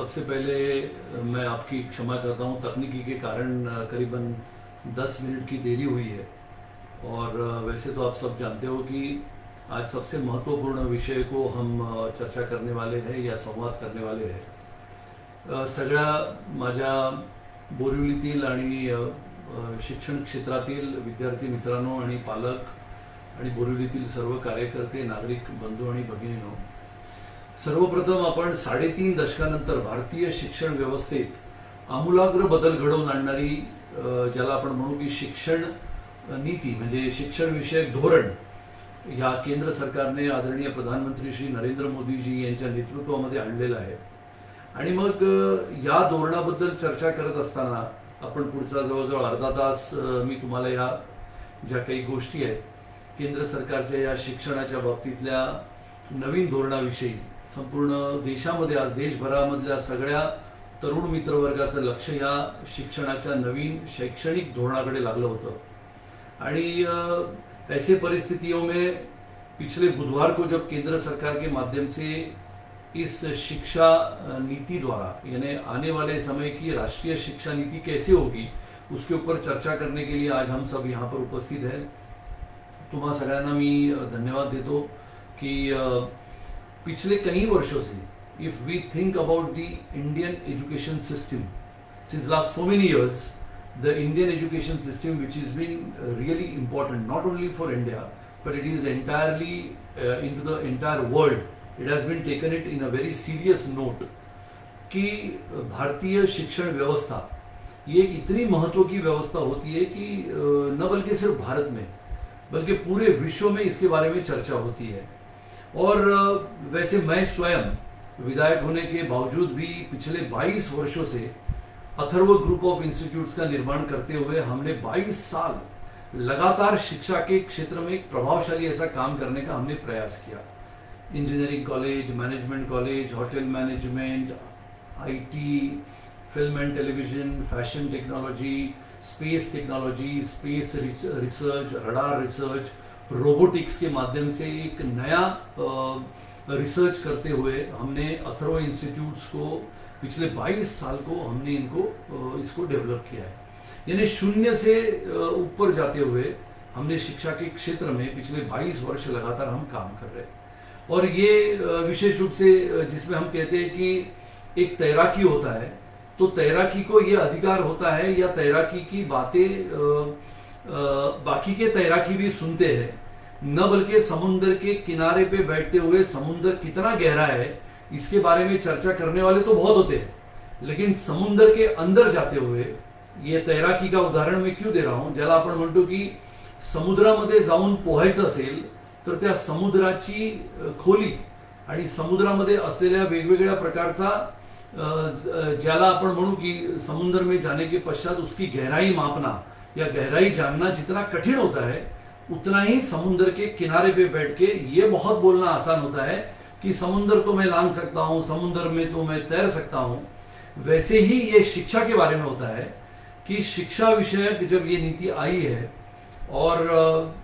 सबसे पहले मैं आपकी क्षमा चाहता हूँ। तकनीकी के कारण करीबन 10 मिनट की देरी हुई है। और वैसे तो आप सब जानते हो कि आज सबसे महत्वपूर्ण विषय को हम चर्चा करने वाले हैं या संवाद करने वाले हैं। सगळ्या माझ्या बोरिवलीतील आणि शिक्षण क्षेत्रातील विद्यार्थी मित्रांनो आणि पालक आणि बोरिवलीतील सर्व कार्यकर्ते, नागरिक, बंधू आणि भगिनीनो सर्वप्रथम आपण साडेतीन दशकानंतर भारतीय शिक्षण व्यवस्थेत आमूलाग्र बदल घडवून आणणारी ज्याला आपण म्हणू की शिक्षण नीती म्हणजे शिक्षणविषयक धोरण या केंद्र सरकारने आदरणीय प्रधानमंत्री श्री नरेंद्र मोदीजी यांच्या नेतृत्वामध्ये आणलेलं आहे. आणि मग या धोरणाबद्दल चर्चा करत असताना आपण पुढचा जवळजवळ अर्धा तास मी तुम्हाला या ज्या काही गोष्टी आहेत केंद्र सरकारच्या या शिक्षणाच्या बाबतीतल्या नवीन धोरणाविषयी संपूर्ण देशामध्ये आज देशभरामधल्या सगळ्या तरुण मित्रवर्गाचं लक्ष या शिक्षणाच्या नवीन शैक्षणिक धोरणाकडे लागलं होतं. आणि ऐसे परिस्थितियों में पिछले बुधवार को जब केंद्र सरकार के माध्यम से इस शिक्षा नीति द्वारा यानी आने वाले समय की राष्ट्रीय शिक्षा नीति कैसे होगी उसके ऊपर चर्चा करने के लिए आज हम सब यहाँ पर उपस्थित हैं। तुम्हा सगळ्यांना मी धन्यवाद देतो की पिछले कई वर्षों से if we think about the Indian education system since last so many years the Indian education system which is been really important not only for India but it is entirely uh, into the entire world. It has been taken it in a very serious note कि भारतीय शिक्षण व्यवस्था ये एक इतनी महत्व की व्यवस्था होती है कि न बल्कि सिर्फ़ भारत में बल्कि पूरे विश्व में इसके बारे में चर्चा होती है और वैसे मैं स्वयं विधायक होने के बावजूद भी पिछले 22 वर्षों से अथर्व ग्रुप ऑफ़ इंस्टीट्यूट्स का निर्माण करते हुए हमने 22 साल लगातार शिक्षा के क्षेत्र में एक प्रभावशाली ऐसा काम करने का हमने प्रयास किया। Engineering college, management college, hotel management, IT, film and television, fashion technology, space technology, space research, radar research robotics के माध्यम से एक नया रिसर्च करते हुए हमने अथरो इंस्टीट्यूट्स को, पिछले 22 साल को हमने इनको इसको डेवलप किया है। यानी शून्य से ऊपर जाते हुए हमने शिक्षा के क्षेत्र में पिछले 22 वर्ष लगातार हम काम कर रहे हैं। और ये विशेष रूप से जिसमें हम कहते हैं कि एक तैराकी होता है तो तैराकी को ये अधिकार होता है या तैराकी की बातें बाकी के तैराकी भी सुनते हैं न बल्कि समुद्र के किनारे पे बैठते हुए समुद्र कितना गहरा है, इसके बारे में चर्चा करने वाले तो बहुत होते हैं। लेकिन समुद्र के अंदर जाते हुए, ये तैराकी का उदाहरण मैं क्यों दे रहा हूँ? ज्याला आपण म्हणतो की समुद्रामध्ये जाऊन पोहायचं असेल, तर त्या समुद्राची खोली आणि समुद्रामध्ये असलेल्या वेगवेगळ्या प्रकारचा ज्याला आपण म्हणू की समुद्र में जाने के पश्चात उसकी गहराई मापना, या गहराई जानना जितना कठिन होता है उतना ही समुद्र के किनारे पे बैठ के ये बहुत बोलना आसान होता है कि समुद्र तो मैं लांग सकता हूँ, समुद्र में तो मैं तैर सकता हूँ। वैसे ही ये शिक्षा के बारे में होता है कि शिक्षा विषयक जब ये नीति आई है और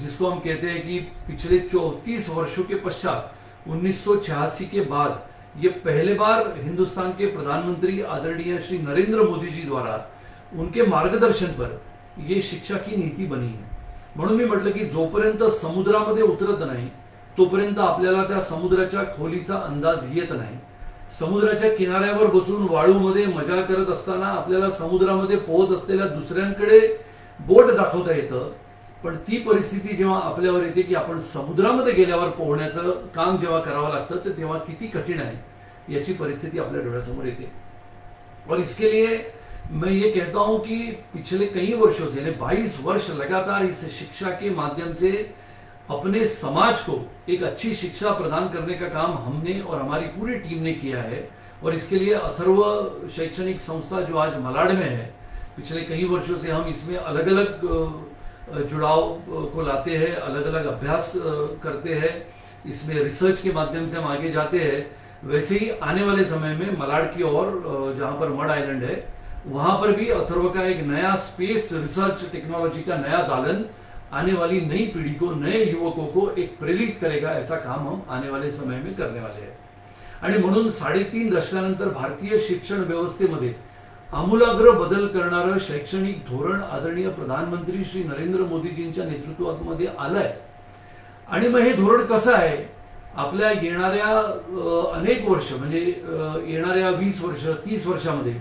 जिसको हम कहते हैं कि पिछले चौतीस वर्षों के पश्चात, उन्नीस सौ छियासी के बाद ये पहले बार हिंदुस्तान के प्रधानमंत्री आदरणीय श्री नरेंद्र मोदी जी द्वारा उनके मार्गदर्शन पर ये शिक्षा की नीति बनी है। म्हणून मी म्हटलं की जोपर्यंत समुद्रामध्ये उतरत नाही तोपर्यंत आपल्याला त्या समुद्राच्या खोलीचा अंदाज येत नाही. समुद्राच्या किनाऱ्यावर बसून वाळूमध्ये मजा करत असताना आपल्याला समुद्रामध्ये पोहत असलेल्या दुसऱ्यांकडे बोट दाखवता येतं. पण ती परिस्थिती जेव्हा आपल्यावर येते की आपण समुद्रामध्ये गेल्यावर पोहण्याचं काम जेव्हा करावं लागतं तर तेव्हा किती कठीण आहे याची परिस्थिती आपल्या डोळ्यासमोर येते. और इसके लिए मैं ये कहता हूँ कि पिछले कई वर्षों से, यानी 22 वर्ष लगातार इस शिक्षा के माध्यम से अपने समाज को एक अच्छी शिक्षा प्रदान करने का काम हमने और हमारी पूरी टीम ने किया है और इसके लिए अथर्व शैक्षणिक संस्था जो आज मलाड में है, पिछले कई वर्षों से हम इसमें अलग अलग जुड़ाव को लाते हैं अलग अलग अभ्यास करते हैं। इसमें रिसर्च के माध्यम से हम आगे जाते हैं। वैसे ही आने वाले समय में मलाड की ओर जहाँ पर मड आइलैंड है वहां पर भी अथर्व का एक नया स्पेस रिसर्च टेक्नोलॉजी का नया दालन आने वाली नई पीढ़ी को नए युवकों को एक प्रेरित करेगा ऐसा काम हम आने वाले समय में करने वाले हैं। आणि म्हणून साडेतीन दशकानंतर भारतीय शिक्षण व्यवस्थेमध्ये आमूलाग्र बदल करणारं शैक्षणिक धोरण आदरणीय प्रधानमंत्री श्री नरेंद्र मोदीजींच्या नेतृत्वामध्ये आलंय. आणि मग हे धोरण कसं आहे? आपल्या येणाऱ्या अनेक वर्ष म्हणजे येणाऱ्या वीस वर्ष तीस वर्षामध्ये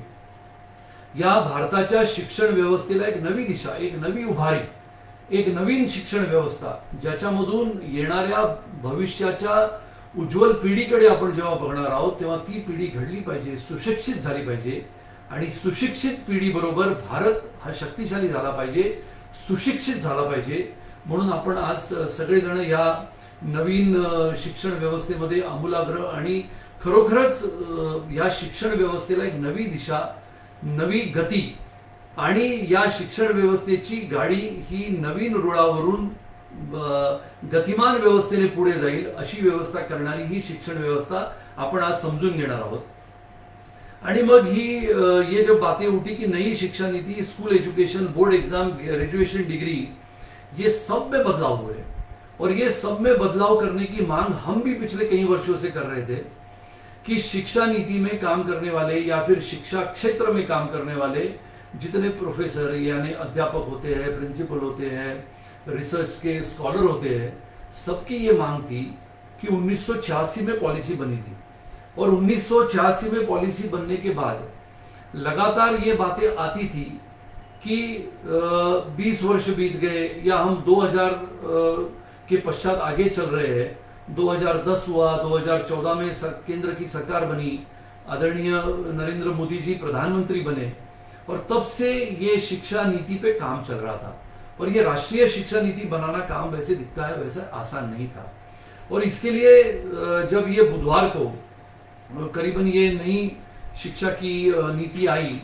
या भारताच्या शिक्षण व्यवस्थेला एक नवी दिशा एक नवी उभारी एक नवीन शिक्षण व्यवस्था ज्याच्यामधून येणाऱ्या भविष्याच्या उज्ज्वल पिढीकडे आपण जेव्हा बघणार आहोत तेव्हा ती पिढी घडली पाहिजे सुशिक्षित झाली पाहिजे. आणि सुशिक्षित पिढीबरोबर भारत हा शक्तिशाली झाला पाहिजे सुशिक्षित झाला पाहिजे. म्हणून आपण आज सगळेजण या नवीन शिक्षण व्यवस्थेमध्ये आमूलाग्र आणि खरोखरच या शिक्षण व्यवस्थेला एक नवी दिशा नवी गती आणि या शिक्षण व्यवस्थेची गाडी ही नवीन रुळावरून गतिमान व्यवस्थेने पुढे जाईल अशी व्यवस्था करणारी ही शिक्षण व्यवस्था आपण आज समजून घेणार आहोत. आणि मग ही ये जो बातें उठी की नई शिक्षा नीति school education board exam graduation degree ये सब में बदलाव हुए और ये सब में बदलाव करने की मांग हम भी पिछले कई वर्षों से कर रहे थे. कि शिक्षा नीति में काम करने वाले या फिर शिक्षा क्षेत्र में काम करने वाले जितने प्रोफेसर यानी अध्यापक होते हैं प्रिंसिपल होते हैं रिसर्च के स्कॉलर होते हैं, सबकी ये मांग थी कि 1986 में पॉलिसी बनी थी। और 1986 में पॉलिसी बनने के बाद लगातार ये बातें आती थी कि 20 वर्ष बीत गए या हम 2000 के पश्चात आगे चल रहे हैं 2010 हुआ 2014 में केंद्र की सरकार बनी, आदरणीय नरेंद्र मोदी जी प्रधानमंत्री बने, और तब से ये शिक्षा नीति पे काम चल रहा था। और ये राष्ट्रीय शिक्षा नीति बनाना काम वैसे दिखता है, वैसे आसान नहीं था। और इसके लिए जब ये बुधवार को करीबन ये नई शिक्षा की नीति आई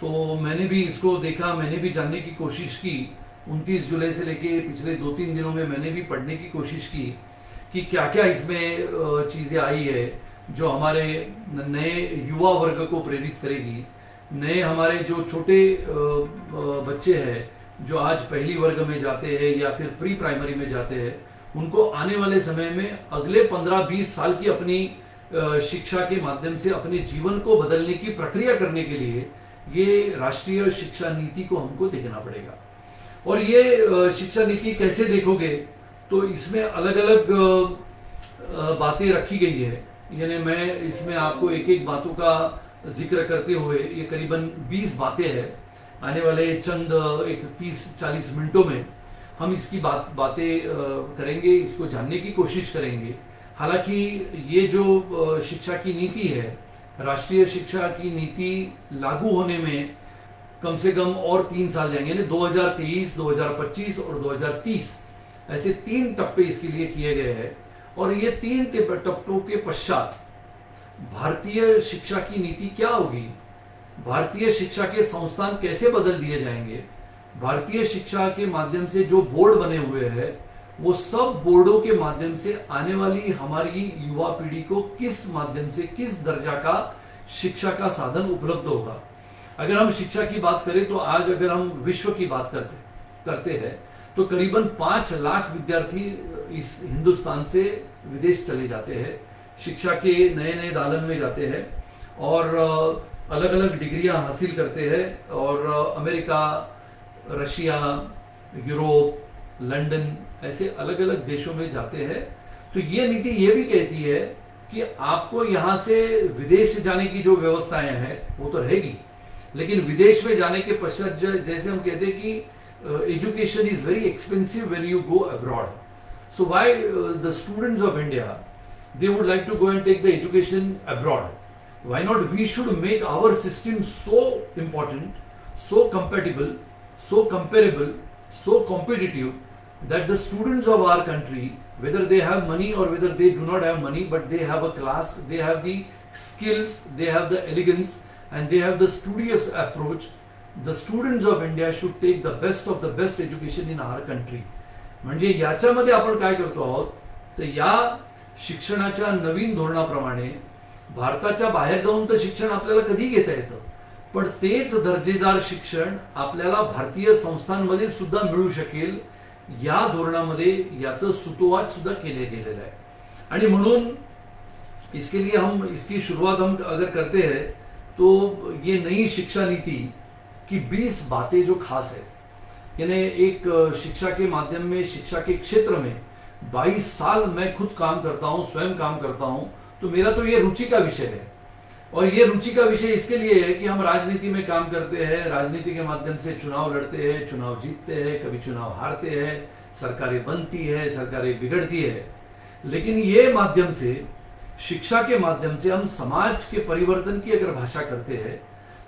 तो मैंने भी इसको देखा, मैंने भी जानने की कोशिश की। 29 जुलाई से लेके पिछले दो तीन दिनों में मैंने भी पढ़ने की कोशिश की। कि क्या क्या इसमें चीज़ें आई है जो हमारे नए युवा वर्ग को प्रेरित करेगी। नए हमारे जो छोटे बच्चे हैं, जो आज पहली वर्ग में जाते हैं या फिर प्री प्राइमरी में जाते हैं, उनको आने वाले समय में अगले 15-20 साल की अपनी शिक्षा के माध्यम से, अपने जीवन को बदलने की प्रक्रिया करने के लिए ये राष्ट्रीय शिक्षा नीति को हमको देखना पड़ेगा। और ये शिक्षा नीति कैसे देखोगे? तो इसमें अलग अलग बातें रखी गई है। यानी मैं इसमें आपको एक एक बातों का ज़िक्र करते हुए ये करीबन 20 बातें हैं। आने वाले चंद एक 30-40 मिनटों में हम इसकी बात बातें करेंगे इसको जानने की कोशिश करेंगे। हालाँकि ये जो शिक्षा की नीति है राष्ट्रीय शिक्षा की नीति लागू होने में कम से कम और तीन साल जाएँगे। यानी 2023, 2025 और 2030 ऐसे तीन टप्पे इसके लिए किए गए हैं। और ये तीन टप्पों के पश्चात भारतीय शिक्षा की नीति क्या होगी? भारतीय शिक्षा के संस्थान कैसे बदल दिए जाएँगे? भारतीय शिक्षा के माध्यम से जो बोर्ड बने हुए हैं, वो सब बोर्डों के माध्यम से आने वाली हमारी युवा पीढ़ी को किस माध्यम से, किस दर्जा का शिक्षा का साधन उपलब्ध होगा? अगर हम शिक्षा की बात करें तो आज अगर हम विश्व की बात करते करते हैं तो करीबन पाँच लाख विद्यार्थी इस हिंदुस्तान से विदेश चले जाते हैं, शिक्षा के नए नए दालन में जाते हैं और अलग अलग डिग्रियाँ हासिल करते हैं और अमेरिका, रशिया, यूरोप, लंदन ऐसे अलग अलग देशों में जाते हैं। तो ये नीति ये भी कहती है कि आपको यहाँ से विदेश जाने की जो व्यवस्थाएँ हैं, वो तो रहेगी, लेकिन विदेश में जाने के पश्चात जैसे हम कहते हैं कि uh, education is very expensive when you go abroad. So why uh, the students of India, they would like to go and take the education abroad. Why not we should make our system so important, so compatible, so comparable, so competitive that the students of our country, whether they have money or whether they do not have money, but they have a class, they have the skills, they have the elegance and they have the studious approach The students of India should take the best of the best education in our country. म्हणजे याच्यामध्ये आपण काय करतो आहोत? तर या शिक्षणाच्या नवीन धोरणाप्रमाणे भारताच्या बाहेर जाऊन तर शिक्षण आपल्याला कधी घेता येतं? पण तेच दर्जेदार शिक्षण आपल्याला भारतीय संस्थांमध्ये सुद्धा मिळू शकेल. या धोरणामध्ये याचं सुतोवाच सुद्धा केले गेलेलं आहे. आणि म्हणून इसके लिए हम इसकी शुरुआत हम अगर करते हैं तो ये नई शिक्षा नीति की 20 बातें जो खास है। यानी एक शिक्षा के माध्यम में, शिक्षा के क्षेत्र में 22 साल मैं खुद काम करता हूँ, स्वयं काम करता हूँ तो मेरा तो ये रुचि का विषय है। और ये रुचि का विषय इसके लिए है कि हम राजनीति में काम करते हैं, राजनीति के माध्यम से चुनाव लड़ते हैं, चुनाव जीतते हैं, कभी चुनाव हारते हैं, सरकारें बनती है, सरकारें बिगड़ती है। लेकिन ये माध्यम से, शिक्षा के माध्यम से हम समाज के परिवर्तन की अगर भाषा करते हैं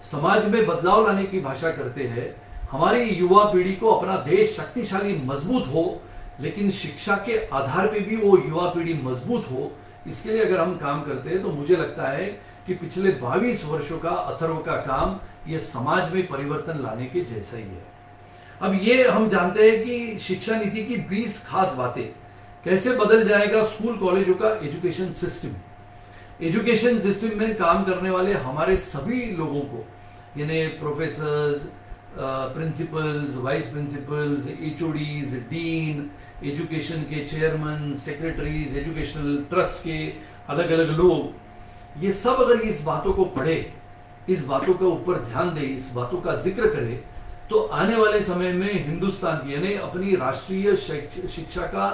समाज में बदलाव लाने की भाषा करते हैं, हमारी युवा पीढ़ी को अपना देश शक्तिशाली मज़बूत हो, लेकिन शिक्षा के आधार पे भी वो युवा पीढ़ी मज़बूत हो, इसके लिए अगर हम काम करते हैं तो मुझे लगता है कि पिछले 22 वर्षों का अथर्व का काम ये समाज में परिवर्तन लाने के जैसा ही है। अब ये हम जानते हैं कि शिक्षा नीति की 20 खास बातें, कैसे बदल जाएगा स्कूल, कॉलेजों का एजुकेशन सिस्टम? एजुकेशन सिस्टम में काम करने वाले हमारे सभी लोगों को, यानी professors principals vice principals HODs dean education के चेयरमैन सेक्रेटरीज एजुकेशनल ट्रस्ट के अलग अलग लोग, ये सब अगर इस बातों को पढ़े, इस बातों के ऊपर ध्यान दे, इस बातों का ज़िक्र करे तो आने वाले समय में हिंदुस्तान की, यानी अपनी राष्ट्रीय शिक्षा का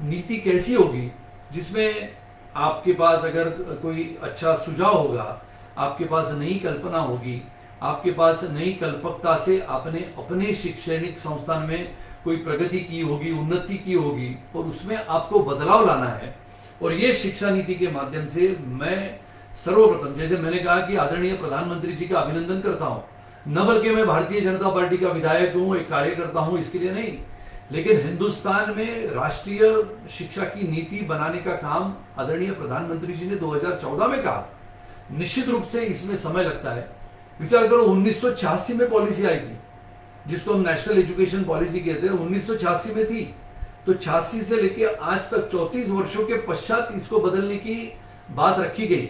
नीति कैसी होगी, जिसमें आपके पास अगर कोई अच्छा सुझाव होगा, आपके पास नई कल्पना होगी, आपके पास नई कल्पकता से आपने अपने शैक्षणिक संस्थान में कोई प्रगति की होगी, उन्नति की होगी, और उसमें आपको बदलाव लाना है, और ये शिक्षा नीति के माध्यम से मैं सर्वप्रथम, जैसे मैंने कहा कि आदरणीय प्रधानमंत्री जी का अभिनंदन करता हूँ, न बल्कि मैं भारतीय जनता पार्टी का विधायक हूँ, एक कार्यकर्ता हूँ, इसके लिए नहीं लेकिन हिंदुस्तान में राष्ट्रीय शिक्षा की नीति बनाने का काम आदरणीय प्रधानमंत्री जी ने 2014 में कहा निश्चित रूप से इसमें समय लगता है। विचार करो, उन्नीस में पॉलिसी आई थी, जिसको हम नेशनल एजुकेशन पॉलिसी कहते हैं, उन्नीस सौ छियासी में थी। तो छियासी से लेकर आज तक चौतीस वर्षों के पश्चात इसको बदलने की बात रखी गई।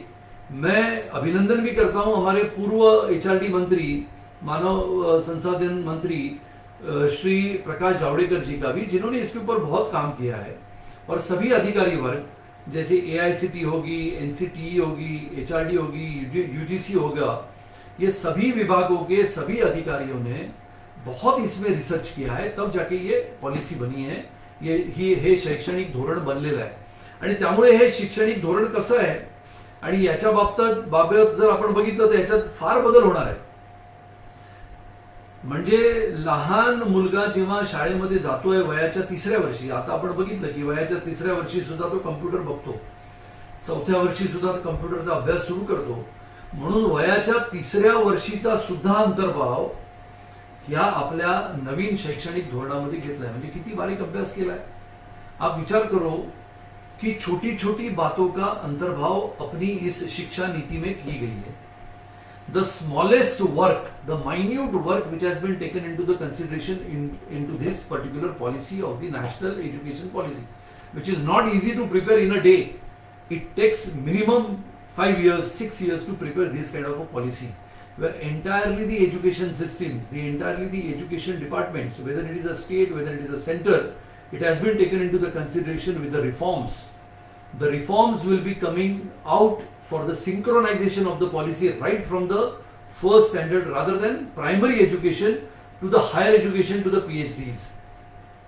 मैं अभिनंदन भी करता हूँ हमारे पूर्व एचआरडी मंत्री, मानव संसाधन मंत्री श्री प्रकाश जावड़ेकर जी का भी, जिन्होंने इसके ऊपर बहुत काम किया है। और सभी अधिकारी वर्ग, जैसे एआईसीटी होगी एनसीटी होगी एचआरडी होगी यूजीसी होगा ये सभी विभागों के सभी अधिकारियों ने बहुत इसमें रिसर्च किया है। तब जाके ये पॉलिसी बनी है। ये, ही, हे शैक्षणिक धोरण बनलेलं आहे। आणि त्यामुळे हे शैक्षणिक धोरण कसं आहे? आणि याच्या बाबतीत बाबत जर आपण बघितलं, तर याच्यात फार बदल होणार आहे म्हणजे लहान मुलगा जेव्हा शाळेमध्ये जातोय वयाच्या तिसऱ्या वर्षी आता आपण बघितलं की वयाच्या तिसऱ्या वर्षी सुद्धा तो कम्प्युटर बघतो. चौथ्या वर्षी सुद्धा कम्प्युटरचा अभ्यास सुरू करतो. म्हणून वयाच्या तिसऱ्या वर्षीचा सुद्धा अंतर्भाव या आपल्या नवीन शैक्षणिक धोरणामध्ये घेतलाय. म्हणजे किती बारीक अभ्यास केलाय. आप विचार करो कि छोटी छोटी बातों का अंतर्भाव अपनी इस शिक्षा नीति में की गई है? The smallest work, the minute work which has been taken into the consideration in, into this particular policy of the national education policy, which is not easy to prepare in a day. It takes minimum five years, six years to prepare this kind of a policy, where entirely the education systems, the entirely the education departments, whether it is a state, whether it is a center, it has been taken into the consideration with the reforms. The reforms will be coming out for the synchronization of the policy right from the first standard rather than primary education to the higher education to the PhDs.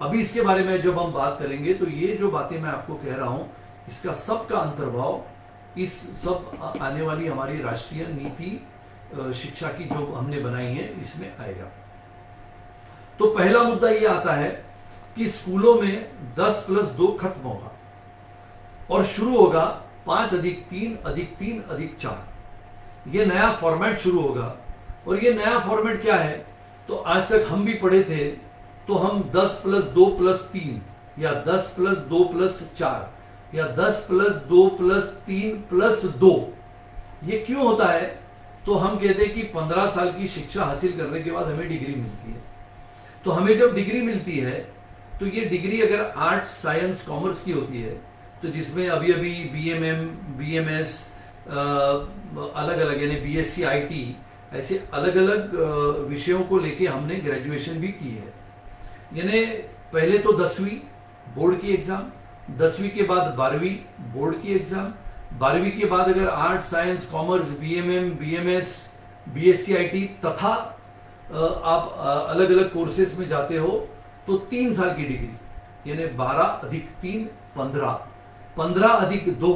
अभी इसके बारे में जब हम बात करेंगे तो ये जो बातें मैं आपको कह रहा हूँ इसका सबका अंतर्भाव इस सब आने वाली हमारी राष्ट्रीय नीति शिक्षा की जो हमने बनाई है इसमें आएगा तो पहला मुद्दा ये आता है कि स्कूलों में 10 प्लस दो खत्म होगा और शुरू होगा पाँच अधिक तीन अधिक तीन, अधिक चार। ये नया फॉर्मेट शुरू होगा। और ये नया फॉर्मेट क्या है? तो आज तक हम भी पढ़े थे तो हम 10 प्लस दो प्लस तीन, या 10 प्लस दो प्लस चार, या 10 प्लस दो प्लस तीन प्लस दो। ये क्यों होता है? तो हम कहते हैं कि 15 साल की शिक्षा हासिल करने के बाद हमें डिग्री मिलती है। तो हमें जब डिग्री मिलती है तो ये डिग्री अगर आर्ट्स साइंस कॉमर्स की होती है तो जिसमें अभी अभी B M M B M S अलग अलग यानी B S C I T ऐसे अलग अलग विषयों को लेके हमने ग्रेजुएशन भी की है। यानी पहले तो दसवीं बोर्ड की एग्ज़ाम दसवीं के बाद बारहवीं बोर्ड की एग्ज़ाम बारहवीं के बाद अगर art science commerce BMM BMS BSc IT तथा आप अलग अलग कोर्सेज में जाते हो तो तीन साल की डिग्री यानी बारह अधिक तीन पंद्रह। पंद्रह अधिक दो,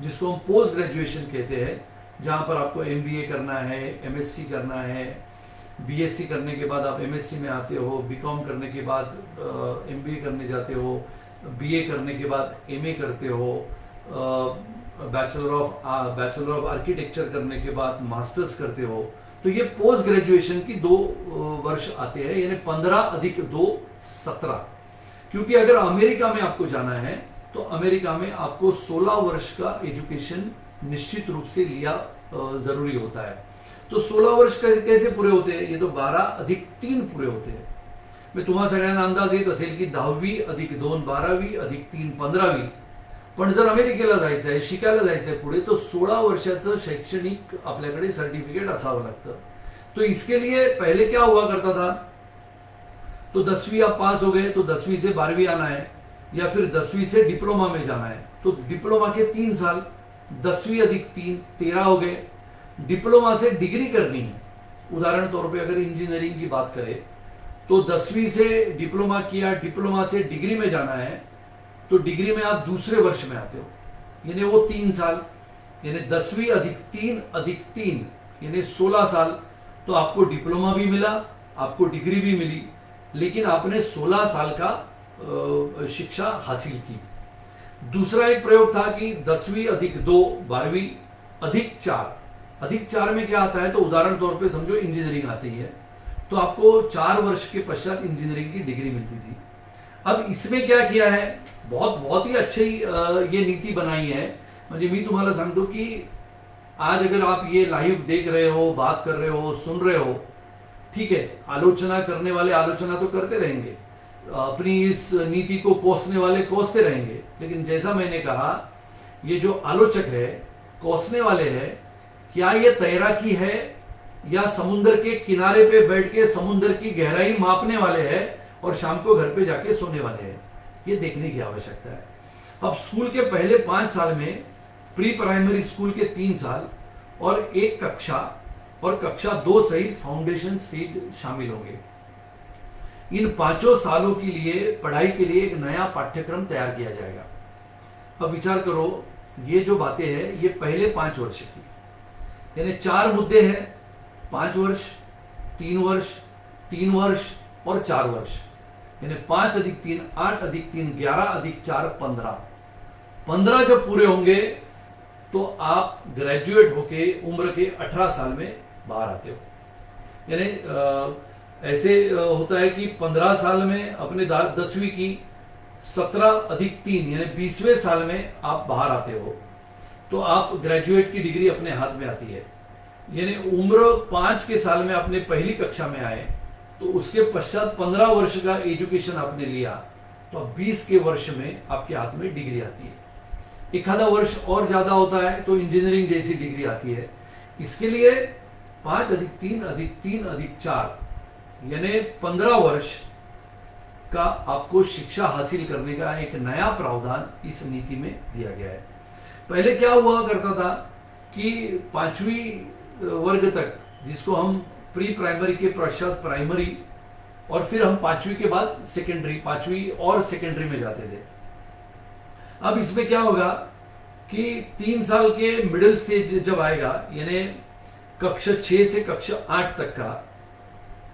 जिसको हम पोस्ट ग्रेजुएशन कहते हैं, जहाँ पर आपको एमबीए करना है एमएससी करना है बीएससी करने के बाद आप एमएससी में आते हो बीकॉम करने के बाद एमबीए करने जाते हो बीए करने के बाद एमए करते हो bachelor of bachelor of architecture करने के बाद मास्टर्स करते हो तो ये पोस्ट ग्रेजुएशन की दो वर्ष आते हैं, यानी पंद्रह अधिक दो, सत्रह। क्योंकि अगर अमेरिका में आपको जाना है तो अमेरिका में आपको 16 वर्ष का एजुकेशन निश्चित रूप से लिया ज़रूरी होता है। तो 16 वर्ष कैसे पूरे होते हैं? ये तो 12 अधिक तीन पूरे होते हैं। मैं तुम्हाला सगळ्यांना अंदाज येत असेल की दहावी अधिक दोन बारावी, अधिक तीन पंधरावी। पण जर अमेरिकेला जायचं आहे, शिकायला जायचं आहे पुढे तो सोळा वर्षाचं शैक्षणिक आपल्याकडे सर्टिफिकेट असावं लागतं. तो इसके लिए पहले क्या हुआ करता था? तो दसवीं आप पास हो गए तो दसवीं से बारहवीं आना है। या फिर दसवीं से डिप्लोमा में जाना है। तो डिप्लोमा के तीन साल, दसवीं अधिक तीन, तेरह हो गए। डिप्लोमा से डिग्री करनी है। उदाहरण तौर पे अगर इंजीनियरिंग की बात करें तो दसवीं से डिप्लोमा किया, डिप्लोमा से डिग्री में जाना है तो डिग्री में आप दूसरे वर्ष में आते हो। यानी वो तीन साल, यानी दसवीं अधिक तीन अधिक तीन, यानी सोलह साल तो आपको डिप्लोमा भी मिला, आपको डिग्री भी मिली। लेकिन आपने सोलह साल का शिक्षा हासिल की। दूसरा एक प्रयोग था कि दसवीं अधिक दो, बारहवीं अधिक चार। अधिक चार में क्या आता है? तो उदाहरण तौर पे समझो इंजीनियरिंग आती है तो आपको चार वर्ष के पश्चात इंजीनियरिंग की डिग्री मिलती थी। अब इसमें क्या किया है? बहुत बहुत ही अच्छी ये नीति बनाई है। म्हणजे मी तुम्हाला सांगतो की आज अगर आप ये लाइव देख रहे हो, बात कर रहे हो, सुन रहे हो, ठीक है, आलोचना करने वाले आलोचना तो करते रहेंगे। अपनी इस नीति को कोसने वाले कोसते रहेंगे। लेकिन जैसा मैंने कहा, ये जो आलोचक है, कोसने वाले है, क्या ये तैराकी है या समुद्र के किनारे पे बैठ के समुद्र की गहराई मापने वाले हैं और शाम को घर पे जाके सोने वाले हैं? ये देखने की आवश्यकता है। अब स्कूल के पहले पाँच साल में प्री प्राइमरी स्कूल के तीन साल और एक कक्षा और कक्षा दो सहित फाउंडेशन स्टेज शामिल होंगे। इन पाँचों सालों के लिए, पढ़ाई के लिए एक नया पाठ्यक्रम तैयार किया जाएगा। अब विचार करो, ये जो बातें हैं, ये पहले पाँच वर्ष की। यानी चार मुद्दे हैं, पाँच वर्ष, तीन वर्ष तीन वर्ष और चार वर्ष। यानी पाँच अधिक तीन, आठ अधिक तीन, ग्यारह अधिक चार, पंद्रह। पंद्रह जब पूरे होंगे तो आप ग्रेजुएट होके, उम्र के अठारह साल में बाहर आते हो। यानी ऐसे होता है कि पंद्रह साल में अपने दसवीं की सत्रह अधिक तीन, यानी बीसवें साल में आप बाहर आते हो तो आप ग्रेजुएट की डिग्री अपने हाथ में आती है। यानी उम्र पाँच के साल में अपने पहली कक्षा में आए तो उसके पश्चात पंद्रह वर्ष का एजुकेशन आपने लिया तो अब बीस के वर्ष में आपके हाथ में डिग्री आती है। एक आधा वर्ष और ज़्यादा होता है तो इंजीनियरिंग जैसी डिग्री आती है। इसके लिए पाँच अधिक तीन अधिक तीन, अधिक चार यानी पंद्रह वर्ष का आपको शिक्षा हासिल करने का एक नया प्रावधान इस नीति में दिया गया है। पहले क्या हुआ करता था कि पांचवी वर्ग तक जिसको हम प्री प्राइमरी के पश्चात प्राइमरी और फिर हम पांचवी के बाद सेकेंडरी पांचवी और सेकेंडरी में जाते थे। अब इसमें क्या होगा कि तीन साल के मिडिल स्टेज जब आएगा, यानी कक्षा छ से कक्षा आठ तक का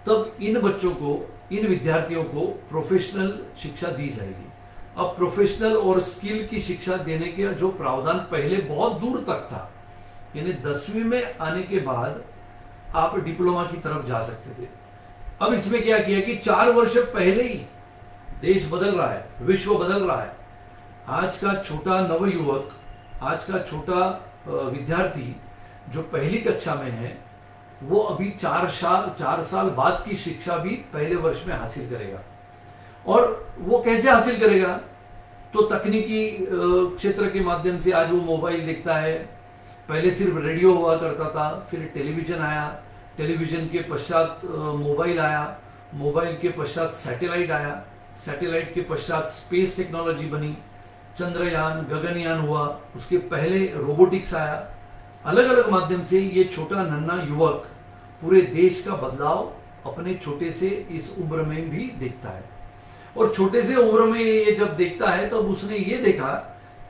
तब इन बच्चों को, इन विद्यार्थियों को प्रोफेशनल शिक्षा दी जाएगी। अब प्रोफेशनल और स्किल की शिक्षा देने के जो प्रावधान पहले बहुत दूर तक था, यानी दसवीं में आने के बाद आप डिप्लोमा की तरफ़ जा सकते थे। अब इसमें क्या किया कि चार वर्ष पहले ही देश बदल रहा है, विश्व बदल रहा है। आज का छोटा नवयुवक, आज का छोटा विद्यार्थी जो पहली कक्षा में है वो अभी चार साल चार साल बाद की शिक्षा भी पहले वर्ष में हासिल करेगा। और वो कैसे हासिल करेगा? तो तकनीकी क्षेत्र के माध्यम से आज वो मोबाइल देखता है। पहले सिर्फ़ रेडियो हुआ करता था, फिर टेलीविज़न आया। टेलीविज़न के पश्चात मोबाइल आया। मोबाइल के पश्चात सैटेलाइट आया। सैटेलाइट के पश्चात स्पेस टेक्नोलॉजी बनी। चंद्रयान, गगनयान हुआ। उसके पहले रोबोटिक्स आया। अलग अलग माध्यम से ये छोटा नन्ना युवक पूरे देश का बदलाव अपने छोटे से इस उम्र में भी देखता है। और छोटे से उम्र में ये जब देखता है, तब उसने ये देखा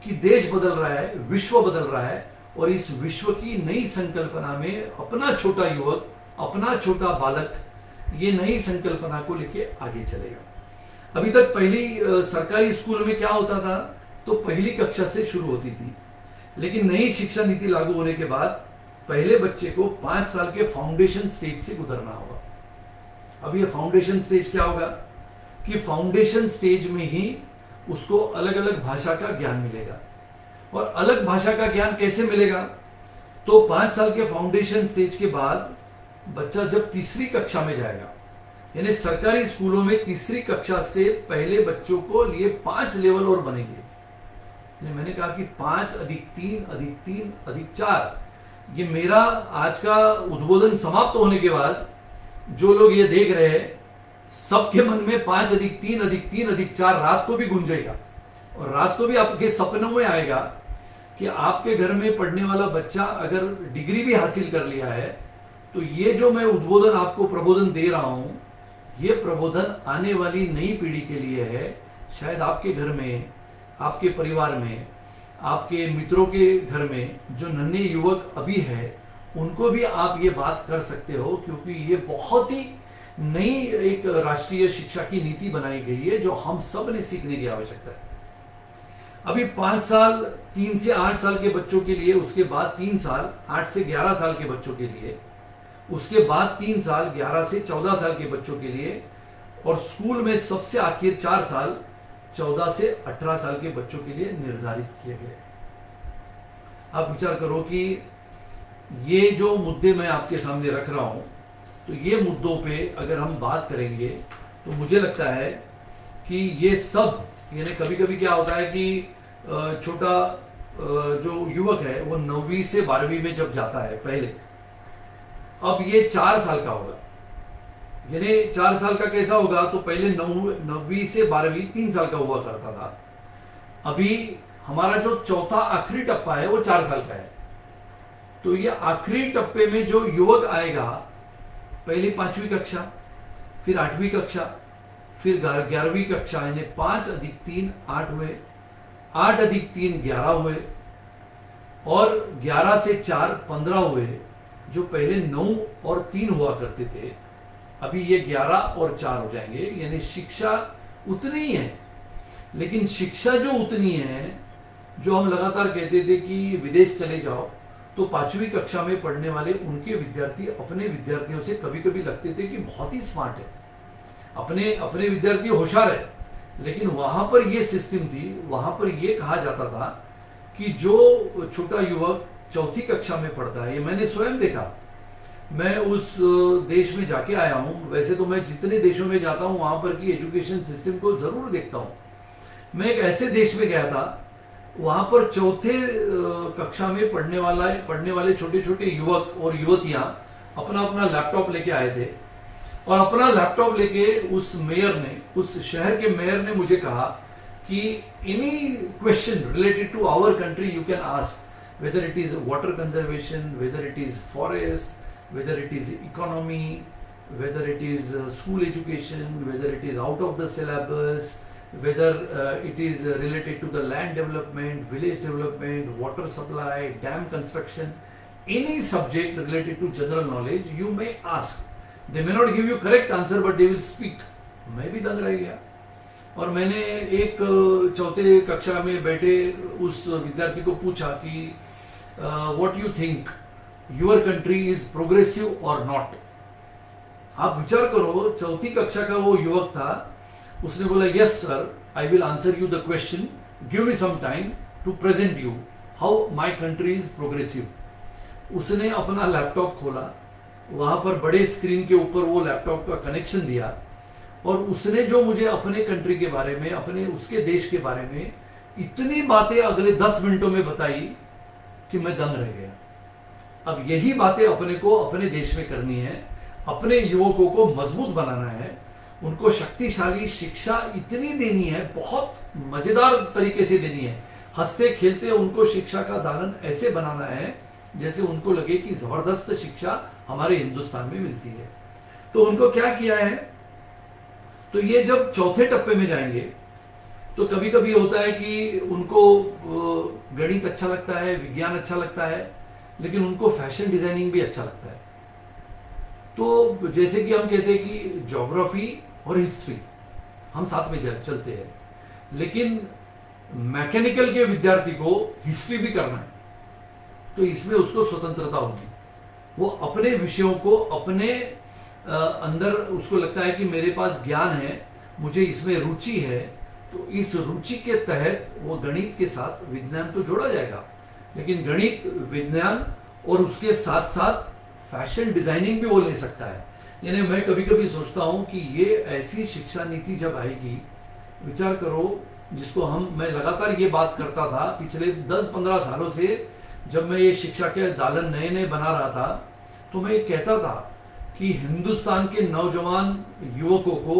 कि देश बदल रहा है, विश्व बदल रहा है, और इस विश्व की नई संकल्पना में अपना छोटा युवक, अपना छोटा बालक, ये नई संकल्पना को लेके आगे चलेगा। अभी तक पहली सरकारी स्कूल में क्या होता था तो पहली कक्षा से शुरू होती थी। लेकिन नई शिक्षा नीति लागू होने के बाद पहले बच्चे को पाँच साल के फाउंडेशन स्टेज से गुजरना होगा। अब ये फाउंडेशन स्टेज क्या होगा? कि फाउंडेशन स्टेज में ही उसको अलग अलग भाषा का ज्ञान मिलेगा। और अलग भाषा का ज्ञान कैसे मिलेगा? तो पाँच साल के फाउंडेशन स्टेज के बाद बच्चा जब तीसरी कक्षा में जाएगा, यानी सरकारी स्कूलों में तीसरी कक्षा से पहले बच्चों को लिए पाँच लेवल और बनेंगे। मैंने कहा कि पाँच अधिक तीन अधिक तीन, अधिक चार। ये मेरा आज का उद्बोधन समाप्त होने के बाद जो लोग ये देख रहे हैं, सबके मन में पाँच अधिक तीन अधिक तीन, अधिक चार रात को भी गुंजेगा। और रात को भी आपके सपनों में आएगा कि आपके घर में पढ़ने वाला बच्चा अगर डिग्री भी हासिल कर लिया है तो ये जो मैं उद्बोधन आपको प्रबोधन दे रहा हूँ, ये प्रबोधन आने वाली नई पीढ़ी के लिए है। शायद आपके घर में आपके परिवार में, आपके मित्रों के घर में जो नन्हे युवक अभी है, उनको भी आप ये बात कर सकते हो क्योंकि ये बहुत ही नई एक राष्ट्रीय शिक्षा की नीति बनाई गई है जो हम सबने सीखने की आवश्यकता है। अभी पाँच साल, तीन से आठ साल के बच्चों के लिए, उसके बाद तीन साल, आठ से ग्यारह साल के बच्चों के लिए, उसके बाद तीन साल, ग्यारह से चौदह साल के बच्चों के लिए, और स्कूल में सबसे आखिर चार साल चौदह से अठारह साल के बच्चों के लिए निर्धारित किए गए। आप विचार करो कि ये जो मुद्दे मैं आपके सामने रख रहा हूँ तो ये मुद्दों पे अगर हम बात करेंगे तो मुझे लगता है कि ये सब, यानी कभी कभी क्या होता है कि छोटा जो युवक है, वो नौवीं से बारहवीं में जब जाता है, पहले, अब ये चार साल का होगा। यानी चार साल का कैसा होगा? तो पहले नौ नौवीं से बारहवीं तीन साल का हुआ करता था। अभी हमारा जो चौथा आखिरी टप्पा है, वो चार साल का है। तो ये आखिरी टप्पे में जो युवक आएगा, पहली पांचवी कक्षा, फिर आठवीं कक्षा, फिर ग्यारहवीं कक्षा, यानी पाँच अधिक तीन आठ हुए, आठ अधिक तीन ग्यारह हुए, और ग्यारह से चार पंद्रह हुए, जो पहले नौ और तीन हुआ करते थे। अभी ये ग्यारह और चार हो जाएँगे, यानी शिक्षा उतनी ही लेकिन शिक्षा जो उतनी है, जो हम लगातार कहते थे कि विदेश चले जाओ तो पांचवी कक्षा में पढ़ने वाले उनके विद्यार्थी अपने विद्यार्थियों से कभी कभी लगते थे कि बहुत ही स्मार्ट है। अपने अपने विद्यार्थी होशियार है। लेकिन वहाँ पर यह सिस्टम थी, वहाँ पर यह कहा जाता था कि जो छोटा युवक चौथी कक्षा में पढ़ता है, ये मैंने स्वयं देखा। मैं उस देश में जाके आया हूँ। वैसे तो मैं जितने देशों में जाता हूँ, वहाँ पर की एजुकेशन सिस्टम को ज़रूर देखता हूँ। मैं एक ऐसे देश में गया था, वहाँ पर चौथे कक्षा में पढ़ने वाला, पढ़ने वाले छोटे छोटे युवक और युवतियाँ अपना अपना लैपटॉप लेके आए थे और अपना लैपटॉप लेके उस मेयर ने, उस शहर के मेयर ने मुझे कहा कि any question related to our country you can ask whether it is water conservation whether it is forest whether it is economy, whether it is uh, school education, whether it is out of the syllabus, whether uh, it is uh, related to the land development, village development, water supply, dam construction, any subject related to general knowledge, you may ask. They may not give you correct answer, but they will speak. मैं भी दंग रह गया और मैंने एक चौथे कक्षा में बैठे उस विद्यार्थी को पूछा कि what you think your country is progressive और नॉट आप विचार करो, चौथी कक्षा का वो युवक था, उसने बोला yes sir I will answer you the question give me some time to present you how my country is progressive उसने अपना लैपटॉप खोला, वहाँ पर बड़े स्क्रीन के ऊपर वो लैपटॉप का कनेक्शन दिया और उसने जो मुझे अपने कंट्री के बारे में, अपने उसके देश के बारे में इतनी बातें अगले दस मिनटों में बताई कि मैं दंग रह गया। अब यही बातें अपने को अपने देश में करनी है, अपने युवकों को मज़बूत बनाना है, उनको शक्तिशाली शिक्षा इतनी देनी है, बहुत मज़ेदार तरीके से देनी है। हँसते खेलते उनको शिक्षा का दालन ऐसे बनाना है, जैसे उनको लगे कि ज़बरदस्त शिक्षा हमारे हिंदुस्तान में मिलती है। तो उनको क्या किया है? तो ये जब चौथे टप्पे में जाएँगे तो कभी कभी होता है कि उनको गणित अच्छा लगता है, विज्ञान अच्छा लगता है लेकिन उनको फ़ैशन डिज़ाइनिंग भी अच्छा लगता है। तो जैसे कि हम कहते हैं कि ज्योग्राफी और हिस्ट्री हम साथ में चलते हैं। लेकिन मैकेनिकल के विद्यार्थी को हिस्ट्री भी करना है तो इसमें उसको स्वतंत्रता होगी। वो अपने विषयों को, अपने अंदर उसको लगता है कि मेरे पास ज्ञान है, मुझे इसमें रुचि है तो इस रुचि के तहत वो गणित के साथ विज्ञान तो जोड़ा जाएगा। लेकिन गणित, विज्ञान और उसके साथ साथ फ़ैशन डिज़ाइनिंग भी वो ले सकता है। यानी मैं कभी कभी सोचता हूँ कि ये ऐसी शिक्षा नीति जब आएगी, विचार करो, जिसको हम, मैं लगातार ये बात करता था, पिछले 10-15 सालों से जब मैं ये शिक्षा के दालन नए नए बना रहा था तो मैं ये कहता था कि हिंदुस्तान के नौजवान युवकों को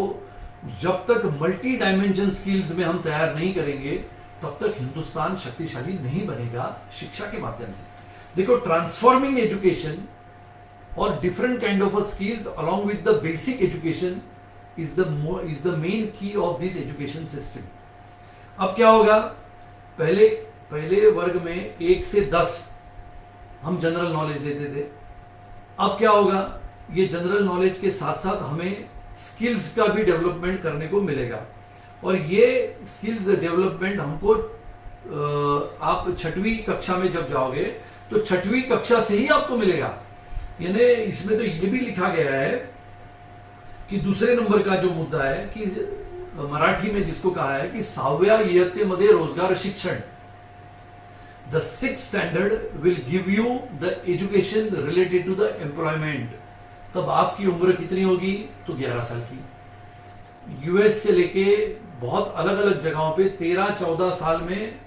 जब तक मल्टी डायमेंशन स्किल्स में हम तैयार नहीं करेंगे तब तक हिंदुस्तान शक्तिशाली नहीं बनेगा शिक्षा के माध्यम से। देखो ट्रांसफॉर्मिंग एजुकेशन और different kind of skills along with the basic education is the is the main key of this education system अब क्या होगा? पहले पहले वर्ग में एक से दस हम जनरल नॉलेज देते थे। अब क्या होगा? ये जनरल नॉलेज के साथ साथ हमें स्किल्स का भी डेवलपमेंट करने को मिलेगा। और ये स्किल्स डेवलपमेंट हमको आप छठवीं कक्षा में जब जाओगे तो छठवीं कक्षा से ही आपको मिलेगा। यानी इसमें तो ये भी लिखा गया है कि दूसरे नंबर का जो मुद्दा है कि मराठी में जिसको कहा है कि सहाव्या इयत्तेमध्ये रोज़गार शिक्षण। The six standard will give you the education related to the employment तब आपकी उम्र कितनी होगी? तो 11 साल की। यूएस से लेके बहुत अलग अलग जगहों पे 13-14 साल में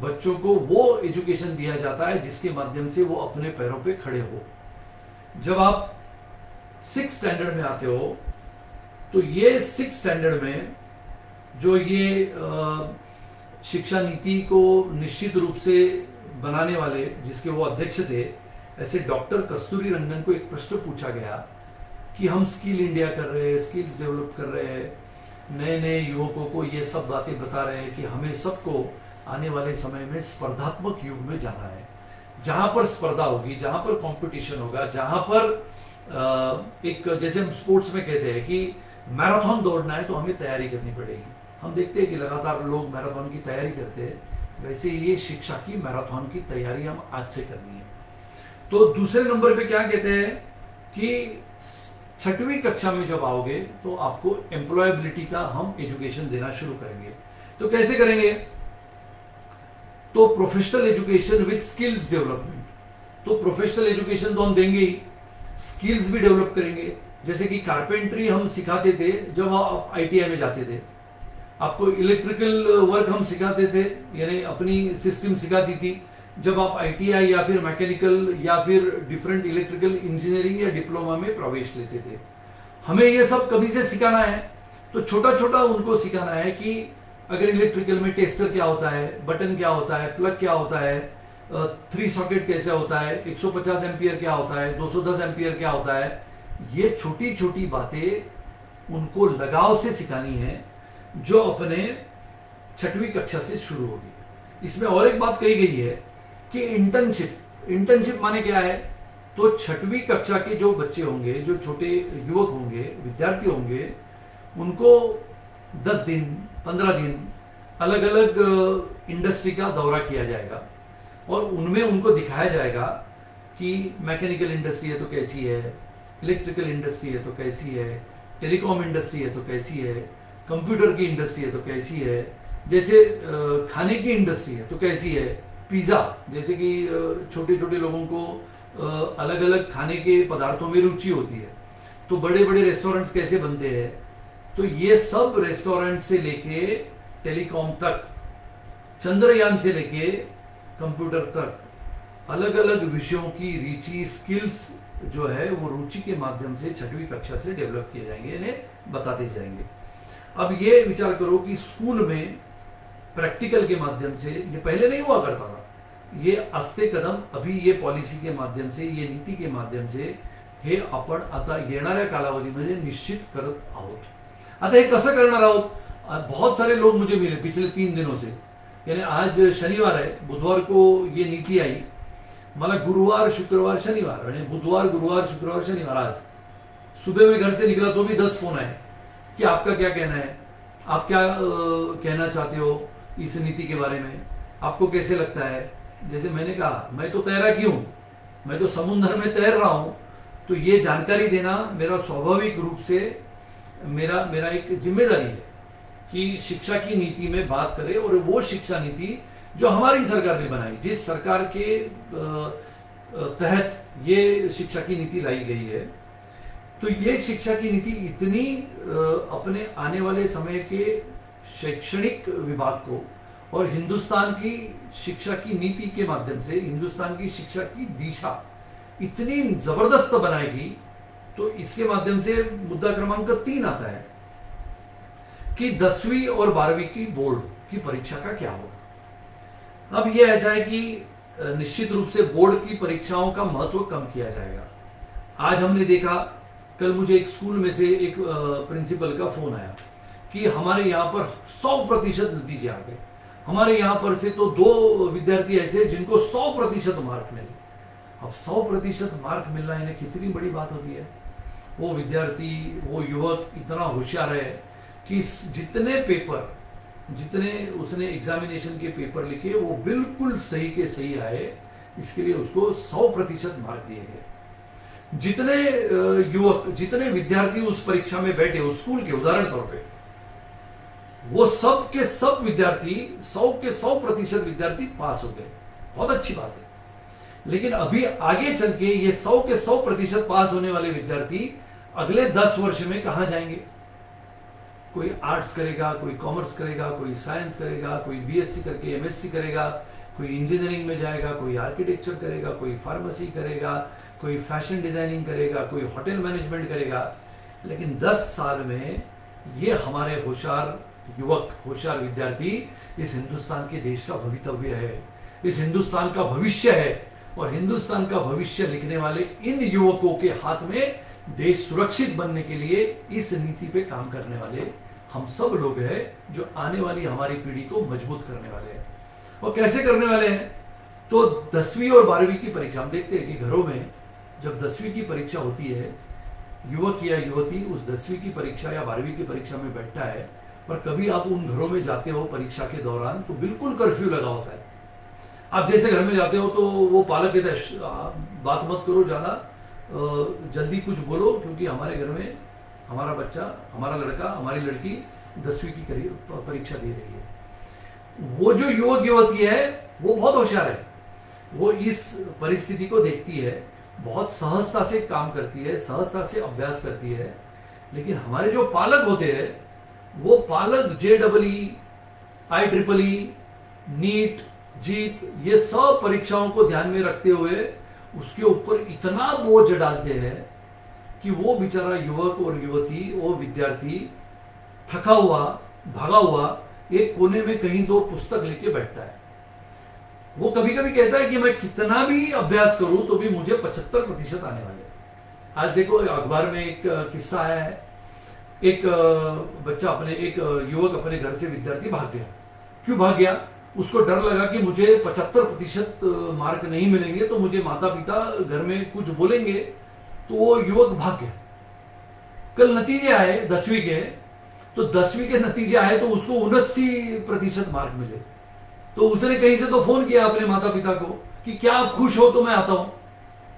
बच्चों को वो एजुकेशन दिया जाता है जिसके माध्यम से वो अपने पैरों पे खड़े हो। जब आप सिक्स स्टैंडर्ड में आते हो तो ये सिक्स स्टैंडर्ड में जो ये शिक्षा नीति को निश्चित रूप से बनाने वाले जिसके वो अध्यक्ष थे, ऐसे डॉक्टर कस्तूरी रंगन को एक प्रश्न पूछा गया कि हम स्किल इंडिया कर रहे हैं, स्किल्स डेवलप कर रहे हैं नए नए युवकों को ये सब बातें बता रहे हैं कि हमें सबको आने वाले समय में स्पर्धात्मक युग में जाना है। जहाँ पर स्पर्धा होगी, जहाँ पर कंपटीशन होगा, जहाँ पर एक जैसे हम स्पोर्ट्स में कहते हैं कि मैराथन दौड़ना है तो हमें तैयारी करनी पड़ेगी। हम देखते हैं कि लगातार लोग मैराथन की तैयारी करते हैं, वैसे ये शिक्षा की मैराथन की तैयारी हम आज से करनी है। तो दूसरे नंबर पे क्या कहते हैं कि छठवीं कक्षा में जब आओगे तो आपको एम्प्लॉयबिलिटी का हम एजुकेशन देना शुरू करेंगे। तो कैसे करेंगे? तो professional education with skills development तो प्रोफेशनल एजुकेशन तो हम देंगे ही। स्किल्स भी डेवलप करेंगे। जैसे कि कारपेंट्री हम सिखाते थे जब आप आईटीआई में जाते थे। आपको इलेक्ट्रिकल वर्क हम सिखाते थे, यानी अपनी सिस्टम सिखाती थी। जब आप आईटीआई या फिर मैकेनिकल या फिर डिफरेंट इलेक्ट्रिकल इंजीनियरिंग या डिप्लोमा में प्रवेश लेते थे। हमें ये सब कभी से सिखाना है। तो छोटा छोटा उनको सिखाना है कि अगर इलेक्ट्रिकल में टेस्टर क्या होता है बटन क्या होता है प्लग क्या होता है थ्री सॉकेट कैसे होता है 150 एम्पियर क्या होता है 210 एम्पियर क्या होता है, ये छोटी छोटी बातें उनको लगाव से सिखानी है, जो अपने छठवीं कक्षा से शुरू होगी। इसमें और एक बात कही गई है कि इंटर्नशिप इंटर्नशिप माने क्या है? तो छठवीं कक्षा के जो बच्चे होंगे, जो छोटे युवक होंगे, विद्यार्थी होंगे, उनको दस दिन, पंद्रह दिन अलग अलग इंडस्ट्री का दौरा किया जाएगा। और उनमें उनको दिखाया जाएगा कि मैकेनिकल इंडस्ट्री है तो कैसी है इलेक्ट्रिकल इंडस्ट्री है तो कैसी है टेलीकॉम इंडस्ट्री है तो कैसी है कंप्यूटर की इंडस्ट्री है तो कैसी है, जैसे खाने की इंडस्ट्री है तो कैसी है पिज़्ज़ा, जैसे कि छोटे छोटे लोगों को अलग अलग खाने के पदार्थों में रुचि होती है। तो बड़े बड़े रेस्टोरेंट्स कैसे बनते हैं? तो ये सब रेस्टोरेंट से लेके टेलीकॉम तक, चंद्रयान से लेके कंप्यूटर तक अलग अलग विषयों की रुचि स्किल्स जो है, वो रुचि के माध्यम से छठवीं कक्षा से डेवलप किए जाएँगे, इन्हें बताते जाएँगे। अब ये विचार करो कि स्कूल में प्रैक्टिकल के माध्यम से ये पहले नहीं हुआ करता था। ये अस्ते कदम अभी ये पॉलिसी के माध्यम से ये नीति के माध्यम से हे आपण आता येणाऱ्या कालावधीमध्ये निश्चित करत आहोत। आता हे कसं करणार आहोत? बहुत सारे लोग मुझे मिले पिछले तीन दिनों से। यानी आज शनिवार है बुधवार को ये नीति आई। मला गुरुवार शुक्रवार शनिवार यानी बुधवार गुरुवार शुक्रवार शनिवार आज। सुबह में घर से निकला तो भी दस फ़ोन आए कि आपका क्या कहना है? आप क्या आ, कहना चाहते हो? इस नीति के बारे में। आपको कैसे लगता है? जैसे मैंने कहा, मैं तो तैराकी हूँ मैं तो समुद्र में तैर रहा हूँ। तो ये जानकारी देना मेरा स्वाभाविक रूप से मेरा मेरा एक ज़िम्मेदारी है कि शिक्षा की नीति में बात करें और वो शिक्षा नीति जो हमारी सरकार ने बनाई, जिस सरकार के तहत ये शिक्षा की नीति लाई गई है तो ये शिक्षा की नीति इतनी अपने आने वाले समय के शैक्षणिक विभाग को और हिंदुस्तान की शिक्षा की नीति के माध्यम से, हिंदुस्तान की शिक्षा की दिशा इतनी ज़बरदस्त बनाएगी तो इसके माध्यम से मुद्दा क्रमांक तीन आता है कि दसवीं और बारहवीं की बोर्ड की परीक्षा का क्या होगा। अब यह ऐसा है कि निश्चित रूप से बोर्ड की परीक्षाओं का महत्व कम किया जाएगा। आज हमने देखा, कल मुझे एक स्कूल में से एक प्रिंसिपल का फ़ोन आया। कि हमारे यहाँ पर 100 प्रतिशत नतीजे आ गए। हमारे यहाँ पर से तो दो विद्यार्थी ऐसे जिनको 100 प्रतिशत मार्क मिले। अब 100 प्रतिशत मार्क मिलना इन्हें कितनी बड़ी बात होती है? वो विद्यार्थी, वो युवक इतना होशियार है कि जितने पेपर, जितने उसने एग्जामिनेशन के पेपर लिखे, वो बिल्कुल सही के सही आए। इसके लिए उसको 100 प्रतिशत मार्क दिए गए। जितने युवक, जितने विद्यार्थी उस परीक्षा में बैठे, उस स्कूल के उदाहरण तौर पे वो सब के सब विद्यार्थी, सौ के सौ प्रतिशत विद्यार्थी पास हो गए। बहुत अच्छी बात है। लेकिन अभी आगे चल के ये सौ के सौ प्रतिशत पास होने वाले विद्यार्थी अगले दस वर्ष में कहा जाएँगे? कोई आर्ट्स करेगा, कोई कॉमर्स करेगा, कोई साइंस करेगा, कोई बीएससी करके एमएससी करेगा, कोई इंजीनियरिंग में जाएगा, कोई आर्किटेक्चर करेगा, कोई फार्मेसी करेगा, कोई फ़ैशन डिज़ाइनिंग करेगा, कोई होटल मैनेजमेंट करेगा। लेकिन 10 साल में ये हमारे होशियार युवक, होशियार विद्यार्थी इस हिंदुस्तान के देश का भवितव्य है। इस हिंदुस्तान का भविष्य है और हिंदुस्तान का भविष्य लिखने वाले इन युवकों के हाथ में देश सुरक्षित बनने के लिए इस नीति पे काम करने वाले हम सब लोग हैं जो आने वाली हमारी पीढ़ी को मज़बूत करने वाले हैं। और कैसे करने वाले हैं? तो दसवीं और बारहवीं की परीक्षा, हम देखते हैं कि घरों में जब दसवीं की परीक्षा होती है, युवक या युवती उस दसवीं की परीक्षा या बारहवीं की परीक्षा में बैठता है पर कभी आप उन घरों में जाते हो परीक्षा के दौरान तो बिल्कुल कर्फ्यू लगा होता है। आप जैसे घर में जाते हो तो वो पालक कहते बात मत करो ज़्यादा जल्दी कुछ बोलो, क्योंकि हमारे घर में हमारा बच्चा, हमारा लड़का, हमारी लड़की दसवीं की परीक्षा दे रही है। वो जो युवक युवती है, वो बहुत होशियार है। वो इस परिस्थिति को देखती है, बहुत सहजता से काम करती है, सहजता से अभ्यास करती है, लेकिन हमारे जो पालक होते हैं वो पालक J double E I triple E NEET, जीत, ये सब परीक्षाओं को ध्यान में रखते हुए उसके ऊपर इतना बोझ डालते हैं कि वो बेचारा युवक और युवती वो विद्यार्थी थका हुआ, भागा हुआ, एक कोने में कहीं दो पुस्तक लेके बैठता है। वो कभी कभी कहता है कि मैं कितना भी अभ्यास करूँ तो भी मुझे पचहत्तर प्रतिशत आने वाले आज देखो, अखबार में एक किस्सा आया है। एक बच्चा अपने, एक युवक अपने घर से विद्यार्थी भाग गया। क्यों भाग गया? उसको डर लगा कि मुझे पचहत्तर प्रतिशत मार्क नहीं मिलेंगे तो मुझे माता पिता घर में कुछ बोलेंगे तो वो युवक भाग गया। कल नतीजे आए, दसवीं के तो दसवीं के नतीजे आए तो उसको उनस्सी प्रतिशत मार्क मिले। तो उसने कहीं से तो फ़ोन किया अपने माता पिता को कि क्या आप खुश हो तो मैं आता हूँ।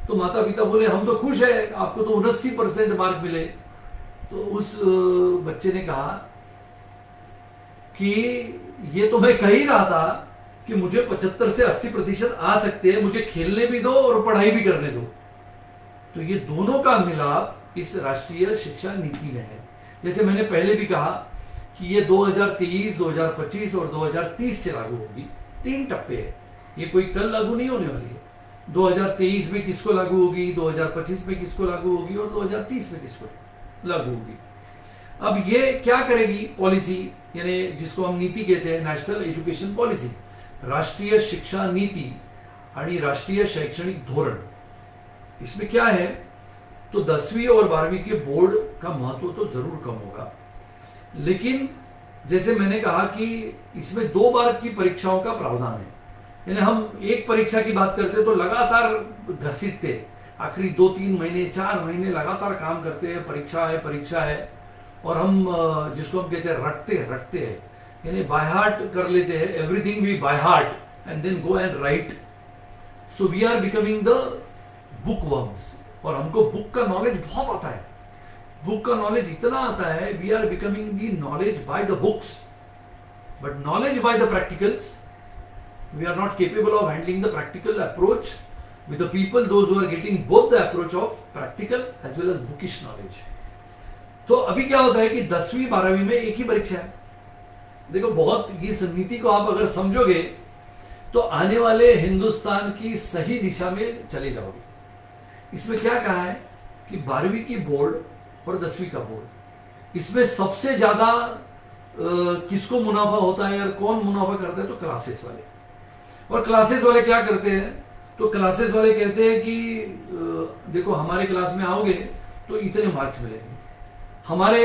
तो माता पिता बोले, हम तो खुश है, आपको तो उनस्सी परसेंट मार्क मिले। तो उस बच्चे ने कहा कि ये तो मैं कह ही रहा था कि मुझे 75 से 80 प्रतिशत आ सकते हैं मुझे खेलने भी दो और पढ़ाई भी करने दो। तो ये दोनों का मिलाप इस राष्ट्रीय शिक्षा नीति में है। जैसे मैंने पहले भी कहा कि ये 2023, 2025 और 2030 से लागू होगी। तीन टप्पे है। ये कोई कल लागू नहीं होने वाली है। 2023 में किसको लागू होगी 2025 में किसको लागू होगी और 2030 में किसको? लागू होगी। अब ये क्या करेगी पॉलिसी यानी जिसको हम नीति कहते हैं नेशनल एजुकेशन पॉलिसी राष्ट्रीय शिक्षा नीति आणि राष्ट्रीय शैक्षणिक धोरण। इसमें क्या है? तो दसवीं और बारहवीं के बोर्ड का महत्व तो ज़रूर कम होगा। लेकिन जैसे मैंने कहा कि इसमें दो बार की परीक्षाओं का प्रावधान है। यानी हम एक परीक्षा की बात करते तो लगातार घसीटते आखिरी दो तीन महीने, चार महीने लगातार काम करते हैं, परीक्षा है परीक्षा है, और हम जिसको हम कहते हैं, रटते रटते हैं। यानी बाय हार्ट कर लेते हैं everything we by heart and then go and write so we are becoming the book worms और हमको बुक का नॉलेज बहुत आता है। बुक का नॉलेज इतना आता है we are becoming the knowledge by the books but knowledge by the practicals we are not capable of handling the practical approach with the people, those who are getting both the approach of practical as well as bookish knowledge. तो अभी क्या होता है कि दसवीं, बारहवीं में एक ही परीक्षा है। देखो, बहुत इस नीति को आप अगर समझोगे तो आने वाले हिंदुस्तान की सही दिशा में चले जाओगे। इसमें क्या कहा है कि बारहवीं की बोर्ड और दसवीं का बोर्ड। इसमें सबसे ज़्यादा किसको मुनाफा होता है और कौन मुनाफा करता है? तो क्लासेस वाले। और क्लासेस वाले क्या करते हैं? तो क्लासेस वाले कहते हैं कि देखो हमारे क्लास में आओगे तो इतने मार्क्स मिलेंगे। हमारे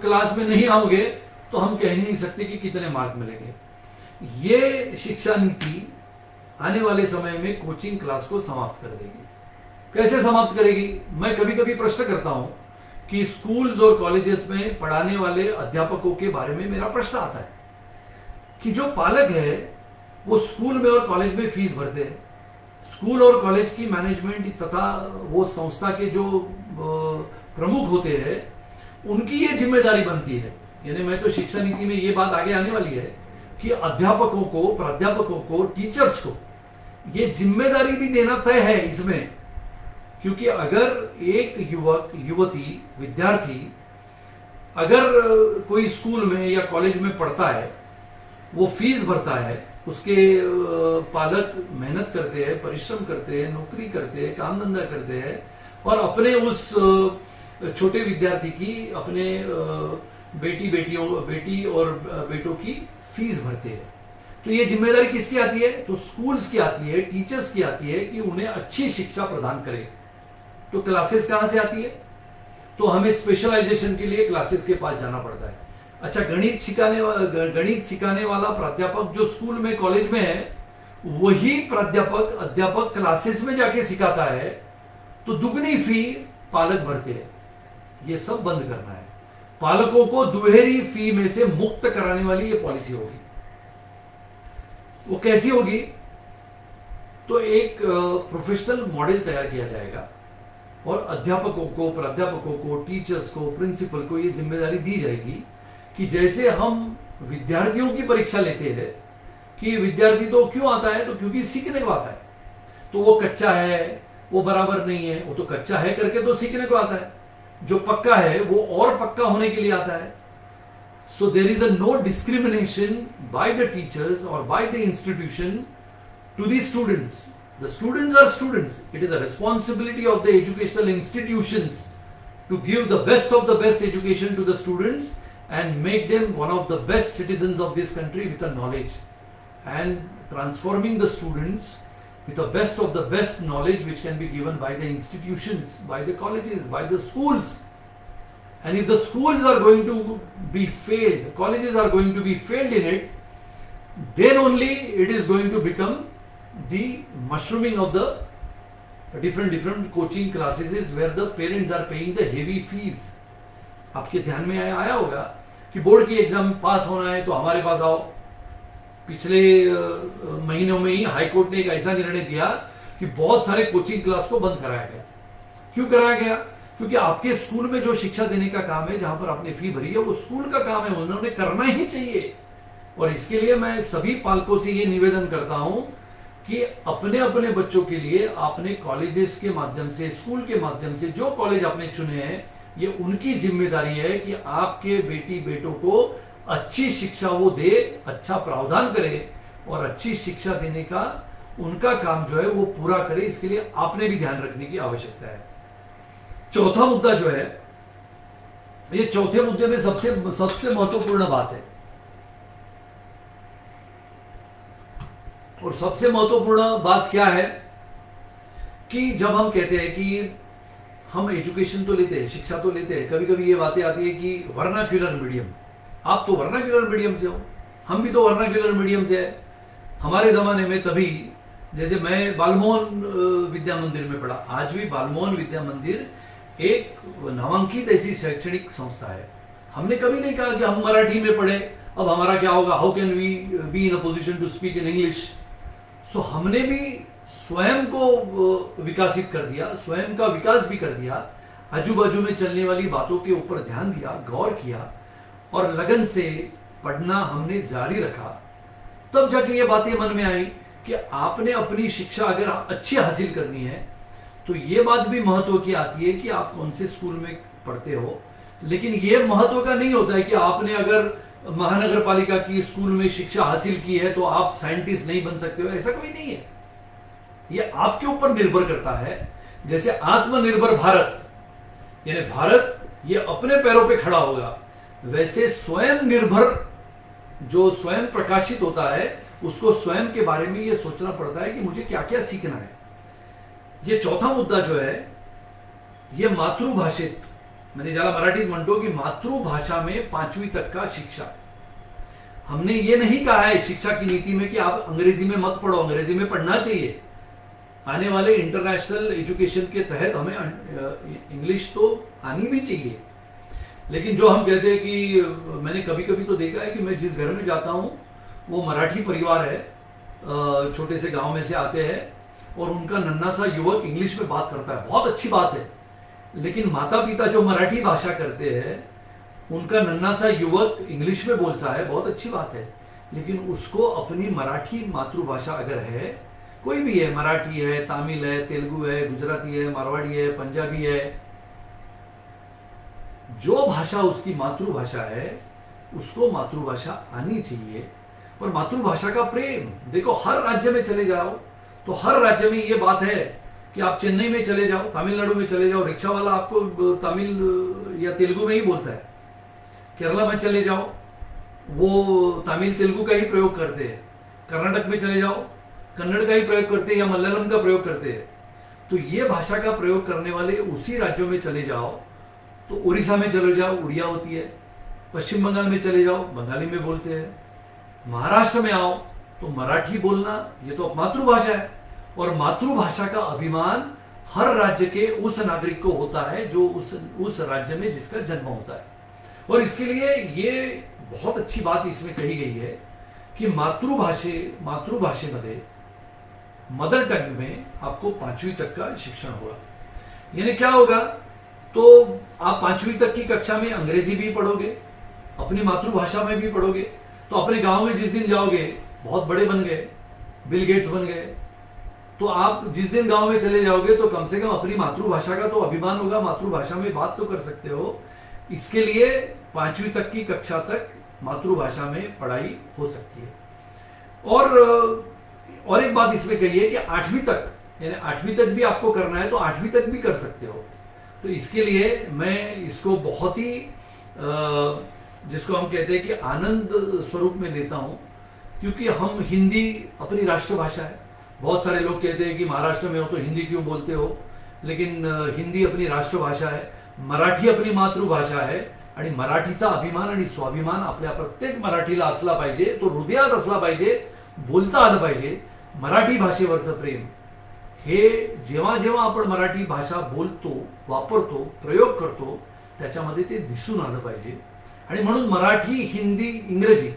क्लास में नहीं आओगे तो हम कह नहीं सकते कि कितने मार्क मिलेंगे। ये शिक्षा नीति आने वाले समय में कोचिंग क्लास को समाप्त कर देगी। कैसे समाप्त करेगी? मैं कभी कभी प्रश्न करता हूँ कि स्कूल्स और कॉलेजेस में पढ़ाने वाले अध्यापकों के बारे में मेरा प्रश्न आता है कि जो पालक है, वो स्कूल में और कॉलेज में फ़ीस भरते हैं। स्कूल और कॉलेज की मैनेजमेंट तथा वो संस्था के जो प्रमुख होते हैं, उनकी ये ज़िम्मेदारी बनती है। यानी मैं तो शिक्षा नीति में ये बात आगे आने वाली है कि अध्यापकों को, प्राध्यापकों को, टीचर्स को ये ज़िम्मेदारी भी देना तय है इसमें। क्योंकि अगर एक युवक, युवती, विद्यार्थी अगर कोई स्कूल में या कॉलेज में पढ़ता है, वो फ़ीस भरता है उसके पालक मेहनत करते हैं, परिश्रम करते हैं, नौकरी करते हैं, काम धंधा करते हैं और अपने उस छोटे विद्यार्थी की, अपने बेटी, बेटियों, बेटी और बेटों की फ़ीस भरते हैं। तो ये ज़िम्मेदारी किसकी आती है? तो स्कूल्स की आती है टीचर्स की आती है कि उन्हें अच्छी शिक्षा प्रदान करें। तो क्लासेस कहाँ से आती है? तो हमें स्पेशलाइजेशन के लिए क्लासेस के पास जाना पड़ता है। अच्छा गणित सिखाने वाला गणित सिखाने वाला प्राध्यापक जो स्कूल में, कॉलेज में है, वही प्राध्यापक, अध्यापक क्लासेस में जाके सिखाता है तो दुगनी फ़ी पालक भरते हैं। ये सब बंद करना है। पालकों को दुहेरी फ़ी में से मुक्त कराने वाली ये पॉलिसी होगी। वो कैसी होगी? तो एक प्रोफेशनल मॉडल तैयार किया जाएगा, और अध्यापकों को, प्राध्यापकों को टीचर्स को प्रिंसिपल को ये ज़िम्मेदारी दी जाएगी कि जैसे हम विद्यार्थियों की परीक्षा लेते हैं कि विद्यार्थी तो क्यों आता है तो क्योंकि सीखने को आता है। तो वो कच्चा है, वो बराबर नहीं है, वो तो कच्चा है करके तो सीखने को आता है। जो पक्का है, वो और पक्का होने के लिए आता है। So there is a no discrimination by the teachers और by the institution to the students the students are students it is a responsibility of the educational institutions to give the best of the best education to the students. And make them one of the best citizens of this country with a knowledge and transforming the students with the best of the best knowledge which can be given by the institutions, by the colleges, by the schools. And if the schools are going to be failed, the colleges are going to be failed in it, then only it is going to become the mushrooming of the different different coaching classes where the parents are paying the heavy fees. आपके ध्यान में आया, आया होगा कि board की exam pass होना है तो हमारे पास आओ। पिछले महीनों में ही हाईकोर्ट ने एक ऐसा निर्णय दिया कि बहुत सारे कोचिंग क्लास को बंद कराया गया। क्यों कराया गया? क्योंकि आपके स्कूल में जो शिक्षा देने का काम है जहाँ पर आपने फ़ी भरी है वो स्कूल का काम है उन्होंने करना ही चाहिए। और इसके लिए मैं सभी पालकों से ये निवेदन करता हूँ कि अपने अपने बच्चों के लिए आपने कॉलेजेस के माध्यम से स्कूल के माध्यम से जो कॉलेज आपने चुने हैं ये उनकी ज़िम्मेदारी है कि आपके बेटी बेटों को अच्छी शिक्षा वो दे अच्छा प्रावधान करे और अच्छी शिक्षा देने का उनका काम जो है वो पूरा करे, इसके लिए आपने भी ध्यान रखने की आवश्यकता है। चौथा मुद्दा जो है, ये चौथे मुद्दे में सबसे सबसे महत्वपूर्ण बात है। और सबसे महत्वपूर्ण बात क्या है कि जब हम कहते हैं कि हम एजुकेशन तो लेते हैं, शिक्षा तो लेते हैं। कभी कभी ये बातें आती है कि वर्नाक्यूलर मीडियम आप तो वर्नाक्यूलर मीडियम से हो। हम भी तो वर्नाक्यूलर मीडियम से है। हमारे ज़माने में तभी, जैसे मैं बालमोहन विद्या मंदिर में पढ़ा। आज भी बालमोहन विद्या मंदिर एक नामांकित ऐसी शैक्षणिक संस्था है। हमने कभी नहीं कहा कि हम मराठी में पढ़े, अब हमारा क्या होगा? How can we be in a position to speak in English so हमने भी स्वयं को विकासित कर दिया, स्वयं का विकास भी कर दिया आजू बाजू में चलने वाली बातों के ऊपर ध्यान दिया, गौर किया, और लगन से पढ़ना हमने जारी रखा। तब जाके ये बातें मन में आई कि आपने अपनी शिक्षा अगर अच्छी हासिल करनी है तो ये बात भी महत्व की आती है कि आप कौन से स्कूल में पढ़ते हो। लेकिन ये महत्व का नहीं होता है कि आपने अगर महानगर पालिका की स्कूल में शिक्षा हासिल की है तो आप साइंटिस्ट नहीं बन सकते हो, ऐसा कोई नहीं है। ये आपके ऊपर निर्भर करता है। जैसे आत्मनिर्भर भारत, यानी भारत ये अपने पैरों पे खड़ा होगा, वैसे स्वयं निर्भर जो स्वयं प्रकाशित होता है, उसको स्वयं के बारे में ये सोचना पड़ता है कि मुझे क्या क्या सीखना है। ये चौथा मुद्दा जो है, ये मातृभाषित, मैंने ज़्यादा मराठी म्हणतो की मातृभाषा में पांचवी तक का शिक्षा। हमने ये नहीं कहा है शिक्षा की नीति में कि आप अंग्रेज़ी में मत पढ़ो, अंग्रेज़ी में पढ़ना चाहिए। आने वाले इंटरनेशनल एजुकेशन के तहत हमें इंग्लिश तो आनी भी चाहिए। लेकिन जो हम कहते हैं कि मैंने कभी कभी तो देखा है कि मैं जिस घर में जाता हूँ, वो मराठी परिवार है छोटे से गाँव में से आते हैं, और उनका नन्ना सा युवक इंग्लिश में बात करता है। बहुत अच्छी बात है। लेकिन माता पिता जो मराठी भाषा करते हैं, उनका नन्ना सा युवक इंग्लिश में बोलता है, बहुत अच्छी बात है। लेकिन उसको अपनी मराठी मातृभाषा अगर है कोई भी है, मराठी है, तमिल है, तेलुगु है, गुजराती है, मारवाड़ी है, पंजाबी है, जो भाषा उसकी मातृभाषा है, उसको मातृभाषा आनी चाहिए। और मातृभाषा का प्रेम, देखो, हर राज्य में चले जाओ तो हर राज्य में ये बात है कि आप चेन्नई में चले जाओ, तमिलनाडु में चले जाओ रिक्शा वाला आपको तमिल या तेलुगु में ही बोलता है। केरला में चले जाओ, वो तमिल तेलुगु का ही प्रयोग करते हैं। कर्नाटक में चले जाओ कन्नड़ का ही प्रयोग करते हैं या मलयालम का प्रयोग करते हैं। तो ये भाषा का प्रयोग करने वाले उसी राज्यों में चले जाओ तो उड़ीसा में चले जाओ, उड़िया होती है। पश्चिम बंगाल में चले जाओ, बंगाली में बोलते हैं। महाराष्ट्र में आओ तो मराठी बोलना, ये तो मातृभाषा है। और मातृभाषा का अभिमान हर राज्य के उस नागरिक को होता है, जो उस उस राज्य में जिसका जन्म होता है। और इसके लिए ये बहुत अच्छी बात इसमें कही गई है कि मातृभाषे मातृभाषे मातृभाषेमध्ये मदर टंग में आपको पांचवी तक का शिक्षण होगा। यानी क्या होगा? तो आप पांचवी तक की कक्षा में अंग्रेज़ी भी पढ़ोगे, अपनी मातृभाषा में भी पढ़ोगे तो अपने गाँव में जिस दिन जाओगे, बहुत बड़े बन गए, बिल गेट्स बन गए तो आप जिस दिन गाँव में चले जाओगे तो कम से कम अपनी मातृभाषा का तो अभिमान होगा, मातृभाषा में बात तो कर सकते हो। इसके लिए पांचवी तक की कक्षा तक मातृभाषा में पढ़ाई हो सकती है। और और एक बात इसमें कही है कि आठवीं तक, यानी आठवीं तक भी आपको करना है तो आठवीं तक भी कर सकते हो। तो इसके लिए मैं इसको बहुत ही जिसको हम कहते हैं कि आनंद स्वरूप में लेता हूँ, क्योंकि हम हिंदी अपनी राष्ट्रभाषा है। बहुत सारे लोग कहते हैं कि महाराष्ट्र में हो तो हिंदी क्यों बोलते हो? लेकिन हिंदी अपनी राष्ट्रभाषा है, मराठी अपनी मातृभाषा आहे आणि मराठीचा अभिमान आणि स्वाभिमान आपल्या प्रत्येक मराठीला असला पाहिजे तो हृदयात असला पाहिजे, बोलता आलं पाहिजे मराठी भाषेवरचं प्रेम. हे जेव्हा जेव्हा आपण मराठी भाषा बोलतो वापरतो प्रयोग करतो त्याच्यामध्ये ते दिसून आलं पाहिजे. आणि म्हणून मराठी हिंदी इंग्रजी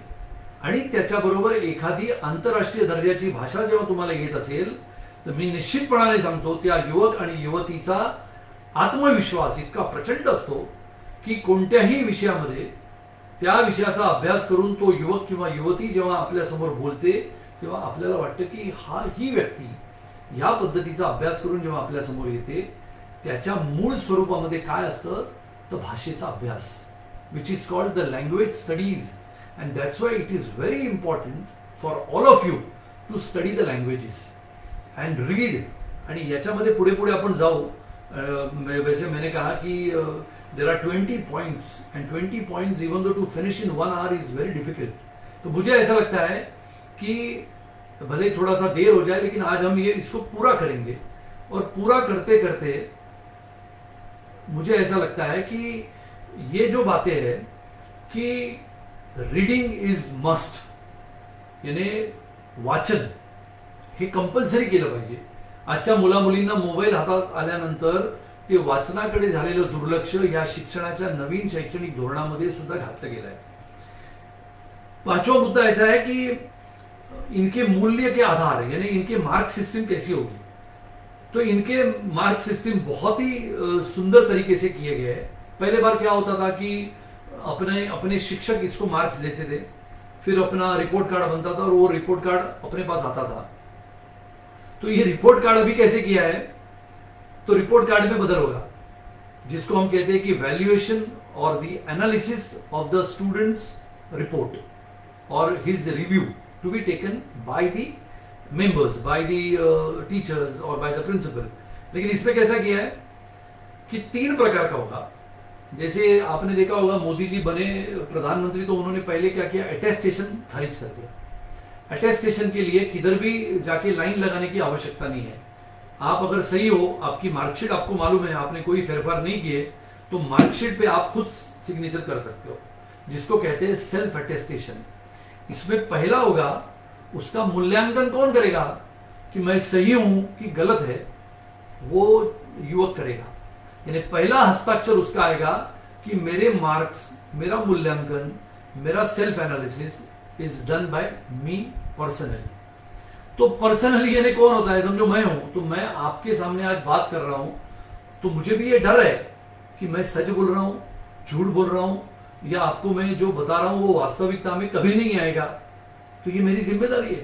आणि त्याच्याबरोबर एखादी आंतरराष्ट्रीय दर्जाची भाषा जेव्हा तुम्हाला येत असेल तर मी निश्चितपणाने सांगतो त्या युवक आणि युवतीचा आत्मविश्वास इतका प्रचंड असतो की कोणत्याही विषयामध्ये त्या विषयाचा अभ्यास करून तो युवक किंवा युवती जेव्हा आपल्यासमोर बोलते तेव्हा आपल्याला वाटतं की हा ही व्यक्ती या पद्धतीचा अभ्यास करून जेव्हा आपल्यासमोर येते त्याच्या मूळ स्वरूपामध्ये काय असतं? तर भाषेचा अभ्यास which is called the language studies and that's why it is very important for all of you to study the languages and read आणि याच्यामध्ये पुढे पुढे आपण जाऊ. वैसे मैंने कहा की there are twenty points and twenty points even though to finish in one hour is very difficult तो मुझे ऐसा लगता है कि भले थोड़ा सा देर हो जाए लेकिन आज हम ये इसको पूरा करेंगे। और पूरा करते करते मुझे ऐसा लगता है कि ये जो बातें हैं कि रीडिंग इज मस्ट याने वाचन हे कंपल्सरी केलं पाहिजे. आजच्या मुला मुलींना मोबाईल हातात आल्यानंतर ते वाचनाकडे झालेलं दुर्लक्ष या शिक्षणाच्या नवीन शैक्षणिक धोरणामध्ये सुद्धा घातलं गेलं आहे पाचवा मुद्दा ऐसा आहे की इनके मूल्य के आधार यानी इनके मार्क सिस्टम कैसी होगी? तो इनके मार्क सिस्टम बहुत ही सुंदर तरीके से किए गए हैं। पहले बार क्या होता था कि अपने अपने शिक्षक इसको मार्क्स देते थे, फिर अपना रिपोर्ट कार्ड बनता था और वो रिपोर्ट कार्ड अपने पास आता था। तो ये रिपोर्ट कार्ड अभी कैसे किया है? तो रिपोर्ट कार्ड में बदल होगा, जिसको हम कहते हैं कि वैल्यूएशन और the analysis of the students report और his review to be taken by the members by the teachers और बाय द प्रिंसिपल लेकिन इसमें कैसा किया है कि तीन प्रकार का होगा। जैसे आपने देखा होगा, मोदी जी बने, प्रधानमंत्री तो उन्होंने पहले क्या किया? अटेस्टेशन खारिज कर दिया। अटेस्टेशन के लिए किधर भी जाके लाइन लगाने की आवश्यकता नहीं है। आप अगर सही हो, आपकी मार्कशीट आपको मालूम है, आपने कोई फेरफार नहीं किए तो मार्कशीट पे आप खुद सिग्नेचर कर सकते हो, जिसको कहते हैं सेल्फ अटेस्टेशन इसमें पहला होगा, उसका मूल्यांकन कौन करेगा? कि मैं सही हूँ कि गलत है, वो युवक करेगा। यानी पहला हस्ताक्षर उसका आएगा कि मेरे मार्क्स, मेरा मूल्यांकन, मेरा self analysis is done by me personally. तो पर्सनली यानी कौन होता है? समझो मैं हूँ तो मैं आपके सामने आज बात कर रहा हूँ तो मुझे भी ये डर है कि मैं सच बोल रहा हूँ, झूठ बोल रहा हूँ या आपको मैं जो बता रहा हूँ वो वास्तविकता में कभी नहीं आएगा। तो ये मेरी ज़िम्मेदारी है।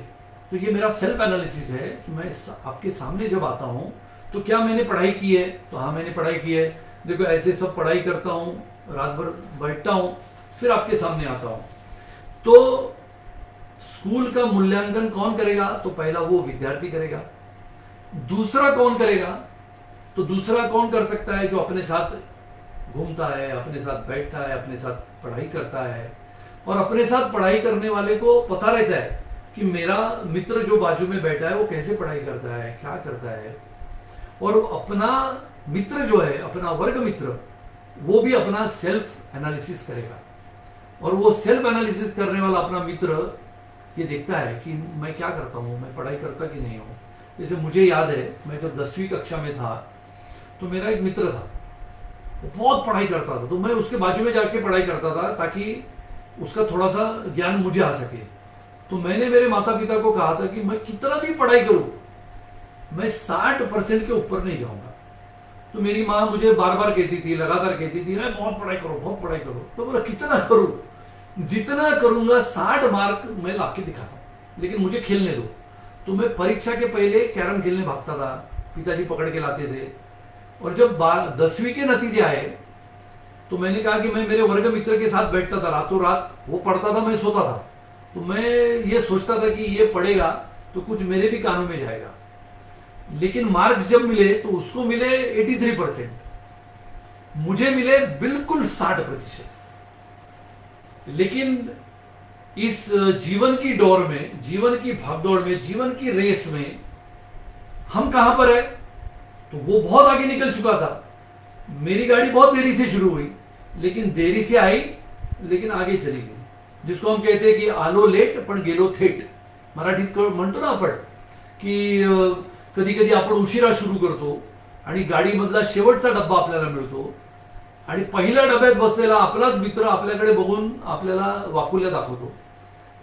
तो ये मेरा सेल्फ एनालिसिस है कि मैं आपके सामने जब आता हूँ तो क्या मैंने पढ़ाई की है? तो हाँ मैंने पढ़ाई की है। देखो, ऐसे सब पढ़ाई करता हूँ, रात भर बैठता हूँ, फिर आपके सामने आता हूँ। तो स्कूल का मूल्यांकन कौन करेगा? तो पहला वो विद्यार्थी करेगा। दूसरा कौन करेगा? तो दूसरा कौन कर सकता है जो अपने साथ घूमता है, अपने साथ बैठता है, अपने साथ पढ़ाई करता है। और अपने साथ पढ़ाई करने वाले को पता रहता है कि मेरा मित्र जो बाजू में बैठा है, वो कैसे पढ़ाई करता है, क्या करता है। और अपना मित्र जो है, अपना वर्ग मित्र, वो भी अपना सेल्फ एनालिसिस करेगा। और वो सेल्फ एनालिसिस करने वाला अपना मित्र ये देखता है कि मैं क्या करता हूँ, मैं पढ़ाई करता कि नहीं हूँ। जैसे मुझे याद है, मैं जब दसवीं कक्षा में था तो मेरा एक मित्र था। बहुत पढ़ाई करता था तो मैं उसके बाजू में जाके पढ़ाई करता था ताकि उसका थोड़ा सा ज्ञान मुझे आ सके। तो मैंने मेरे माता पिता को कहा था कि मैं कितना भी पढ़ाई करूँ मैं साठ परसेंट के ऊपर नहीं जाऊँगा। तो मेरी माँ मुझे बार बार कहती थी लगातार कहती थी "अरे, बहुत पढ़ाई करो बहुत पढ़ाई करो। तो बोला कितना करूँ? जितना करूँगा साठ मार्क मैं लाके दिखाता हूँ लेकिन मुझे खेलने दो। तो मैं परीक्षा के पहले कैरम खेलने भागता था पिताजी पकड़ के लाते थे। और जब दसवीं के नतीजे आए तो मैंने कहा कि मैं मेरे वर्ग मित्र के साथ बैठता था रातों रात। वो पढ़ता था, मैं सोता था। तो मैं ये सोचता था कि ये पढ़ेगा तो कुछ मेरे भी कानों में जाएगा। लेकिन मार्क्स जब मिले तो उसको मिले 83 परसेंट मुझे मिले बिल्कुल 60 प्रतिशत। लेकिन इस जीवन की दौड़ में, जीवन की भागदौड़ में, जीवन की रेस में हम कहाँ पर है? तो वो बहुत आगे निकल चुका था। मेरी गाड़ी बहुत देरी से शुरू हुई, लेकिन देरी से आई, लेकिन आगे चली गई। जिसको हम कहते हैं की आलो लेट पण गेलो थेट। मराठीत म्हणतो ना आपण की कधी कधी आपण उशिरा सुरू करतो आणि गाडीमधला शेवटचा डब्बा आपल्याला मिळतो आणि पहिल्या डब्यात बसलेला आपलाच मित्र आपल्याकडे बघून आपल्याला वाकुल्या दाखवतो.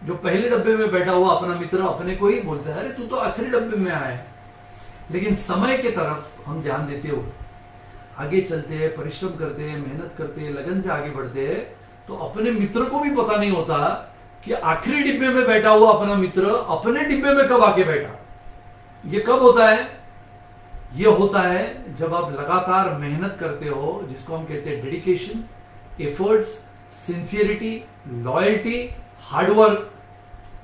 जो पहले डब्बे में बैठा हुआ अपना मित्र अपने को ही बोलता है, अरे, तू तो आखिरी डब्बे में आया है। लेकिन समय के तरफ़ हम ध्यान देते हो आगे चलते हैं, परिश्रम करते हैं, मेहनत करते हैं, लगन से आगे बढ़ते हैं तो अपने मित्र को भी पता नहीं होता कि आखिरी डिब्बे में बैठा हुआ अपना मित्र अपने डिब्बे में कब आके बैठा। ये कब होता है? ये होता है जब आप लगातार मेहनत करते हो, जिसको हम कहते हैं dedication efforts sincerity loyalty hard work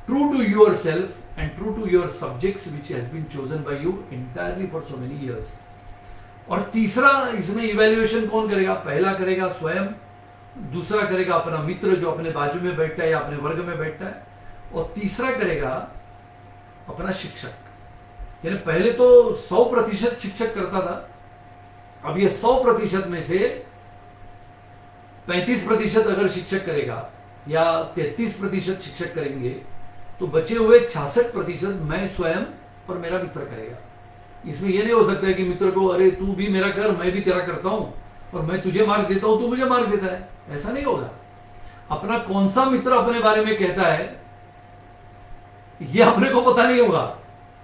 true to yourself and true to your subjects which has been chosen by you entirely for so many years. और तीसरा, इसमें इवेल्युएशन कौन करेगा? पहला करेगा स्वयं, दूसरा करेगा अपना मित्र जो अपने बाजू में बैठता है या अपने वर्ग में बैठता है, और तीसरा करेगा अपना शिक्षक। यानी पहले तो 100 प्रतिशत शिक्षक करता था, अब ये 100 प्रतिशत में से 35 प्रतिशत अगर शिक्षक करेगा या 33 प्रतिशत शिक्षक करेंगे तो बचे हुए छियासठ प्रतिशत मैं स्वयं और मेरा मित्र करेगा। इसमें यह नहीं हो सकता है कि मित्र को, अरे, तू भी मेरा कर, मैं भी तेरा करता हूँ और मैं तुझे मार्क देता हूँ, तू मुझे मार्क देता है। ऐसा नहीं होगा। अपना कौन सा मित्र अपने बारे में कहता है यह अपने को पता नहीं होगा।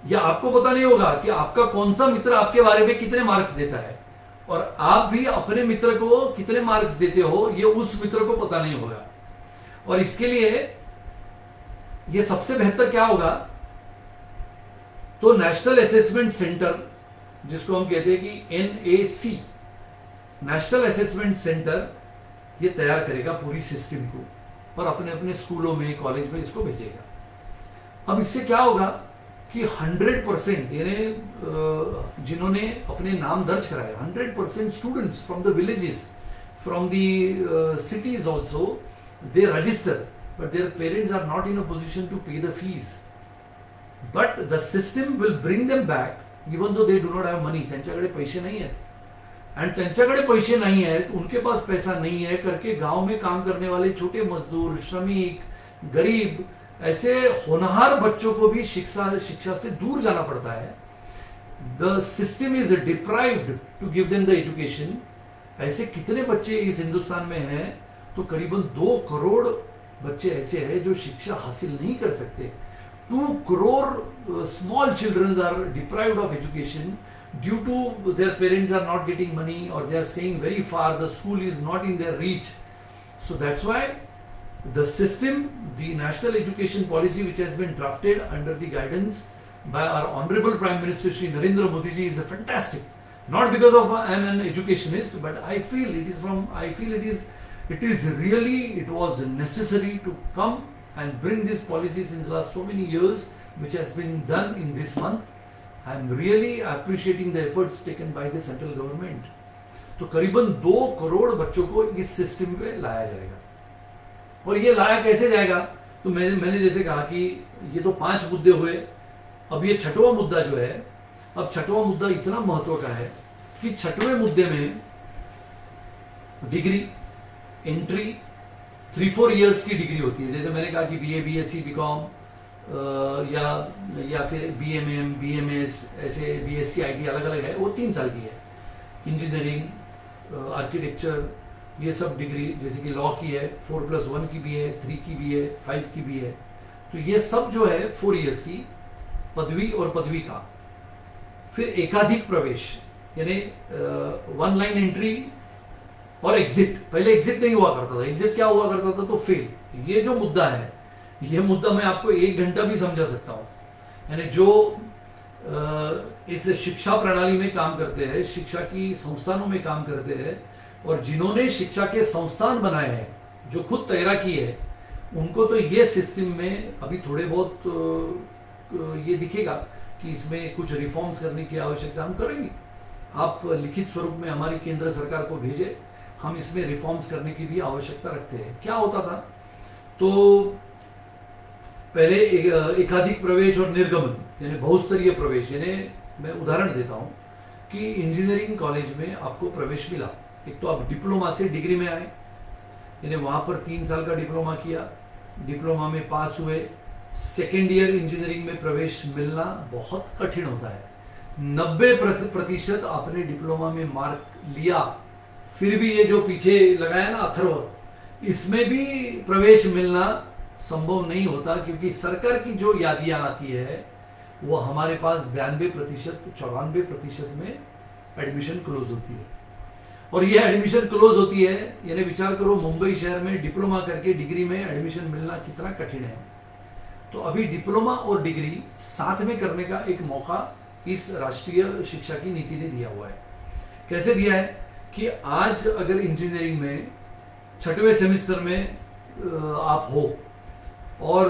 या आपको पता नहीं होगा कि आपका कौन सा मित्र आपके बारे में कितने मार्क्स देता है। और आप भी अपने मित्र को कितने मार्क्स देते हो यह उस मित्र को पता नहीं होगा। और इसके लिए यह सबसे बेहतर क्या होगा? तो नेशनल असेसमेंट सेंटर जिसको हम कहते हैं कि N A C national assessment centre ये तैयार करेगा पूरी सिस्टम को और अपने अपने स्कूलों में कॉलेज में इसको भेजेगा। अब इससे क्या होगा कि 100 परसेंट यानी जिन्होंने अपने नाम दर्ज कराए 100 percent students from the villages from the cities also they register but their parents are not in a position to pay the fees but the system will bring them back even though they do not have money त्यांच्याकडे पैसे नाही आहेत. आणि त्यांच्याकडे पैसे नहीं है उनके पास पैसा नहीं है करके गाँव में काम करने वाले छोटे मजदूर, श्रमिक, गरीब, ऐसे होनहार बच्चों को भी शिक्षा शिक्षा से दूर जाना पड़ता है। The system is deprived to give them the education ऐसे कितने बच्चे इस हिंदुस्तान में हैं तो करीबन दो करोड़ बच्चे ऐसे है जो शिक्षा हासिल नहीं कर सकते। Two crore small children are deprived of education due to their parents are not getting money और they are staying very far the school is not in their reach so that's why the system the national education policy which has been drafted under the guidance by our honourable prime minister Shri Narendra Modi ji is a fantastic not because of I am an educationist but I feel it is from I feel it is it is really, it was necessary to come and bring this policy since last so many years which has been done in this month. I am really appreciating the efforts taken by the central government. तो करीबन दो करोड़ बच्चों को इस system पे लाया जाएगा और ये लाया कैसे जाएगा तो मैंने मैंने जैसे कहा कि ये तो पाँच मुद्दे हुए अब ये छठवां मुद्दा जो है अब छठवां मुद्दा इतना महत्व का है कि छठवें मुद्दे में degree entry three four years की डिग्री होती है। जैसे मैंने कहा कि B A B S C B com या या फिर B M M B M S ऐसे B S C I T अलग अलग है। वो तीन साल की है। इंजीनियरिंग आर्किटेक्चर ये सब डिग्री जैसे कि लॉ की है फोर प्लस वन की भी है थ्री की भी है फाइव की भी है। तो ये सब जो है फोर इयर्स की पदवी और पदवी का। फिर एकाधिक प्रवेश, यानी वन लाइन एंट्री और एग्जिट पहले एग्जिट नहीं हुआ करता था. एग्जिट क्या हुआ करता था? तो फेल ये जो मुद्दा है, ये मुद्दा मैं आपको एक घंटा भी समझा सकता हूँ. यानी जो इस शिक्षा प्रणाली में काम करते हैं, शिक्षा की संस्थानों में काम करते हैं, और जिन्होंने शिक्षा के संस्थान बनाए हैं, जो खुद तैराकी है, उनको तो ये सिस्टम में अभी थोड़े बहुत ये दिखेगा कि इसमें कुछ रिफॉर्म्स करने की आवश्यकता हम करेंगे। आप लिखित स्वरूप में हमारी केंद्र सरकार को भेजे। हम इसमें रिफॉर्म्स करने की भी आवश्यकता रखते हैं। क्या होता था? तो पहले एकाधिक प्रवेश और निर्गमन, यानी बहुस्तरीय प्रवेश, यानी मैं उदाहरण देता हूँ कि इंजीनियरिंग कॉलेज में आपको प्रवेश मिला। एक तो आप डिप्लोमा से डिग्री में आए, यानी वहाँ पर तीन साल का डिप्लोमा किया डिप्लोमा में पास हुए। सेकेंड ईयर इंजीनियरिंग में प्रवेश मिलना बहुत कठिन होता है। नब्बे प्रतिशत आपने डिप्लोमा में मार्क लिया। फिर भी ये जो पीछे लगाया ना अथर्व, इसमें भी प्रवेश मिलना संभव नहीं होता क्योंकि सरकार की जो यादियाँ आती है, वो हमारे पास बयानबे प्रतिशत, चौरानवे प्रतिशत में एडमिशन क्लोज होती है। और ये एडमिशन क्लोज होती है, यानी विचार करो मुंबई शहर में डिप्लोमा करके डिग्री में एडमिशन मिलना कितना कठिन है। तो अभी डिप्लोमा और डिग्री साथ में करने का एक मौका इस राष्ट्रीय शिक्षा की नीति ने दिया हुआ है। कैसे दिया है? कि आज अगर इंजीनियरिंग में, छठवें सेमेस्टर में आप हो, और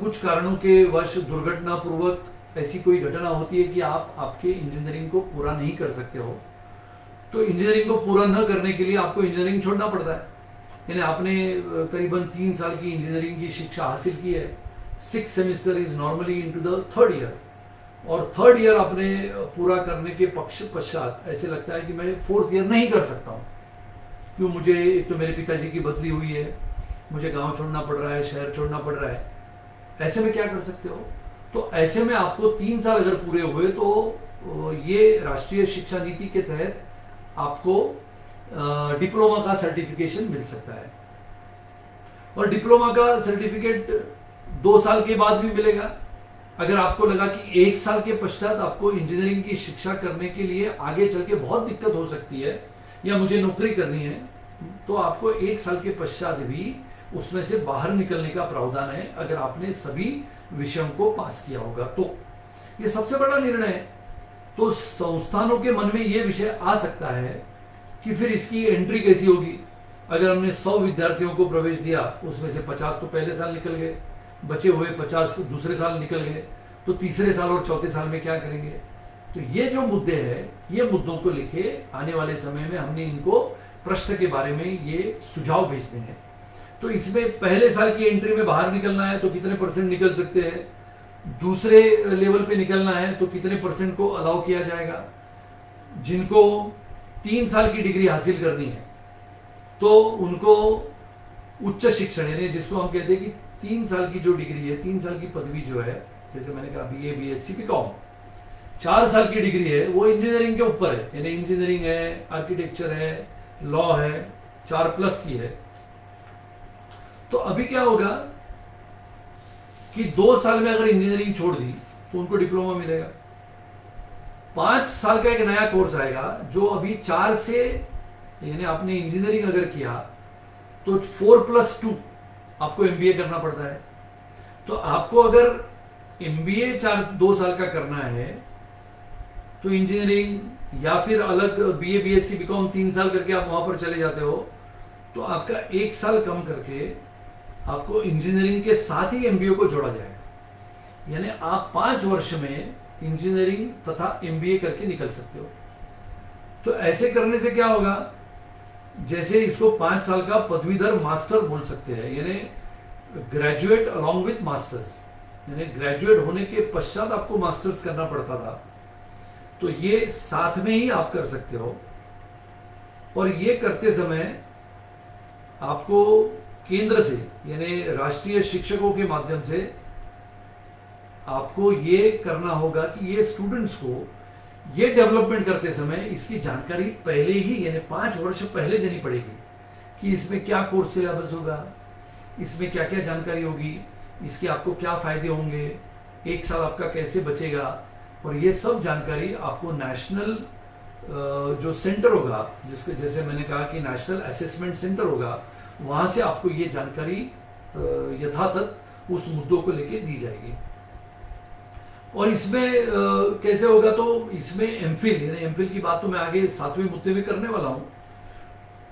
कुछ कारणों के वश दुर्घटना पूर्वक ऐसी कोई घटना होती है कि आप आपके इंजीनियरिंग को पूरा नहीं कर सकते हो तो इंजीनियरिंग को पूरा न करने के लिए आपको इंजीनियरिंग छोड़ना पड़ता है। यानी आपने करीबन तीन साल की इंजीनियरिंग की शिक्षा हासिल की है six semester is normally in to the third year और थर्ड ईयर अपने पूरा करने के पक्ष पश्चात ऐसे लगता है कि मैं फोर्थ ईयर नहीं कर सकता हूँ। क्यों? मुझे एक तो मेरे पिताजी की बदली हुई है। मुझे गाँव छोड़ना पड़ रहा है, शहर छोड़ना पड़ रहा है। ऐसे में क्या कर सकते हो? तो ऐसे में आपको तीन साल अगर पूरे हुए तो ये राष्ट्रीय शिक्षा नीति के तहत आपको डिप्लोमा का सर्टिफिकेशन मिल सकता है। और डिप्लोमा का सर्टिफिकेट दो साल के बाद भी मिलेगा। अगर आपको लगा कि एक साल के पश्चात आपको इंजीनियरिंग की शिक्षा करने के लिए आगे चल के बहुत दिक्कत हो सकती है या मुझे नौकरी करनी है तो आपको एक साल के पश्चात भी उसमें से बाहर निकलने का प्रावधान है, अगर आपने सभी विषयों को पास किया होगा तो। ये सबसे बड़ा निर्णय है। तो संस्थानों के मन में यह विषय आ सकता है कि फिर इसकी एंट्री कैसी होगी? अगर हमने सौ विद्यार्थियों को प्रवेश दिया, उसमें से पचास तो पहले साल निकल गए। बचे हुए पचास दूसरे साल निकल गए तो तीसरे साल और चौथे साल में क्या करेंगे? तो ये जो मुद्दे हैं, ये मुद्दों को लिखे आने वाले समय में हमने इनको प्रश्न के बारे में ये सुझाव भेजने हैं। तो इसमें पहले साल की एंट्री में बाहर निकलना है तो कितने परसेंट निकल सकते हैं? दूसरे लेवल पे निकलना है तो कितने परसेंट को अलाउ किया जाएगा? जिनको तीन साल की डिग्री हासिल करनी है तो उनको उच्च शिक्षण यानी जिसको हम कहते हैं कि तीन साल की जो डिग्री है, तीन साल की पदवी जो है, जैसे मैंने कहा B A B S C B com चार साल की डिग्री है, वो इंजीनियरिंग के ऊपर है, यानी इंजीनियरिंग है आर्किटेक्चर है लॉ है, चार प्लस की है. तो अभी क्या होगा कि दो साल में अगर इंजीनियरिंग छोड़ दी तो उनको डिप्लोमा मिलेगा. पाँच साल का एक नया कोर्स आएगा, जो अभी चार से, यानी आपने इंजीनियरिंग अगर किया तो फोर प्लस टू आपको एमबीए करना पड़ता है। तो आपको अगर एमबीए चार, दो साल का करना है तो इंजीनियरिंग या फिर अलग बी बीए बीएससी बीकॉम तीन साल करके आप वहाँ पर चले जाते हो तो आपका एक साल कम करके आपको इंजीनियरिंग के साथ ही एमबीए को जोड़ा जाएगा यानी आप पाँच वर्ष में इंजीनियरिंग तथा एमबीए करके निकल सकते हो। तो ऐसे करने से क्या होगा? जैसे इसको पाँच साल का पदवीधर मास्टर बोल सकते हैं, यानी ग्रेजुएट अलोंग विथ मास्टर्स यानी ग्रेजुएट होने के पश्चात आपको मास्टर्स करना पड़ता था। तो ये साथ में ही आप कर सकते हो। और ये करते समय आपको केंद्र से, यानी राष्ट्रीय शिक्षकों के माध्यम से आपको ये करना होगा कि ये स्टूडेंट्स को ये डेवलपमेंट करते समय इसकी जानकारी पहले ही, यानी पाँच वर्ष पहले देनी पड़ेगी कि इसमें क्या कोर्स सिलेबस होगा, इसमें क्या क्या जानकारी होगी, इसके आपको क्या फ़ायदे होंगे, एक साल आपका कैसे बचेगा, और ये सब जानकारी आपको नेशनल जो सेंटर होगा, जिसके, जैसे मैंने कहा कि नेशनल असेसमेंट सेंटर होगा, वहाँ से आपको ये जानकारी यथातथ उस मुद्दों को लेके दी जाएगी। और इसमें कैसे होगा तो इसमें एमफिल यानी एमफिल की बात तो मैं आगे सातवें मुद्दे में करने वाला हूँ।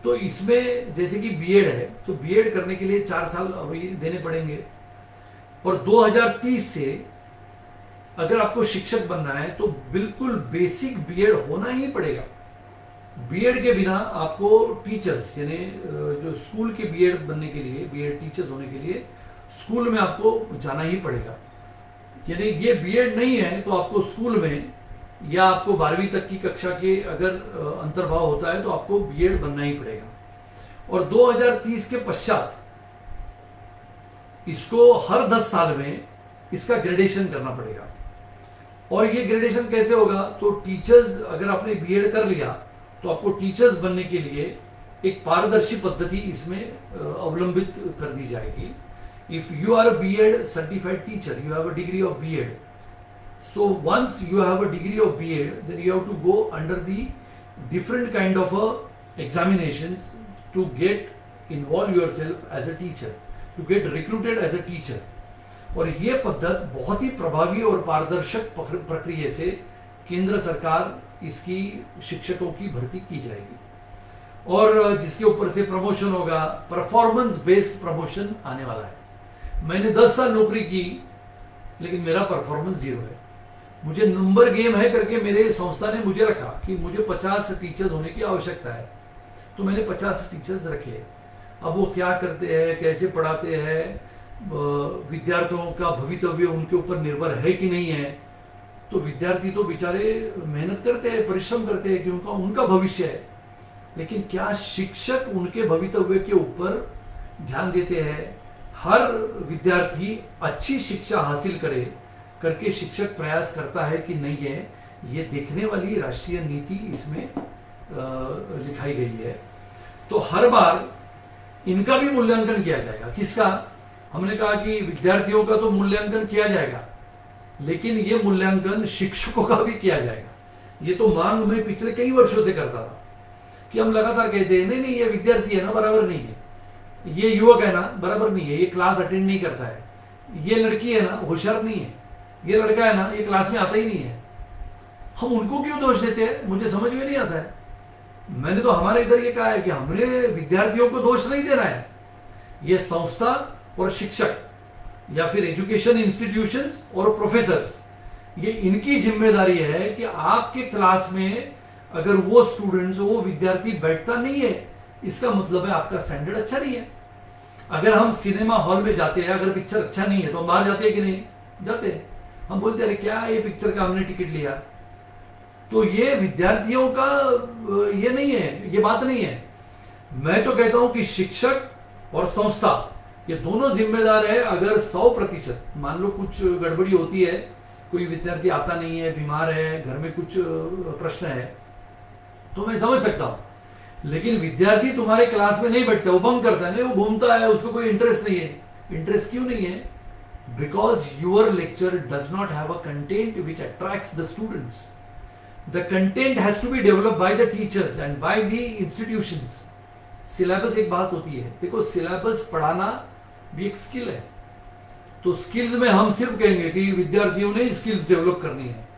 तो इसमें जैसे कि बीएड है तो बीएड करने के लिए चार साल अभी देने पड़ेंगे। और 2030 से अगर आपको शिक्षक बनना है तो बिल्कुल बेसिक बीएड होना ही पड़ेगा। बीएड के बिना आपको टीचर्स यानी जो स्कूल के बीएड बनने के लिए बीएड टीचर्स होने के लिए स्कूल में आपको जाना ही पड़ेगा। यानी ये बीएड नहीं है तो आपको स्कूल में या आपको बारहवीं तक की कक्षा के अगर अंतर्भाव होता है तो आपको बीएड बनना ही पड़ेगा। और 2030 के पश्चात इसको हर 10 साल में इसका ग्रेडेशन करना पड़ेगा। और ये ग्रेडेशन कैसे होगा? तो टीचर्स अगर आपने बीएड कर लिया तो आपको टीचर्स बनने के लिए एक पारदर्शी पद्धति इसमें अवलंबित कर दी जाएगी। If you are a B.Ed certified teacher, you have a degree of B.Ed. So once you have a degree of B.Ed, then you have to go under the different kind of a examinations to get involve yourself as a teacher, to get recruited as a teacher. और ये पद्धत बहुत ही प्रभावी और पारदर्शक प्रक्रिया से केंद्र सरकार इसकी शिक्षकों की भर्ती की जाएगी और जिसके ऊपर से प्रमोशन होगा परफॉर्मेंस बेस्ड प्रमोशन आने वाला है मैंने दस साल नौकरी की, लेकिन मेरा परफॉर्मेंस ज़ीरो है। मुझे नंबर गेम है करके मेरे संस्था ने मुझे रखा कि मुझे पचास टीचर्स होने की आवश्यकता है। तो मैंने पचास टीचर्स रखे। अब वो क्या करते हैं, कैसे पढ़ाते हैं विद्यार्थियों का भवितव्य उनके ऊपर निर्भर है कि नहीं है? तो विद्यार्थी तो बेचारे मेहनत करते हैं, परिश्रम करते हैं क्योंकि उनका भविष्य है। लेकिन क्या शिक्षक उनके भवितव्य के ऊपर ध्यान देते हैं? हर विद्यार्थी अच्छी शिक्षा हासिल करे, करके शिक्षक प्रयास करता है कि नहीं है, ये देखने वाली राष्ट्रीय नीति इसमें लिखाई गई है। तो हर बार इनका भी मूल्यांकन किया जाएगा। किसका? हमने कहा कि विद्यार्थियों का तो मूल्यांकन किया जाएगा, लेकिन ये मूल्यांकन शिक्षकों का भी किया जाएगा। ये तो मांग में पिछले कई वर्षों से करता था कि हम लगातार कहते हैं, नहीं नहीं, ये विद्यार्थी है ना, बराबर नहीं है। ये युवक है ना, बराबर नहीं है, ये क्लास अटेंड नहीं करता है। ये लड़की है ना, होशियार नहीं है। ये लड़का है ना, ये क्लास में आता ही नहीं है। हम उनको क्यों दोष देते हैं? मुझे समझ में नहीं आता है। मैंने तो हमारे इधर ये कहा है कि हमने विद्यार्थियों को दोष नहीं देना है। ये संस्था और शिक्षक, या फिर एजुकेशन इंस्टीट्यूशन और प्रोफेसर्स ये इनकी ज़िम्मेदारी है कि आपके क्लास में अगर वो स्टूडेंट्स वो विद्यार्थी बैठता नहीं है इसका मतलब है आपका स्टैंडर्ड अच्छा नहीं है। अगर हम सिनेमा हॉल में जाते हैं, अगर पिक्चर अच्छा नहीं है तो हम बाहर जाते हैं कि नहीं? जाते हैं। हम बोलते हैं क्या ये पिक्चर का हमने टिकट लिया? तो ये विद्यार्थियों का ये नहीं है, ये बात नहीं है। मैं तो कहता हूँ कि शिक्षक और संस्था, ये दोनों जिम्मेदार है। अगर सौ प्रतिशत, मान लो कुछ गड़बड़ी होती है, कोई विद्यार्थी आता नहीं है, बीमार है, घर में कुछ प्रश्न है तो मैं समझ सकता हूँ। लेकिन विद्यार्थी तुम्हारे क्लास में नहीं बैठता, वो बंक करता है, नहीं, वो घूमता है, उसको कोई इंटरेस्ट नहीं है। इंटरेस्ट क्यों नहीं है? Because your lecture does not have a content which attracts the students the content has to be develop by the teachers and by the institutions syllabus एक बात होती है। देखो सिलेबस पढ़ाना भी एक स्किल है। तो स्किल्स में हम सिर्फ़ कहेंगे कि विद्यार्थियों ने स्किल्स डेवलप करनी है।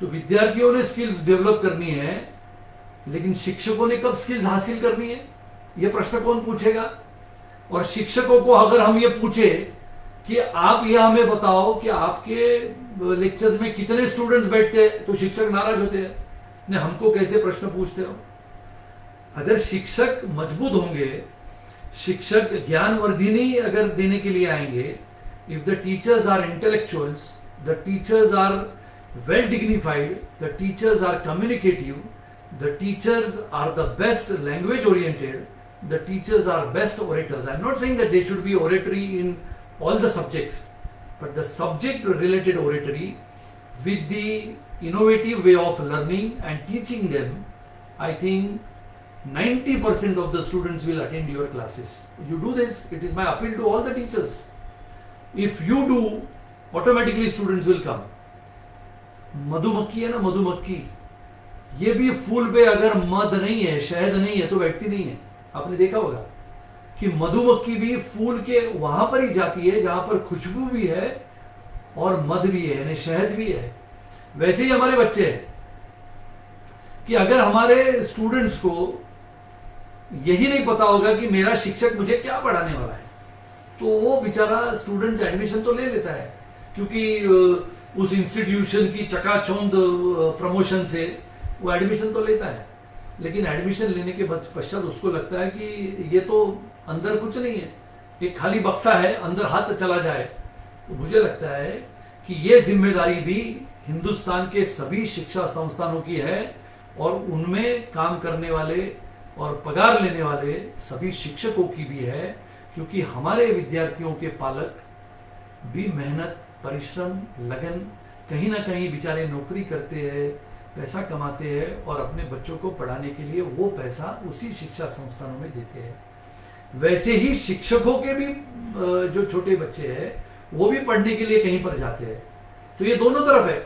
तो विद्यार्थियों ने स्किल्स डेवलप करनी है लेकिन शिक्षकों ने कब स्किल्स हासिल करनी है? यह प्रश्न कौन पूछेगा? और शिक्षकों को अगर हम ये पूछे कि आप यह हमें बताओ कि आपके लेक्चर्स में कितने स्टूडेंट्स बैठते हैं तो शिक्षक नाराज़ होते हैं। ने, हमको कैसे प्रश्न पूछते हो? अगर शिक्षक मज़बूत होंगे, शिक्षक ज्ञानवर्धिनी अगर देने के लिए आएँगे if the teachers are intellectuals the teachers are well dignified the teachers are communicative the teachers are the best language oriented, the teachers are best orators. I'm not saying that they should be oratory in all the subjects, but the subject related oratory with the innovative way of learning and teaching them, I think 90% of the students will attend your classes. You do this, it is my appeal to all the teachers. If you do, automatically students will come. Madhumakki and Madhumakki ये भी फूल पे अगर मध नहीं है, शहद नहीं है तो व्यक्ति नहीं है। आपने देखा होगा कि मधुमक्खी भी फूल के वहाँ पर ही जाती है, जहाँ पर खुशबू भी है और मध भी है, यानी शहद भी है। वैसे ही हमारे बच्चे हैं कि अगर हमारे स्टूडेंट्स को यही नहीं पता होगा कि मेरा शिक्षक मुझे क्या पढ़ाने वाला है तो वो बेचारा स्टूडेंट एडमिशन तो ले लेता है, क्योंकि उस इंस्टीट्यूशन की चकाचौंध प्रमोशन से वो एडमिशन तो लेता है, लेकिन एडमिशन लेने के पश्चात उसको लगता है कि ये तो अंदर कुछ नहीं है। एक खाली बक्सा है, अंदर हाथ चला जाए। तो मुझे लगता है कि ये ज़िम्मेदारी भी हिंदुस्तान के सभी शिक्षा संस्थानों की है और उनमें काम करने वाले और पगार लेने वाले सभी शिक्षकों की भी है, क्योंकि हमारे विद्यार्थियों के पालक भी मेहनत, परिश्रम, लगन कहीं ना कहीं बेचारे नौकरी करते हैं पैसा कमाते हैं और अपने बच्चों को पढ़ाने के लिए वो पैसा उसी शिक्षा संस्थानों में देते हैं। वैसे ही शिक्षकों के भी जो छोटे बच्चे हैं, वो भी पढ़ने के लिए कहीं पर जाते हैं। तो ये दोनों तरफ़ है।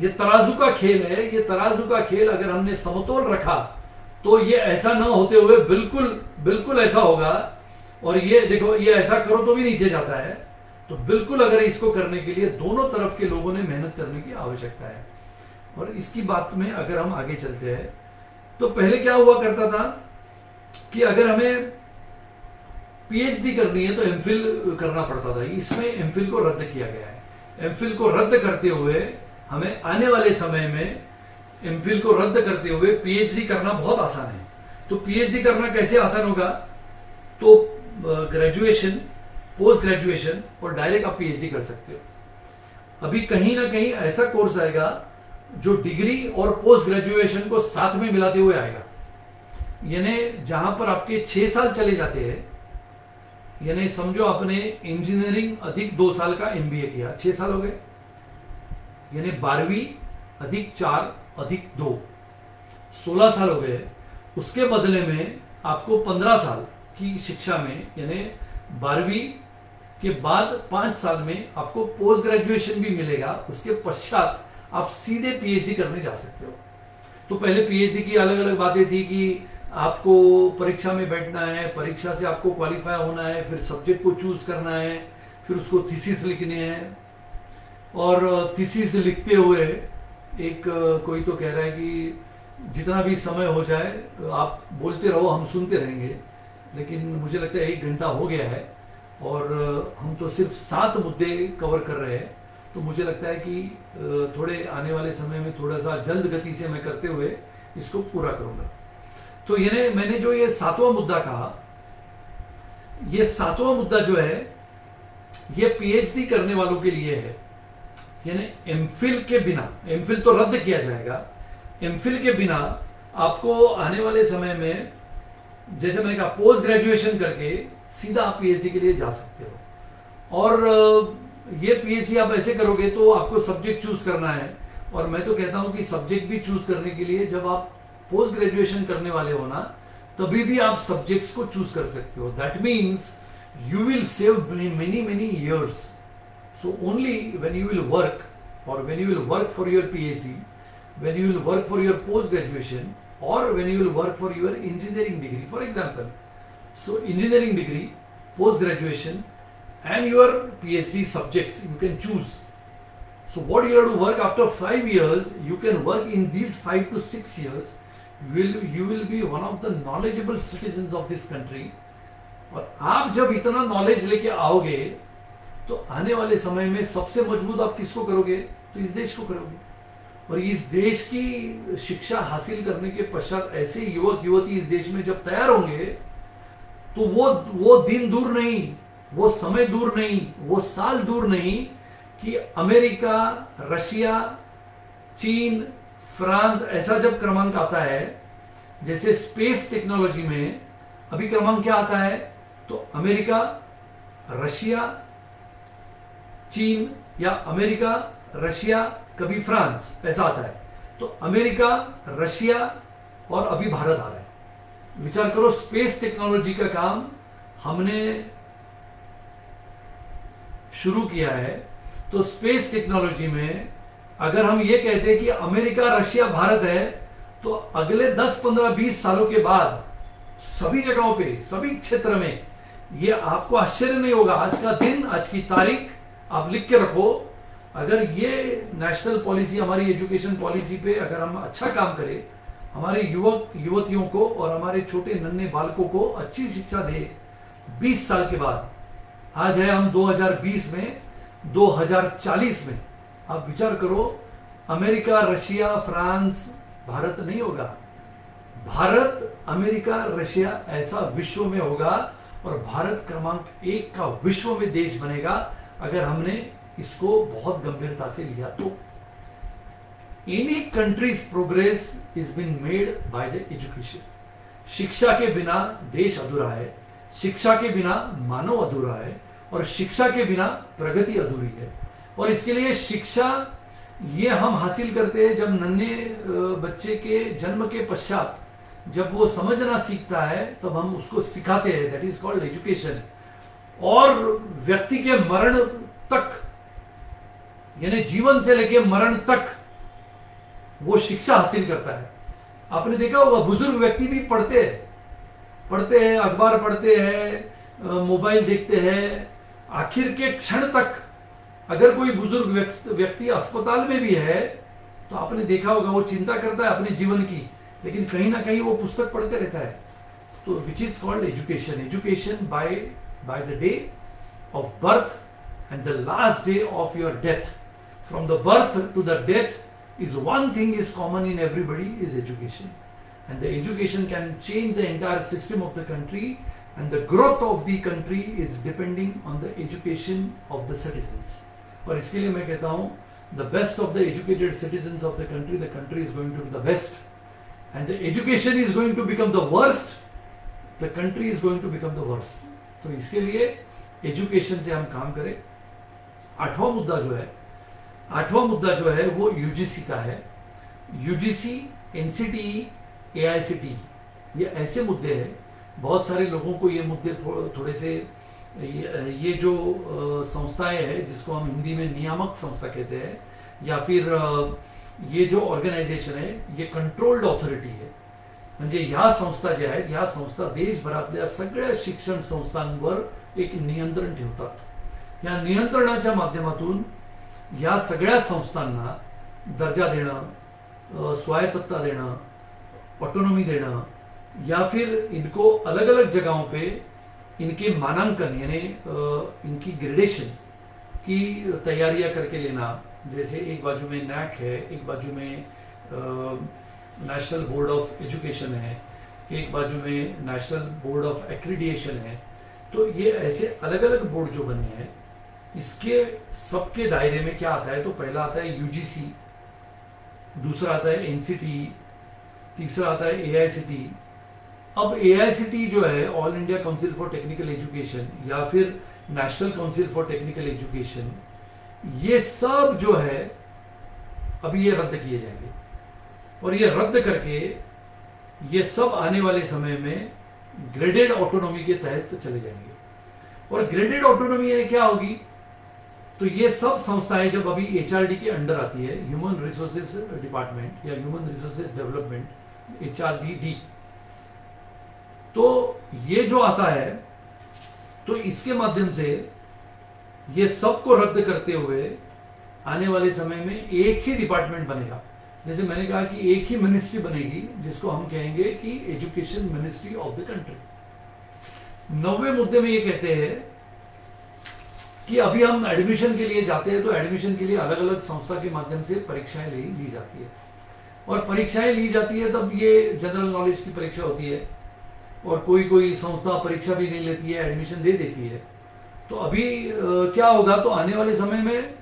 ये तराजू का खेल है। ये तराजू का खेल अगर हमने समतोल रखा तो ये ऐसा ना होते हुए बिल्कुल बिल्कुल ऐसा होगा। और ये देखो, ये ऐसा करो तो भी नीचे जाता है। तो बिल्कुल अगर इसको करने के लिए दोनों तरफ़ के लोगों ने मेहनत करने की आवश्यकता है। और इसकी बात में अगर हम आगे चलते हैं तो पहले क्या हुआ करता था कि अगर हमें पीएचडी करनी है तो एमफिल करना पड़ता था। इसमें एमफिल को रद्द किया गया है। एमफिल को रद्द करते हुए हमें आने वाले समय में एमफिल को रद्द करते हुए पीएचडी करना बहुत आसान है। तो पीएचडी करना कैसे आसान होगा? तो ग्रेजुएशन पोस्ट ग्रेजुएशन और डायरेक्ट आप पीएचडी कर सकते हो। अभी कहीं ना कहीं ऐसा कोर्स आएगा जो डिग्री और पोस्ट ग्रेजुएशन को साथ में मिलाते हुए आएगा। यानी जहाँ पर आपके छह साल चले जाते हैं, यानी समझो आपने इंजीनियरिंग अधिक दो साल का एमबीए किया, छह साल हो गए। यानी बारहवीं अधिक चार, अधिक दो, सोलह साल हो गए। उसके बदले में आपको पंद्रह साल की शिक्षा में, यानी बारहवीं के बाद पाँच साल में आपको पोस्ट ग्रेजुएशन भी मिलेगा। उसके पश्चात आप सीधे पीएचडी करने जा सकते हो। तो पहले पीएचडी की अलग अलग बातें थी कि आपको परीक्षा में बैठना है, परीक्षा से आपको क्वालिफाई होना है, फिर सब्जेक्ट को चूज़ करना है, फिर उसको थीसिस लिखने हैं। और थीसिस लिखते हुए एक, कोई तो कह रहा है कि जितना भी समय हो जाए, आप बोलते रहो, हम सुनते रहेंगे, लेकिन मुझे लगता है एक घंटा हो गया है। और हम तो सिर्फ़ सात मुद्दे कवर कर रहे हैं। तो मुझे लगता है कि थोड़े आने वाले समय में थोड़ा सा जल्द गति से मैं करते हुए इसको पूरा करूँगा। तो ये मैंने जो ये सातवां मुद्दा कहा, ये सातवां मुद्दा जो है, ये पीएचडी करने वालों के लिए है। यानी एमफिल के बिना एमफिल तो रद्द किया जाएगा। एमफिल के बिना आपको आने वाले समय में, जैसे मैंने कहा पोस्ट ग्रेजुएशन करके सीधा आप पीएचडी के लिए जा सकते हो। और ये पीएचडी आप ऐसे करोगे तो आपको सब्जेक्ट चूज़ करना है। और मैं तो कहता हूँ कि सब्जेक्ट भी चूज़ करने के लिए जब आप पोस्ट ग्रेजुएशन करने वाले हो ना, तभी भी आप सब्जेक्ट्स को चूज़ कर सकते हो। That means you will save many many years so only when you will work और when you will work for your PhD when you will work for your post graduation or when you will work for your engineering degree for example so engineering degree post graduation and your phd subjects you can choose so what you have to work after 5 years you can work in these 5 to 6 years you will you will be one of the knowledgeable citizens of this country और आप जब इतना knowledge लेके आओगे तो आने वाले समय में सबसे मज़बूत आप किसको करोगे तो इस देश को करोगे और इस देश की शिक्षा हासिल करने के पश्चात ऐसे युवक युवती इस देश में जब तैयार होंगे तो वो वो दिन दूर नहीं वो समय दूर नहीं, वो साल दूर नहीं कि अमेरिका, रशिया, चीन, फ्रांस ऐसा जब क्रमांक आता है, जैसे स्पेस टेक्नोलॉजी में अभी क्रमांक क्या आता है तो अमेरिका, रशिया, चीन या अमेरिका, रशिया, कभी फ्रांस, ऐसा आता है। तो अमेरिका, रशिया और अभी भारत आ रहा है। विचार करो, स्पेस टेक्नोलॉजी का काम हमने शुरू किया है तो स्पेस टेक्नोलॉजी में अगर हम ये कहते हैं कि अमेरिका, रशिया, भारत है तो अगले 10 15 20 सालों के बाद सभी जगहों पे, सभी क्षेत्र में ये आपको आश्चर्य नहीं होगा। आज का दिन, आज की तारीख, आप लिख के रखो। अगर ये नेशनल पॉलिसी हमारी एजुकेशन पॉलिसी पे अगर हम अच्छा काम करें, हमारे युवक, युवतियों को और हमारे छोटे नन्हे बालकों को अच्छी शिक्षा दे 20 साल के बाद आज है हम 2020 में 2040 में। आप विचार करो, अमेरिका, रशिया, फ्रांस, भारत नहीं होगा। भारत, अमेरिका, रशिया ऐसा विश्व में होगा और भारत क्रमांक एक का विश्व में देश बनेगा अगर हमने इसको बहुत गंभीरता से लिया तो। Any country's progress is been made by the education शिक्षा के बिना देश अधूरा है। शिक्षा के बिना मानव अधूरा है और शिक्षा के बिना प्रगति अधूरी है। और इसके लिए शिक्षा, ये हम हासिल करते हैं जब नन्हे बच्चे के जन्म के पश्चात जब वो समझना सीखता है, तब हम उसको सिखाते हैं। दैट इज़ कॉल्ड एजुकेशन और व्यक्ति के मरण तक, यानी जीवन से लेके मरण तक वो शिक्षा हासिल करता है। आपने देखा होगा, बुज़ुर्ग व्यक्ति भी पढ़ते हैं। पढ़ते हैं, अखबार पढ़ते हैं मोबाइल देखते हैं, आखिर के क्षण तक अगर कोई बुज़ुर्ग व्यक्ति अस्पताल में भी है तो आपने देखा होगा, वो चिंता करता है अपने जीवन की, लेकिन कहीं ना कहीं वो पुस्तक पढ़ते रहता है। तो which is called education education by by the day of birth and the last day of your death from the birth to the death is one thing is common in everybody is education and the education can change the entire system of the country and the growth of the country is depending on the education of the citizens और इसके लिए मैं कहता हूँ the best of the educated citizens of the country the country is going to be the best and the education is going to become the worst the country is going to become the worst तो इसके लिए education से हम काम करें आठवां मुद्दा जो है आठवां मुद्दा जो है वो यूजीसी का है यूजीसी एनसीटी एआईसीटी ये ऐसे मुद्दे हैं बहुत सारे लोगों को ये मुद्दे थोड़े से ये, जो संस्थाएँ हैं जिसको हम हिंदी में नियामक संस्था कहते हैं या फिर ये जो ऑर्गनायझेशन आहे ये कंट्रोल्ड ऑथॉरिटी आहे म्हणजे ह्या संस्था ज्या आहेत ह्या संस्था देशभरातल्या सगळ्या शिक्षण संस्थांवर एक नियंत्रण ठेवतात. या नियंत्रणाच्या माध्यमातून या सगळ्या संस्थांना दर्जा देणं स्वायत्तता देणं ऑटोनॉमी देना, या फिर इनको अलग अलग जगहों पे इनके मानांकन, यानी इनकी ग्रेडेशन की तैयारियाँ करके लेना। जैसे एक बाजू में नैक है, एक बाजू में नेशनल बोर्ड ऑफ़ एजुकेशन है, एक बाजू में नेशनल बोर्ड ऑफ़ एक्रीडिएशन है। तो ये ऐसे अलग अलग बोर्ड जो बने हैं, इसके सबके दायरे में क्या आता है? तो पहला आता है यूजीसी दूसरा आता है एनसीटी तीसरा आता है एआईसीटी अब एआईसीटी जो है all India council for technical education या फिर national council for technical education ये सब जो है, अभी ये रद्द किए जाएँगे। और ये रद्द करके ये सब आने वाले समय में ग्रेडेड ऑटोनॉमी के तहत चले जाएँगे। और ग्रेडेड ऑटोनॉमी यानी क्या होगी? तो ये सब संस्थाएँ जब अभी एचआरडी के अंडर आती है ह्यूमन रिसोर्सेज डिपार्टमेंट या human resources development H R D D तो ये जो आता है तो इसके माध्यम से ये सबको रद्द करते हुए आने वाले समय में एक ही डिपार्टमेंट बनेगा। जैसे मैंने कहा कि एक ही मिनिस्ट्री बनेगी, जिसको हम कहेंगे कि education ministry of the country नौवे मुद्दे में ये कहते हैं कि अभी हम एडमिशन के लिए जाते हैं तो एडमिशन के लिए अलग अलग संस्था के माध्यम से परीक्षाएँ ली जाती है। और परीक्षाएँ ली जाती है, तब ये जनरल नॉलेज की परीक्षा होती है। और कोई कोई संस्था परीक्षा भी नहीं लेती है एडमिशन दे देती है। तो अभी क्या होगा? तो आने वाले समय में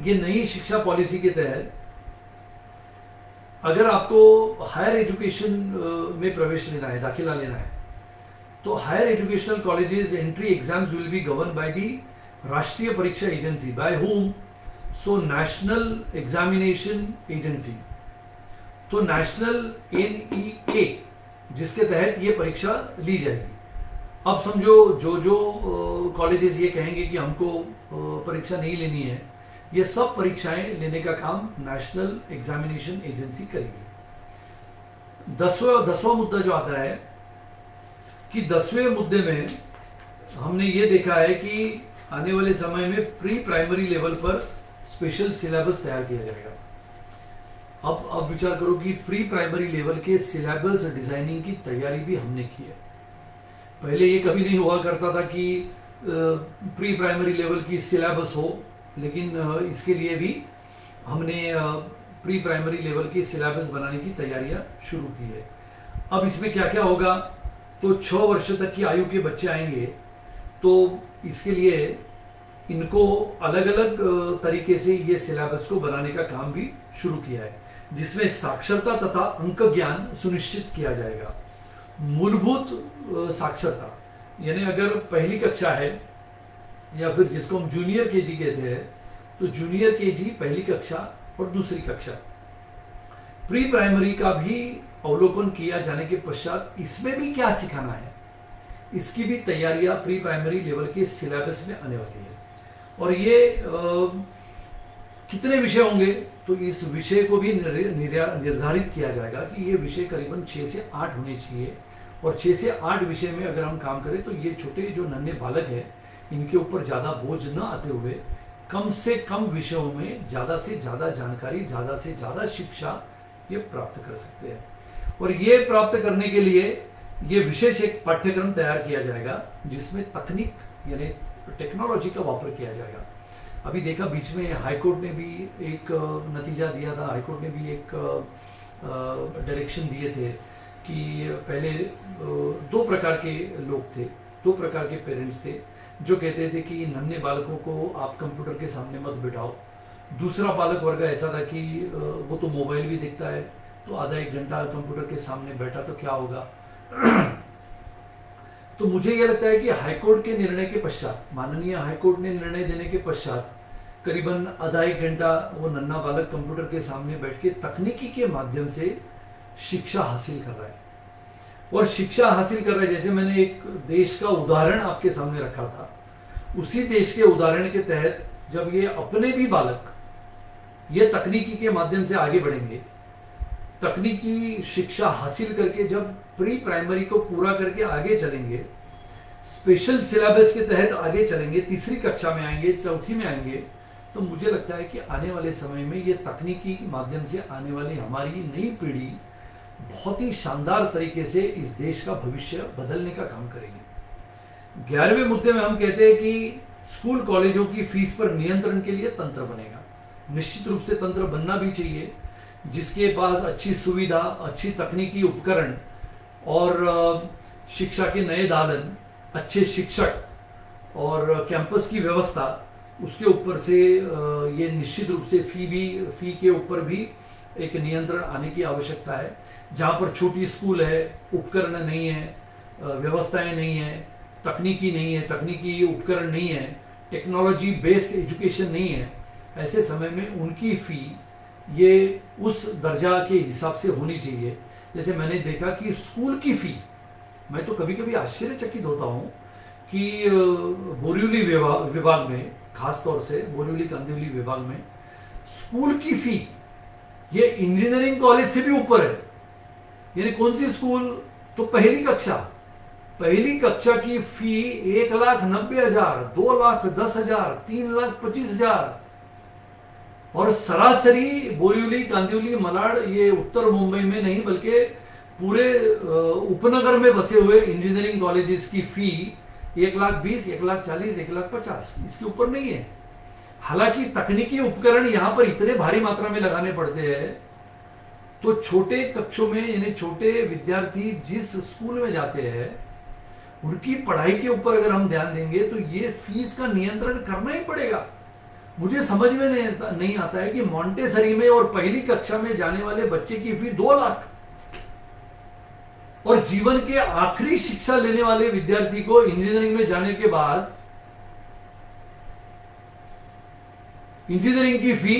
ये नई शिक्षा पॉलिसी के तहत अगर आपको हायर एजुकेशन में प्रवेश लेना है, दाखिला लेना है तो higher educational colleges entry exams will be govern by the राष्ट्रीय परीक्षा agency by home so national examination agency तो नेशनल एन ई ए जिसके तहत ये परीक्षा ली जाएगी। अब समझो जो जो कॉलेजेस ये कहेंगे कि हमको परीक्षा नहीं लेनी है, ये सब परीक्षाएँ लेने का काम नेशनल एग्जामिनेशन एजेंसी करेगी। दसवें, दसवां मुद्दा जो आता है कि दसवें मुद्दे में हमने ये देखा है कि आने वाले समय में प्री प्राइमरी लेवल पर स्पेशल सिलेबस तैयार किया जाएगा। अब अब विचार करो कि प्री प्राइमरी लेवल के सिलेबस डिज़ाइनिंग की तैयारी भी हमने की है। पहले ये कभी नहीं हुआ करता था कि प्री प्राइमरी लेवल की सिलेबस हो, लेकिन इसके लिए भी हमने प्री प्राइमरी लेवल की सिलेबस बनाने की तैयारियाँ शुरू की है। अब इसमें क्या क्या होगा? तो छह वर्ष तक की आयु के बच्चे आएँगे तो इसके लिए इनको अलग अलग तरीके से ये सिलेबस को बनाने का काम भी शुरू किया है, जिसमें साक्षरता तथा अंक ज्ञान सुनिश्चित किया जाएगा। मूलभूत साक्षरता, यानी अगर पहली कक्षा है, या फिर जिसको हम जूनियर के जी कहते हैं तो जूनियर के जी पहली कक्षा और दूसरी कक्षा। प्री प्राइमरी का भी अवलोकन किया जाने के पश्चात इसमें भी क्या सिखाना है? इसकी भी तैयारियाँ प्री प्राइमरी लेवल के सिलेबस में आने वाली है। और ये आ, कितने विषय होंगे तो इस विषय को भी निर्धारित किया जाएगा कि ये विषय करीबन छह से आठ होने चाहिए। और छह से आठ विषय में अगर हम काम करें तो ये छोटे जो नन्हे बालक है इनके ऊपर ज़्यादा बोझ न आते हुए कम से कम विषयों में ज़्यादा से ज़्यादा जानकारी ज़्यादा से ज़्यादा शिक्षा ये प्राप्त कर सकते हैं। और ये प्राप्त करने के लिए ये विशेष एक पाठ्यक्रम तैयार किया जाएगा जिसमें तकनीक यानी टेक्नोलॉजी का वापर किया जाएगा। अभी देखा बीच में हाईकोर्ट ने भी एक नतीजा दिया था। हाईकोर्ट ने भी एक डायरेक्शन दिए थे कि पहले दो प्रकार के लोग थे, दो प्रकार के पेरेंट्स थे, जो कहते थे कि नन्हे बालकों को आप कंप्यूटर के सामने मत बिठाओ। दूसरा बालक वर्ग ऐसा था कि वो तो मोबाइल भी देखता है तो आधा एक घंटा कंप्यूटर के सामने बैठा तो क्या होगा? तो मुझे यह लगता है कि हाईकोर्ट के निर्णय के पश्चात, माननीय हाईकोर्ट ने निर्णय देने के पश्चात, करीबन आधा एक घंटा वो नन्ना बालक कंप्यूटर के सामने बैठ के तकनीकी के माध्यम से शिक्षा हासिल कर रहा है। और शिक्षा हासिल कर रहा है, जैसे मैंने एक देश का उदाहरण आपके सामने रखा था, उसी देश के उदाहरण के तहत जब ये अपने भी बालक ये तकनीकी के माध्यम से आगे बढ़ेंगे, तकनीकी शिक्षा हासिल करके जब प्री प्राइमरी को पूरा करके आगे चलेंगे। स्पेशल सिलेबस के तहत आगे चलेंगे, तीसरी कक्षा में आएँगे, चौथी में आएँगे। तो मुझे लगता है कि आने वाले समय में ये तकनीकी माध्यम से आने वाली हमारी नई पीढ़ी बहुत ही शानदार तरीके से इस देश का भविष्य बदलने का काम करेगी। ग्यारहवें मुद्दे में हम कहते हैं कि स्कूल कॉलेजों की फ़ीस पर नियंत्रण के लिए तंत्र बनेगा। निश्चित रूप से तंत्र बनना भी चाहिए, जिसके पास अच्छी सुविधा, अच्छी तकनीकी उपकरण और शिक्षा के नए दालन, अच्छे शिक्षक और कैंपस की व्यवस्था, उसके ऊपर से ये निश्चित रूप से फ़ी भी फ़ी के ऊपर भी एक नियंत्रण आने की आवश्यकता है। जहाँ पर छोटी स्कूल है, उपकरण नहीं है व्यवस्थाएँ नहीं है, तकनीकी नहीं है, तकनीकी उपकरण नहीं है टेक्नोलॉजी बेस्ड एजुकेशन नहीं है, ऐसे समय में उनकी फ़ी ये उस दर्जा के हिसाब से होनी चाहिए। जैसे मैंने देखा कि स्कूल की फ़ी मैं तो कभी कभी आश्चर्यचकित होता हूँ कि बोरिवली विभाग में, खास तौर से बोरिवली कंदिवली विभाग में, स्कूल की फ़ी ये इंजीनियरिंग कॉलेज से भी ऊपर है। यानी कौन सी स्कूल? तो पहली कक्षा। पहली कक्षा की फ़ी एक लाख नब्बे हज़ार, दो लाख दस हज़ार, तीन लाख पच्चीस हज़ार और सरासरी बोरीवली कांदिवली मलाड ये उत्तर मुंबई में नहीं, बल्कि पूरे उपनगर में बसे हुए इंजीनियरिंग कॉलेजेस की फ़ी एक लाख बीस, एक लाख चालीस, एक लाख पचास। इसके ऊपर नहीं है। हालाँकि तकनीकी उपकरण यहाँ पर इतने भारी मात्रा में लगाने पड़ते हैं तो छोटे कक्षों में, यानी छोटे विद्यार्थी जिस स्कूल में जाते हैं, उनकी पढ़ाई के ऊपर अगर हम ध्यान देंगे तो ये फ़ीस का नियंत्रण करना ही पड़ेगा। मुझे समझ में नहीं, आता है कि मॉन्टेसरी में और पहली कक्षा में जाने वाले बच्चे की फ़ी दो लाख। और जीवन के आखिरी शिक्षा लेने वाले विद्यार्थी को इंजीनियरिंग में जाने के बाद इंजीनियरिंग की फ़ी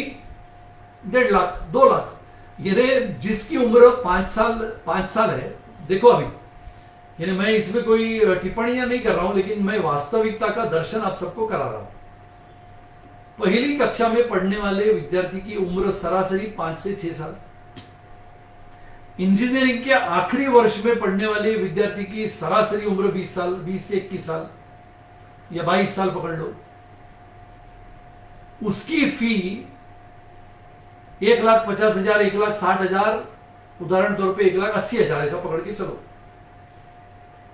डेढ़ लाख दो लाख। यानी जिसकी उम्र पाँच साल पाँच साल है देखो अभी। यानी मैं इसमें कोई टिप्पणियाँ नहीं कर रहा हूँ लेकिन मैं वास्तविकता का दर्शन आप सबको करा रहा हूँ। पहली कक्षा में पढ़ने वाले विद्यार्थी की उम्र सरासरी पाँच से छह साल। इंजीनियरिंग के आखिरी वर्ष में पढ़ने वाले विद्यार्थी की सरासरी उम्र बीस साल, बीस से इक्कीस साल या बाईस साल पकड़ लो। उसकी फ़ी एक लाख पचास हज़ार, एक लाख साठ हज़ार, उदाहरण तौर पे एक लाख अस्सी हज़ार, ऐसा पकड़ के चलो।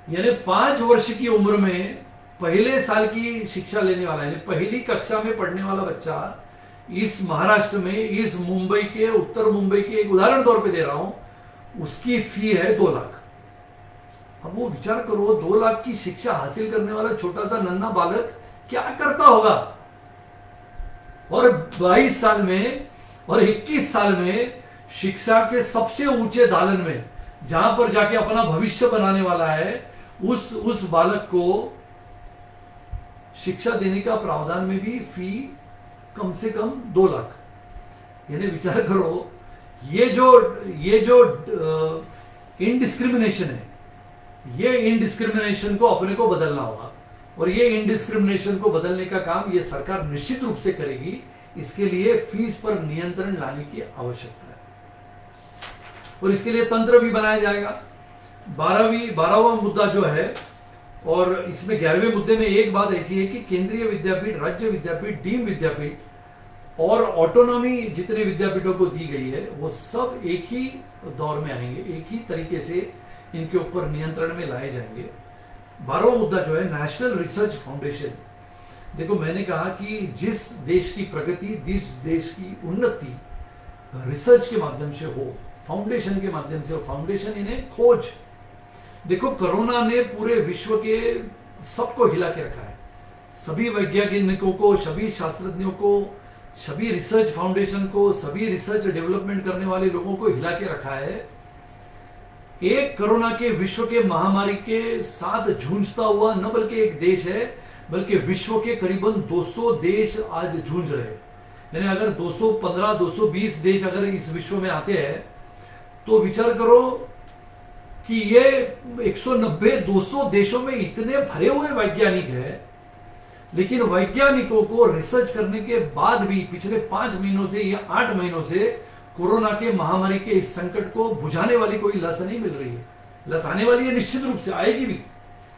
यानी पाँच वर्ष की उम्र में पहले साल की शिक्षा लेने वाला, यानी पहली कक्षा में पढ़ने वाला बच्चा इस महाराष्ट्र में, इस मुंबई के, उत्तर मुंबई के एक उदाहरण तौर पे दे रहा हूँ, उसकी फ़ी है दो लाख। अब वो विचार करो, दो लाख की शिक्षा हासिल करने वाला छोटा सा नन्ना बालक क्या करता होगा? और 22 साल में, और 21 साल में शिक्षा के सबसे ऊँचे दालन में, जहाँ पर जाके अपना भविष्य बनाने वाला है, उस उस बालक को शिक्षा देने का प्रावधान में भी फ़ी कम से कम दो लाख। यानी विचार करो, ये जो ये जो इनडिस्क्रिमिनेशन है, ये इनडिस्क्रिमिनेशन को अपने को बदलना होगा और ये इनडिस्क्रिमिनेशन को बदलने का काम ये सरकार निश्चित रूप से करेगी, इसके लिए फ़ीस पर नियंत्रण लाने की आवश्यकता है। और इसके लिए तंत्र भी बनाया जाएगा। बारहवीं, बारहवा मुद्दा जो है और इसमें ग्यारहवें मुद्दे में एक बात ऐसी है कि केंद्रीय विद्यापीठ, राज्य विद्यापीठ, डीम विद्यापीठ और ऑटोनॉमी जितने विद्यापीठों को दी गई है, वो सब एक ही दौर में आएँगे, एक ही तरीके से इनके ऊपर नियंत्रण में लाए जाएँगे। बारहवा मुद्दा जो है नेशनल रिसर्च फाउंडेशन देखो, मैंने कहा कि जिस देश की प्रगति, जिस देश की उन्नति रिसर्च के माध्यम से हो फाउंडेशन के माध्यम से हो फाउंडेशन इन्हें खोज देखो, कोरोना ने पूरे विश्व के सबको हिला के रखा है। सभी वैज्ञानिकों को, सभी शास्त्रज्ञों को, सभी रिसर्च फाउंडेशन को, सभी रिसर्च डेवलपमेंट करने वाले लोगों को हिला के रखा है। एक कोरोना के विश्व के महामारी के साथ झूंझता हुआ न बल्कि एक देश है, बल्कि विश्व के करीबन 200 देश आज झूंझ रहे यानी अगर 215 220 देश अगर इस विश्व में आते हैं तो विचार करो कि ये 190 200 देशों में इतने भरे हुए वैज्ञानिक हैं, लेकिन वैज्ञानिकों को रिसर्च करने के बाद भी पिछले पाँच महीनों से या आठ महीनों से कोरोना के महामारी के इस संकट को बुझाने वाली कोई लस नहीं मिल रही है। लस आने वाली है निश्चित रूप से, आएगी भी।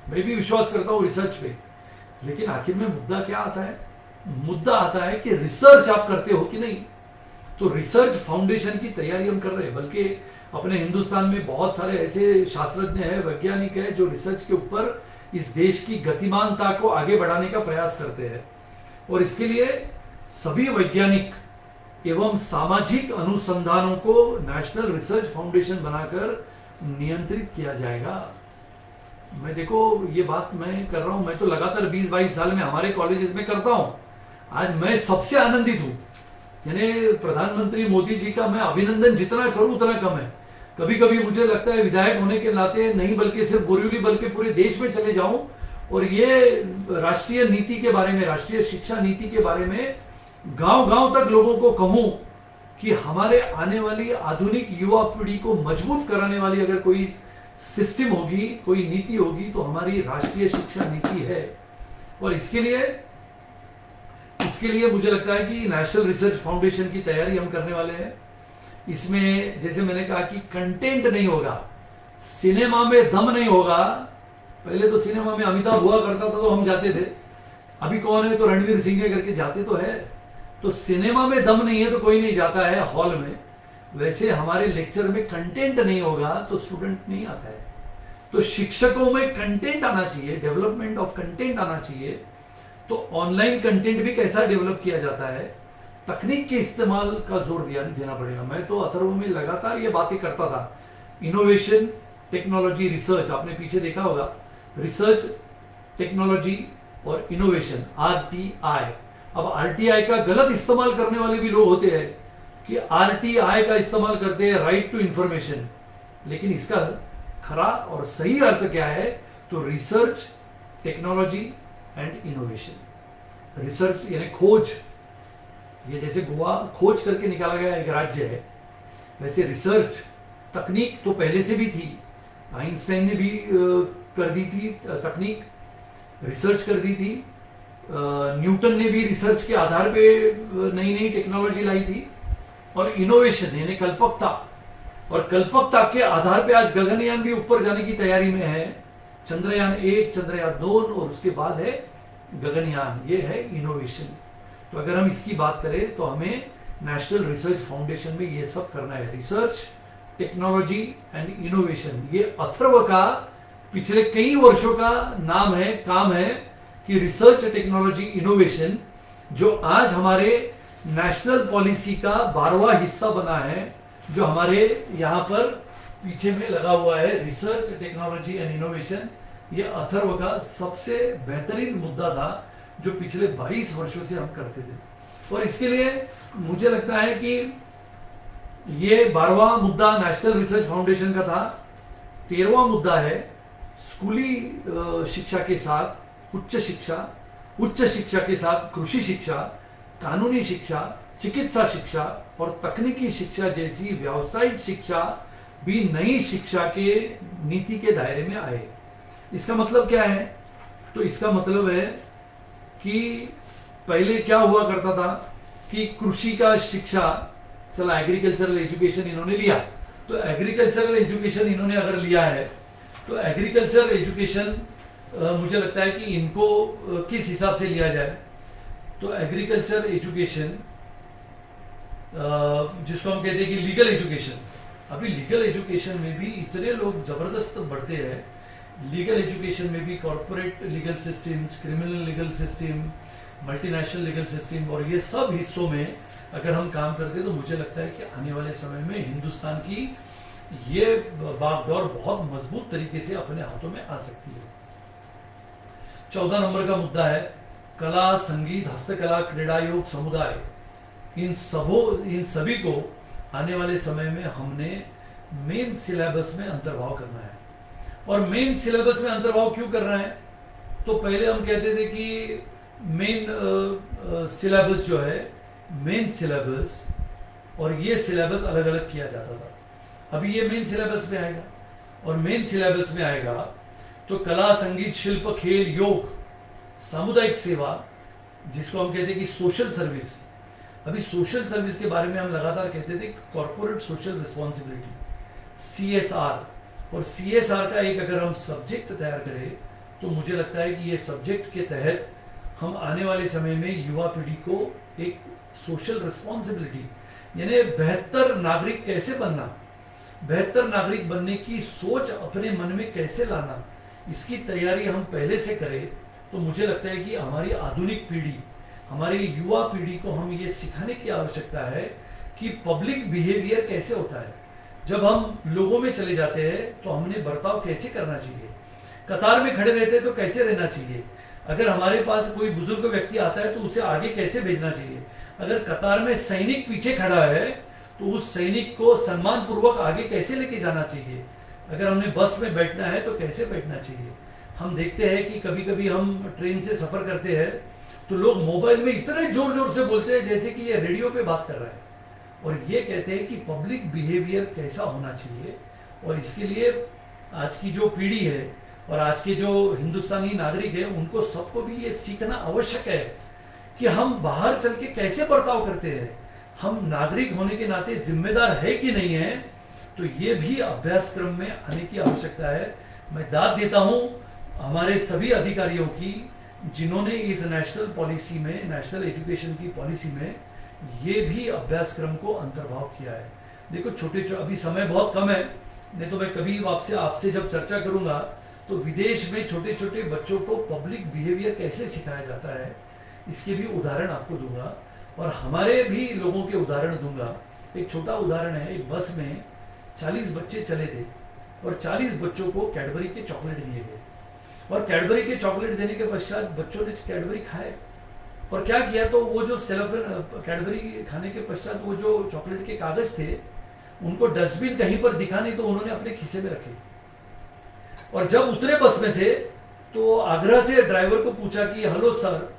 मैं भी विश्वास करता हूँ रिसर्च पे। लेकिन आखिर में मुद्दा क्या आता है? मुद्दा आता है कि रिसर्च आप करते हो कि नहीं? तो रिसर्च फाउंडेशन की तैयारी हम कर रहे हैं, बल्कि अपने हिंदुस्तान में बहुत सारे ऐसे शास्त्रज्ञ हैं, वैज्ञानिक हैं, जो रिसर्च के ऊपर इस देश की गतिमानता को आगे बढ़ाने का प्रयास करते हैं। और इसके लिए सभी वैज्ञानिक एवं सामाजिक अनुसंधानों को नेशनल रिसर्च फाउंडेशन बनाकर नियंत्रित किया जाएगा। मैं देखो, ये बात मैं कर रहा हूँ, मैं तो लगातार 20-22 साल में हमारे कॉलेजेस में करता हूँ। आज मैं सबसे आनंदित हूँ। यानी प्रधानमंत्री मोदी जी का मैं अभिनंदन जितना करूँ, उतना कम है। कभी कभी मुझे लगता है विधायक होने के नाते नहीं, बल्कि सिर्फ़ बोरिवली, बल्कि पूरे देश में चले जाऊँ। और ये राष्ट्रीय नीति के बारे में, राष्ट्रीय शिक्षा नीति के बारे में गाँव गाँव तक लोगों को कहूँ कि हमारे आने वाली आधुनिक युवा पीढ़ी को मज़बूत कराने वाली अगर कोई सिस्टम होगी, कोई नीति होगी तो हमारी राष्ट्रीय शिक्षा नीति है। और इसके लिए इसके लिए मुझे लगता है कि नेशनल रिसर्च फाउंडेशन की तैयारी हम करने वाले हैं। इसमें जैसे मैंने कहा कि कंटेंट नहीं होगा सिनेमा में दम नहीं होगा। पहले तो सिनेमा में अमिताभ हुआ करता था तो हम जाते थे। अभी कौन है? तो रणवीर सिंह करके जाते तो है। तो सिनेमा में दम नहीं है तो कोई नहीं जाता है हॉल में। वैसे हमारे लेक्चर में कंटेंट नहीं होगा तो स्टूडेंट नहीं आता है। तो शिक्षकों में कंटेंट आना चाहिए डेवलपमेंट ऑफ़ कंटेंट आना चाहिए। तो ऑनलाइन कंटेंट भी कैसा डेवलप किया जाता है? तकनीक के इस्तेमाल का ज़ोर दिया, देना पड़ेगा। मैं तो अथर्व में लगातार ये बातें करता था। इनोवेशन टेक्नोलॉजी रिसर्च आपने पीछे देखा होगा। रिसर्च टेक्नोलॉजी और इनोवेशन आर टी आई अब आर टी आई का गलत इस्तेमाल करने वाले भी लोग होते हैं कि आर टी आई का इस्तेमाल करते हैं राइट टू इंफॉर्मेशन लेकिन इसका खरा और सही अर्थ क्या है? तो research technology and innovation research यानी खोज। ये जैसे गोवा खोज करके निकाला गया एक राज्य है, वैसे रिसर्च तकनीक तो पहले से भी थी। आइंस्टाइन ने भी कर दी थी तकनीक रिसर्च कर दी थी। न्यूटन ने भी रिसर्च के आधार पे नई नई टेक्नोलॉजी लाई थी। और इनोवेशन यानी कल्पकता। और कल्पकता के आधार पे आज गगनयान भी ऊपर जाने की तैयारी में है। चंद्रयान एक, चंद्रयान दो और उसके बाद है गगनयान। ये है इनोवेशन तो अगर हम इसकी बात करें तो हमें नेशनल रिसर्च फाउंडेशन में ये सब करना है। रिसर्च टेक्नोलॉजी एंड इनोवेशन ये अथर्व का पिछले कई वर्षों का नाम है, काम है कि रिसर्च टेक्नोलॉजी इनोवेशन जो आज हमारे नेशनल पॉलिसी का बारवा हिस्सा बना है, जो हमारे यहाँ पर पीछे में लगा हुआ है रिसर्च टेक्नोलॉजी एंड इनोवेशन ये अथर्व का सबसे बेहतरीन मुद्दा था। जो पिछले 22 वर्षों से हम करते थे। और इसके लिए मुझे लगता है कि ये बारवा मुद्दा नेशनल रिसर्च फाउंडेशन का था। तेरवा मुद्दा है स्कूली शिक्षा के साथ उच्च शिक्षा उच्च शिक्षा के साथ कृषि शिक्षा, कानूनी शिक्षा, चिकित्सा शिक्षा और तकनीकी शिक्षा जैसी व्यावसायिक शिक्षा भी नई शिक्षा के नीति के दायरे में आए। इसका मतलब क्या है? तो इसका मतलब है कि पहले क्या हुआ करता था कि कृषि का शिक्षा, चला एग्रीकल्चरल एजुकेशन इन्होंने लिया। तो एग्रीकल्चरल एजुकेशन इन्होंने अगर लिया है तो एग्रीकल्चर एजुकेशन मुझे लगता है कि इनको किस हिसाब से लिया जाए? तो एग्रीकल्चर एजुकेशन जिसको हम कहते हैं कि लीगल एजुकेशन अभी लीगल एजुकेशन में भी इतने लोग ज़बरदस्त बढ़ते हैं लीगल एजुकेशन में भी corporate legal systems criminal legal system multinational legal system और ये सब हिस्सों में अगर हम काम करते हैं तो मुझे लगता है कि आने वाले समय में हिंदुस्तान की ये बागडोर बहुत मज़बूत तरीके से अपने हाथों में आ सकती है। चौदह नंबर का मुद्दा है, कला, संगीत, हस्तकला क्रीड़ा योग समुदाय, इन सबों, इन सभी को आने वाले समय में हमने मेन सिलेबस में अंतर्भाव करना है। और मेन सिलेबस में अंतर्भाव क्यों करना है? तो पहले हम कहते थे कि मेन सिलेबस जो है मेन सिलेबस और ये सिलेबस अलग अलग किया जाता था। अभी ये मेन सिलेबस में आएगा और मेन सिलेबस में आएगा तो कला, संगीत, शिल्प, खेल, योग, सामुदायिक सेवा, जिसको हम कहते कि सोशल सर्विस अभी सोशल सर्विस के बारे में हम लगातार कहते थे corporate social responsibility C S R और सी एस आर का एक अगर हम सब्जेक्ट तैयार करें तो मुझे लगता है कि ये सब्जेक्ट के तहत हम आने वाले समय में युवा पीढ़ी को एक सोशल रिस्पॉन्सिबिलिटी यानी बेहतर नागरिक कैसे बनना, बेहतर नागरिक बनने की सोच अपने मन में कैसे लाना, इसकी तैयारी हम पहले से करें तो मुझे लगता है कि हमारी आधुनिक पीढ़ी, हमारी युवा पीढ़ी को हम ये सिखाने की आवश्यकता है कि पब्लिक बिहेवियर कैसे होता है। जब हम लोगों में चले जाते हैं तो हमने बर्ताव कैसे करना चाहिए? कतार में खड़े रहते हैं तो कैसे रहना चाहिए? अगर हमारे पास कोई बुज़ुर्ग व्यक्ति आता है तो उसे आगे कैसे भेजना चाहिए? अगर कतार में सैनिक पीछे खड़ा है तो उस सैनिक को सम्मान पूर्वक आगे कैसे लेके जाना चाहिए? अगर हमने बस में बैठना है तो कैसे बैठना चाहिए? हम देखते हैं कि कभी कभी हम ट्रेन से सफ़र करते हैं तो लोग मोबाइल में इतने ज़ोर ज़ोर से बोलते हैं, जैसे कि ये रेडियो पे बात कर रहा है। और ये कहते हैं कि पब्लिक बिहेवियर कैसा होना चाहिए? और इसके लिए आज की जो पीढ़ी है और आज के जो हिंदुस्तानी नागरिक है, उनको सबको भी ये सीखना आवश्यक है कि हम बाहर चल के कैसे बर्ताव करते हैं। हम नागरिक होने के नाते जिम्मेदार है कि नहीं है तो ये भी अभ्यासक्रम में आने की आवश्यकता है। मैं दाद देता हूँ हमारे सभी अधिकारियों की, जिन्होंने इस नेशनल पॉलिसी में नेशनल एजुकेशन की पॉलिसी में ये भी अभ्यासक्रम को अंतर्भाव किया है। देखो छोटे छो, अभी समय बहुत कम है नहीं तो मैं कभी आपसे आपसे जब चर्चा करूँगा तो विदेश में छोटे छोटे बच्चों को पब्लिक बिहेवियर कैसे सिखाया जाता है इसके भी उदाहरण आपको दूँगा। और हमारे भी लोगों के उदाहरण दूँगा। एक छोटा उदाहरण है एक बस में 40 बच्चे चले थे और 40 बच्चों को कैडबरी के चॉकलेट दिए गए। और कैडबरी के चॉकलेट देने के पश्चात बच्चों ने कैडबरी खाए और क्या किया तो वो जो सेलोफेन कैडबरी खाने के पश्चात वो जो चॉकलेट के कागज़ थे, उनको डस्टबिन कहीं पर दिखा नहीं तो उन्होंने अपने खिसे में रखे। और जब उतरे बस में से तो आगरा से ड्राइवर को पूछा कि hello sir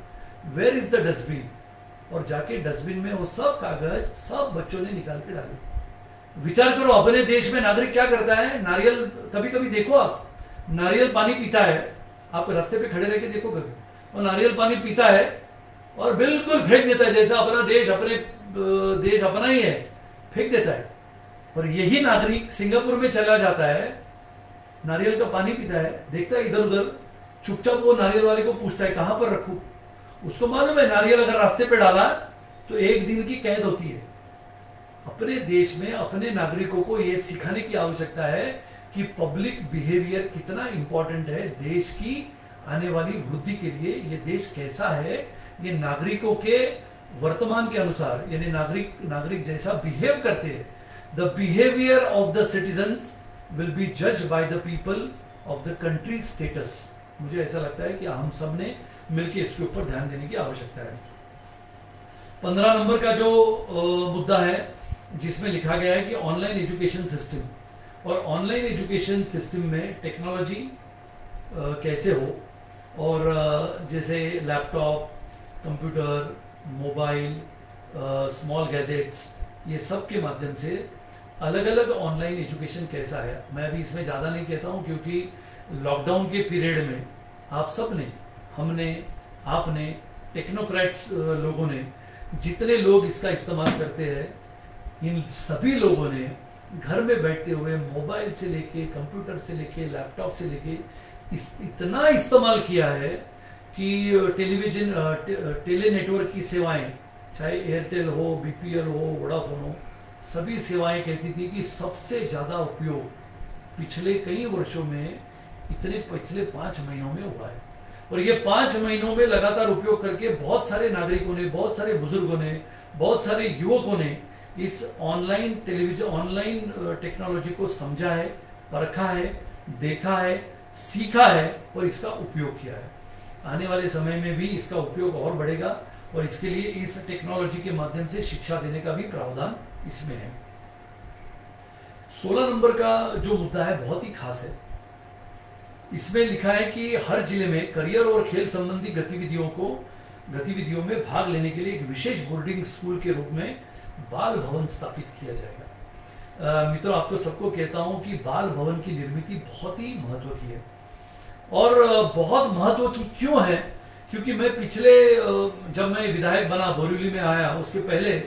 where is the dustbin और जाके डस्टबिन में वो सब कागज़, सब बच्चों ने निकाल के डाले। विचार करो, अपने देश में नागरिक क्या करता है? नारियल कभी कभी देखो आप, नारियल पानी पीता है। आप रास्ते पे खड़े रह के देखो कभी। और नारियल पानी पीता है और बिल्कुल फेंक देता है, जैसा अपना देश, अपने देश अपना ही है, फेंक देता है। और यही नागरिक सिंगापुर में चला जाता है, नारियल का पानी पीता है, देखता है इधर उधर, चुपचाप वो नारियल वाले को पूछता है, कहाँ पर रखू? उसको मालूम है, नारियल अगर रास्ते पे डाला तो एक दिन की कैद होती है। अपने देश में, अपने नागरिकों को यह सिखाने की आवश्यकता है कि पब्लिक बिहेवियर कितना इंपॉर्टेंट है, देश की आने वाली वृद्धि के लिए ये देश कैसा है ये नागरिकों के वर्तमान के अनुसार, यानी नागरिक नागरिक जैसा बिहेव करते हैं the behaviour of the citizen will be जज by the people of the country status मुझे ऐसा लगता है कि हम सबने मिलकर इसके ऊपर ध्यान देने की आवश्यकता है। पंद्रह नंबर का जो मुद्दा है, जिसमें लिखा गया है कि ऑनलाइन एजुकेशन सिस्टम और ऑनलाइन एजुकेशन सिस्टम में टेक्नोलॉजी कैसे हो? और जैसे laptop computer, mobile small gadgets ये सब के माध्यम से अलग अलग ऑनलाइन एजुकेशन कैसा है? मैं अभी इसमें ज़्यादा नहीं कहता हूँ क्योंकि लॉकडाउन के पीरियड में आप सबने हमने, आपने टेक्नोक्रेट्स लोगों ने जितने लोग इसका इस्तेमाल करते हैं, इन सभी लोगों ने घर में बैठते हुए मोबाइल से लेके, कंप्यूटर से लेके लैपटॉप से लेके इस, इतना इस्तेमाल किया है कि टेलीविज़न टेली नेटवर्क की सेवाएँ, चाहे एयरटेल हो, बीपीएल हो, वोडाफोन हो, सभी सेवाएँ कहती थी कि सबसे ज़्यादा उपयोग पिछले कई वर्षों में, इतने पिछले पाँच महीनों में हुआ है। और ये पाँच महीनों में लगातार उपयोग करके बहुत सारे नागरिकों ने, बहुत सारे बुज़ुर्गों ने, बहुत सारे युवकों ने इस ऑनलाइन टेलीविज़न, ऑनलाइन टेक्नोलॉजी को समझा है, परखा है, देखा है, सीखा है और इसका उपयोग किया है। आने वाले समय में भी इसका उपयोग और बढ़ेगा और इसके लिए इस टेक्नोलॉजी के माध्यम से शिक्षा देने का भी प्रावधान इसमें है। सोलह नंबर का जो मुद्दा है, बहुत ही खास है। इसमें लिखा है कि हर ज़िले में करियर और खेल संबंधी गतिविधियों को, गतिविधियों में भाग लेने के लिए एक विशेष बोर्डिंग स्कूल के रूप में बाल भवन स्थापित किया जाएगा। मित्रों, आपको सबको कहता हूँ कि बाल भवन की निर्मित बहुत ही महत्व की है। और बहुत महत्व की क्यों है? क्योंकि मैं पिछले जब मैं विधायक बना बोरीवली में आया, उसके पहले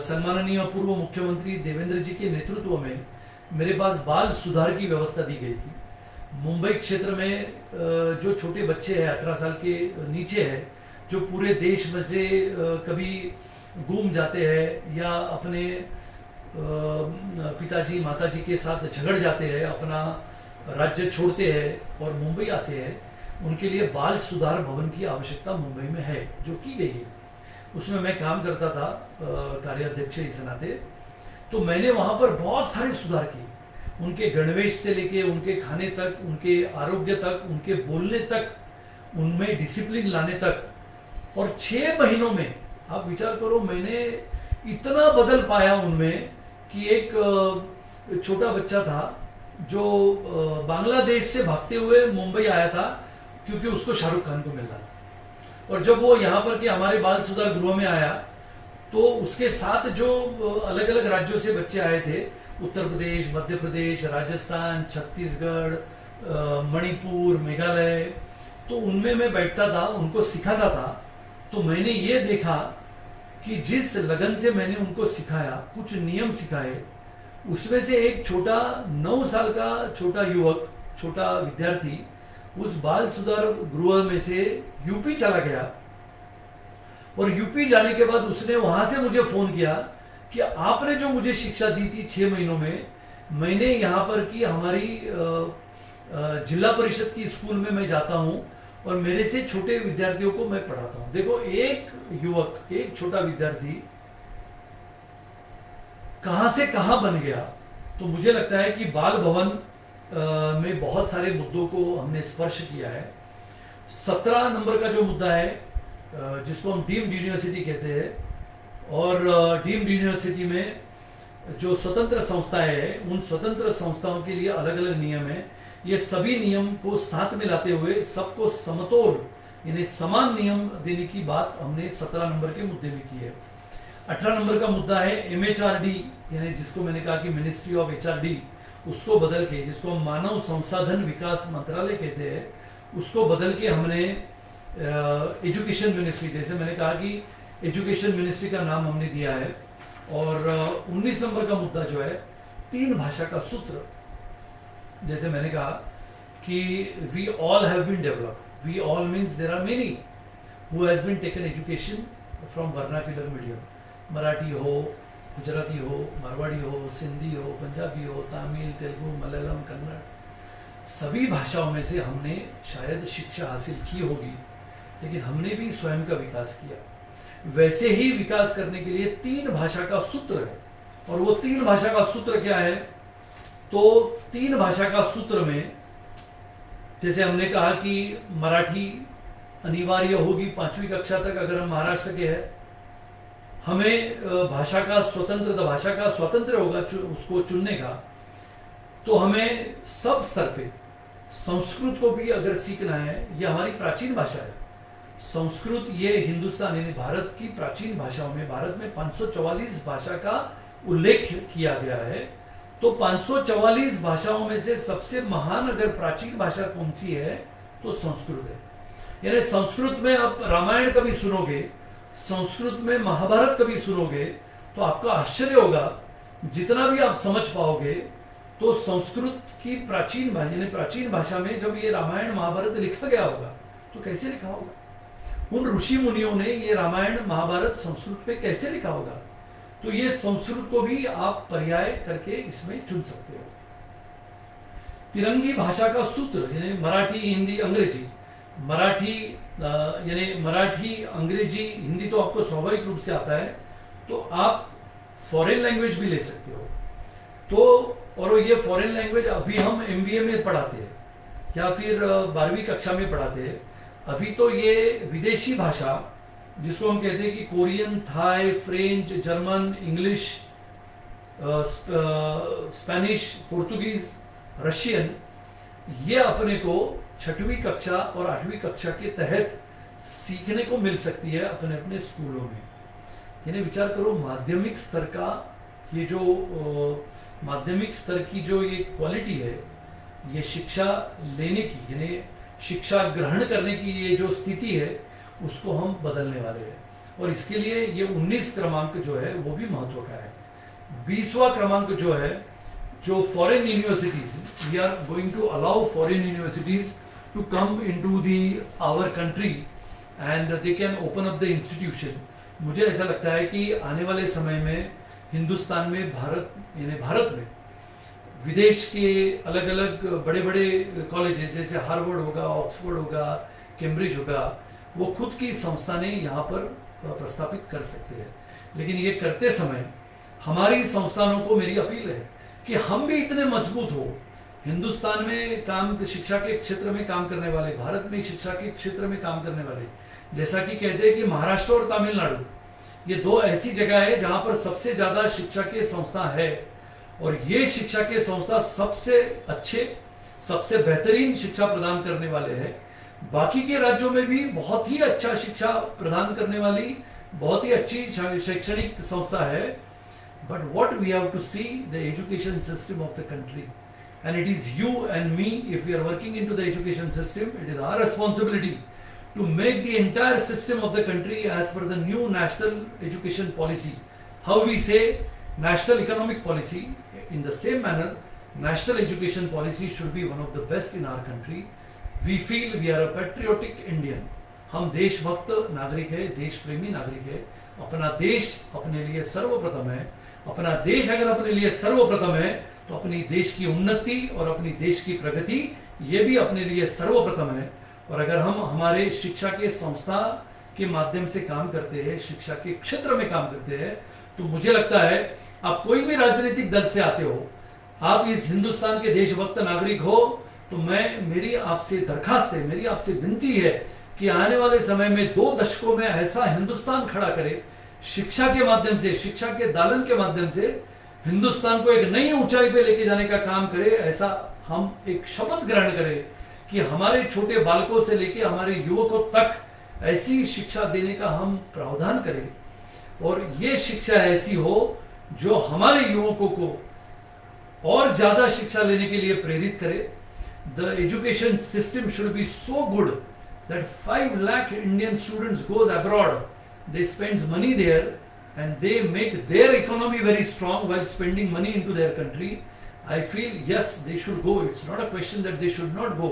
सम्माननीय पूर्व मुख्यमंत्री देवेंद्र जी के नेतृत्व में मेरे पास बाल सुधार की व्यवस्था दी गई थी। मुंबई क्षेत्र में जो छोटे बच्चे हैं, अठारह साल के नीचे है, जो पूरे देश में से कभी घूम जाते हैं या अपने पिताजी, माताजी के साथ झगड़ जाते हैं, अपना राज्य छोड़ते हैं और मुंबई आते हैं, उनके लिए बाल सुधार भवन की आवश्यकता मुंबई में है, जो की गई है। उसमें मैं काम करता था कार्याध्यक्ष इस नाते तो मैंने वहाँ पर बहुत सारे सुधार किए। उनके गणवेश से लेके उनके खाने तक, उनके आरोग्य तक, उनके बोलने तक, उनमें डिसिप्लिन लाने तक। और छह महीनों में, आप विचार करो, मैंने इतना बदल पाया उनमें कि एक छोटा बच्चा था जो बांग्लादेश से भागते हुए मुंबई आया था, क्योंकि उसको शाहरुख खान को मिल रहा था। और जब वो यहाँ पर के हमारे बाल सुधार गृह में आया तो उसके साथ जो अलग अलग राज्यों से बच्चे आए थे, उत्तर प्रदेश, मध्य प्रदेश, राजस्थान, छत्तीसगढ़ मणिपुर, मेघालय तो उनमें मैं बैठता था, उनको सिखाता था। तो मैंने ये देखा कि जिस लगन से मैंने उनको सिखाया, कुछ नियम सिखाए उसमें से एक छोटा नौ साल का छोटा युवक, छोटा विद्यार्थी, उस बाल सुधार गृह में से यूपी चला गया। और यूपी जाने के बाद उसने वहाँ से मुझे फ़ोन किया कि आपने जो मुझे शिक्षा दी थी छह महीनों में, मैंने यहाँ पर की हमारी जिला परिषद की स्कूल में मैं जाता हूँ और मेरे से छोटे विद्यार्थियों को मैं पढ़ाता हूँ। देखो, एक युवक, एक छोटा विद्यार्थी कहाँ से कहाँ बन गया? तो मुझे लगता है कि बाल भवन में बहुत सारे मुद्दों को हमने स्पर्श किया है। सत्रह नंबर का जो मुद्दा है जिसको हम डीम्ड यूनिवर्सिटी कहते हैं, और डीम्ड यूनिवर्सिटी में जो स्वतंत्र संस्थाएँ हैं, उन स्वतंत्र संस्थाओं के लिए अलग अलग नियम है। ये सभी नियम को साथ में लाते हुए सबको समतोल, यानी समान नियम देने की बात हमने सत्रह नंबर के मुद्दे में की है। अठारह नंबर का मुद्दा है एमएचआरडी यानी जिसको मैंने कहा कि मिनिस्ट्री ऑफ़ एचआरडी उसको बदल के, जिसको हम मानव संसाधन विकास मंत्रालय कहते हैं, उसको बदल के हमने एजुकेशन मिनिस्ट्री जैसे मैंने कहा कि एजुकेशन मिनिस्ट्री का नाम हमने दिया है, और उन्नीस नंबर का मुद्दा जो है, तीन भाषा का सूत्र। जैसे मैंने कहा कि we all have been develop we all means there are many who has been taken education from vernacular medium Marathi हो गुजराती हो, मारवाड़ी हो, सिंधी हो, पंजाबी हो, तमिल, तेलुगु, मलयालम, कन्नड़, सभी भाषाओं में से हमने शायद शिक्षा हासिल की होगी, लेकिन हमने भी स्वयं का विकास किया। वैसे ही विकास करने के लिए तीन भाषा का सूत्र है, और वो तीन भाषा का सूत्र क्या है? तो तीन भाषा का सूत्र में, जैसे हमने कहा कि मराठी अनिवार्य होगी पांचवी कक्षा तक, अगर हम महाराष्ट्र के हैं हमें भाषा का स्वतंत्र भाषा का स्वतंत्र होगा चु, उसको चुनने का तो हमें सब स्तर पे संस्कृत को भी अगर सीखना है यह हमारी प्राचीन भाषा है। संस्कृत ये हिंदुस्तान यानी भारत की प्राचीन भाषाओं में भारत में 544 भाषा का उल्लेख किया गया है। तो 544 भाषाओं में से सबसे महान अगर प्राचीन भाषा कौन सी है तो संस्कृत है। यानी संस्कृत में आप रामायण कभी सुनोगे संस्कृत में महाभारत कभी सुनोगे तो आपका आश्चर्य होगा। जितना भी आप समझ पाओगे तो संस्कृत की प्राचीन भाषा यानी प्राचीन भाषा में जब ये रामायण महाभारत लिखा गया होगा तो कैसे लिखा होगा? उन ऋषि मुनियों ने ये रामायण महाभारत संस्कृत पे कैसे लिखा होगा? तो ये संस्कृत को भी आप पर्याय करके इसमें चुन सकते हो। तिरंगी भाषा का सूत्र, यानी मराठी, हिंदी, अंग्रेज़ी मराठी यानी मराठी, अंग्रेज़ी, हिंदी तो आपको स्वाभाविक रूप से आता है तो आप फॉरेन लैंग्वेज भी ले सकते हो। तो और ये फॉरेन लैंग्वेज अभी हम एमबीए में पढ़ाते हैं, या फिर बारहवीं कक्षा में पढ़ाते हैं। अभी तो ये विदेशी भाषा, जिसको हम कहते हैं कि Korean, Thai, French, German, English Spanish, Portuguese, Russian, ये अपने को छठवीं कक्षा और आठवीं कक्षा के तहत सीखने को मिल सकती है अपने अपने स्कूलों में। यानी विचार करो, माध्यमिक स्तर का ये जो माध्यमिक स्तर की जो ये क्वालिटी है, ये शिक्षा लेने की, यानी शिक्षा ग्रहण करने की ये जो स्थिति है, उसको हम बदलने वाले हैं। और इसके लिए ये 19 क्रमांक जो है, वो भी महत्व का है। बीसवा क्रमांक जो है, जो foreign universities we are going to allow foreign universities come in to the our country and they can open up the institution मुझे ऐसा लगता है कि आने वाले समय में हिंदुस्तान में, भारत, यानी भारत में विदेश के अलग अलग बड़े बड़े कॉलेजेस जैसे हार्वर्ड होगा ऑक्सफोर्ड होगा कैम्ब्रिज होगा, वो खुद की संस्था ने यहाँ पर प्रस्थापित कर सकते हैं। लेकिन ये करते समय हमारी संस्थानों को मेरी अपील है कि हम भी इतने मज़बूत हो हिंदुस्तान में काम, शिक्षा के क्षेत्र में काम करने वाले, भारत में शिक्षा के क्षेत्र में काम करने वाले, जैसा कि कहते हैं कि महाराष्ट्र और तमिलनाडु, ये दो ऐसी जगह है जहाँ पर सबसे ज़्यादा शिक्षा के संस्था है। और ये शिक्षा के संस्था सबसे अच्छे, सबसे बेहतरीन शिक्षा प्रदान करने वाले हैं। बाकी के राज्यों में भी बहुत ही अच्छा शिक्षा प्रदान करने वाली, बहुत ही अच्छी शैक्षणिक संस्था है। But what we have to see the education system of the country it is you and me if you are working in to the education system it is our responsibility to make the entire system of the country as per the new national education policy. How we say national economic policy, in the same manner, national education policy should be one of the best in our country. We feel we are a patriotic Indian. हम देशभक्त नागरिक है देश प्रेमी नागरिक है अपना देश अपने लिए सर्वप्रथम है अपना देश अगर अपने लिए सर्वप्रथम है तो अपनी देश की उन्नति और अपनी देश की प्रगति, ये भी अपने लिए सर्वप्रथम है। और अगर हम हमारे शिक्षा के संस्था के माध्यम से काम करते हैं, शिक्षा के क्षेत्र में काम करते हैं तो मुझे लगता है आप कोई भी राजनीतिक दल से आते हो, आप इस हिंदुस्तान के देशभक्त नागरिक हो तो मैं, मेरी आपसे दरखास्त है, मेरी आपसे विनती है कि आने वाले समय में दो दशकों में ऐसा हिंदुस्तान खड़ा करे, शिक्षा के माध्यम से, शिक्षा के दालन के माध्यम से हिंदुस्तान को एक नई ऊंचाई पे लेके जाने का काम करे, ऐसा हम एक शपथ ग्रहण करें कि हमारे छोटे बालकों से लेके हमारे युवकों तक ऐसी शिक्षा देने का हम प्रावधान करें। और ये शिक्षा ऐसी हो जो हमारे युवकों को और ज़्यादा शिक्षा लेने के लिए प्रेरित करे। The education system should be so good that five lakh Indian students goes abroad they spends money there and they make their economy very strong while spending money into their country i feel yes they should go it's not a question that they should not go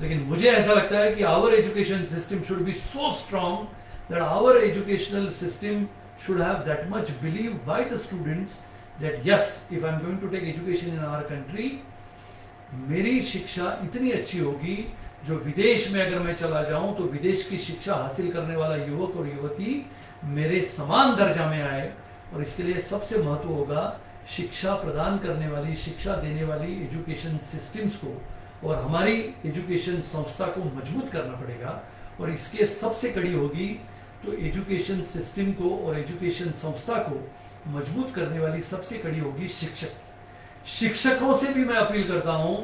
लेकिन मुझे ऐसा लगता है कि our education system should be so strong that our educational system should have that much belief by the students that yes if i'm going to take education in our country मेरी शिक्षा इतनी अच्छी होगी जो विदेश में अगर मैं चला जाऊँ तो विदेश की शिक्षा हासिल करने वाला युवक और युवती मेरे समान दर्जा में आए और इसके लिए सबसे महत्व होगा शिक्षा प्रदान करने वाली, शिक्षा देने वाली एजुकेशन सिस्टम्स को और हमारी एजुकेशन संस्था को मज़बूत करना पड़ेगा और इसके सबसे कड़ी होगी तो एजुकेशन सिस्टम को और एजुकेशन संस्था को मज़बूत करने वाली सबसे कड़ी होगी शिक्षक। शिक्षकों से भी मैं अपील करता हूँ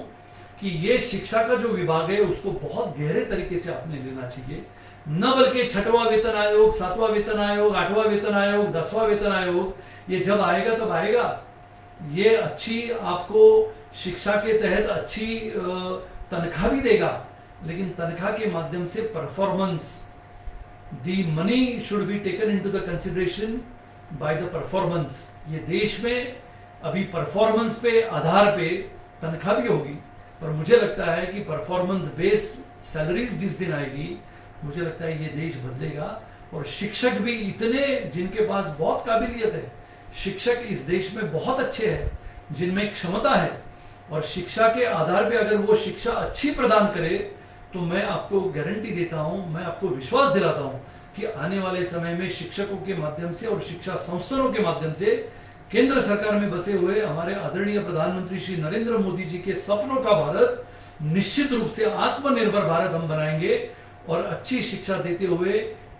कि ये शिक्षा का जो विभाग है, उसको बहुत गहरे तरीके से आपने लेना चाहिए। न बल्कि छठवा वेतन आयोग, सातवां वेतन आयोग, आठवां वेतन आयोग, दसवां वेतन आयोग, ये जब आएगा तब आएगा। ये अच्छी आपको शिक्षा के तहत अच्छी तनख्वाह भी देगा, लेकिन तनख्वाह के माध्यम से performance the money should be taken in to the consideration by the performance ये देश में अभी परफॉर्मेंस पे आधार पे तनख्वाह भी होगी और मुझे लगता है कि परफॉर्मेंस बेस्ड सैलरीज जिस दिन आएगी मुझे लगता है ये देश बदलेगा। और शिक्षक भी इतने जिनके पास बहुत काबिलियत है, शिक्षक इस देश में बहुत अच्छे हैं, जिनमें क्षमता है। और शिक्षा के आधार पे अगर वो शिक्षा अच्छी प्रदान करे तो मैं आपको गारंटी देता हूँ, मैं आपको विश्वास दिलाता हूँ कि आने वाले समय में शिक्षकों के माध्यम से और शिक्षा संस्थानों के माध्यम से केंद्र सरकार में बसे हुए हमारे आदरणीय प्रधानमंत्री श्री नरेंद्र मोदी जी के सपनों का भारत निश्चित रूप से आत्मनिर्भर भारत हम बनाएँगे। और अच्छी शिक्षा देते हुए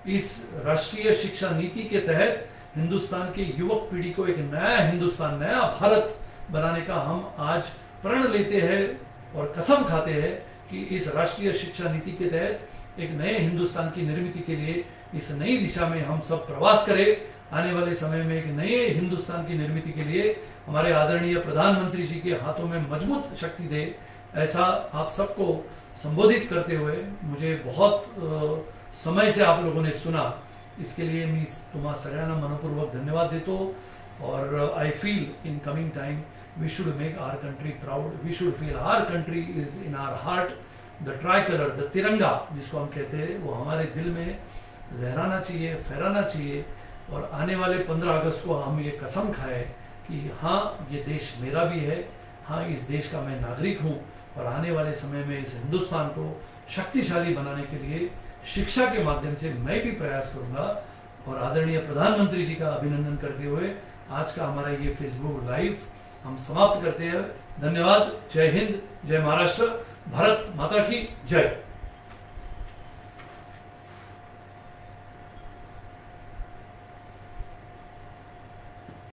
इस राष्ट्रीय शिक्षा नीति के तहत हिंदुस्तान के युवक पीढ़ी को एक नया हिंदुस्तान, नया भारत बनाने का हम आज प्रण लेते हैं और कसम खाते हैं कि इस राष्ट्रीय शिक्षा नीति के तहत एक नए हिंदुस्तान की निर्मित के लिए इस नई दिशा में हम सब प्रवास करें। आने वाले समय में एक नए हिंदुस्तान की निर्मित के लिए हमारे आदरणीय प्रधानमंत्री जी के हाथों में मज़बूत शक्ति दे। ऐसा आप सबको संबोधित करते हुए मुझे बहुत समय से आप लोगों ने सुना। इसके लिए मी, तुम्हारा सगळ्यांना मनपूर्वक धन्यवाद देतो और I feel in coming time we should make our country proud we should feel our country is in our heart the tricolour the tiranga जिसको हम कहते हैं, वो हमारे दिल में लहराना चाहिए, फहराना चाहिए और आने वाले पंद्रह अगस्त को हम ये कसम खाए कि हाँ ये देश मेरा भी है। हाँ इस देश का मैं नागरिक हूँ। और आने वाले समय में इस हिंदुस्तान को शक्तिशाली बनाने के लिए शिक्षा के माध्यम से मैं भी प्रयास करूँगा। और आदरणीय प्रधानमंत्री जी का अभिनंदन करते हुए आज का हमारा ये फेसबुक लाइव हम समाप्त करते हैं। धन्यवाद। जय हिंद। जय महाराष्ट्र। भारत माता की जय।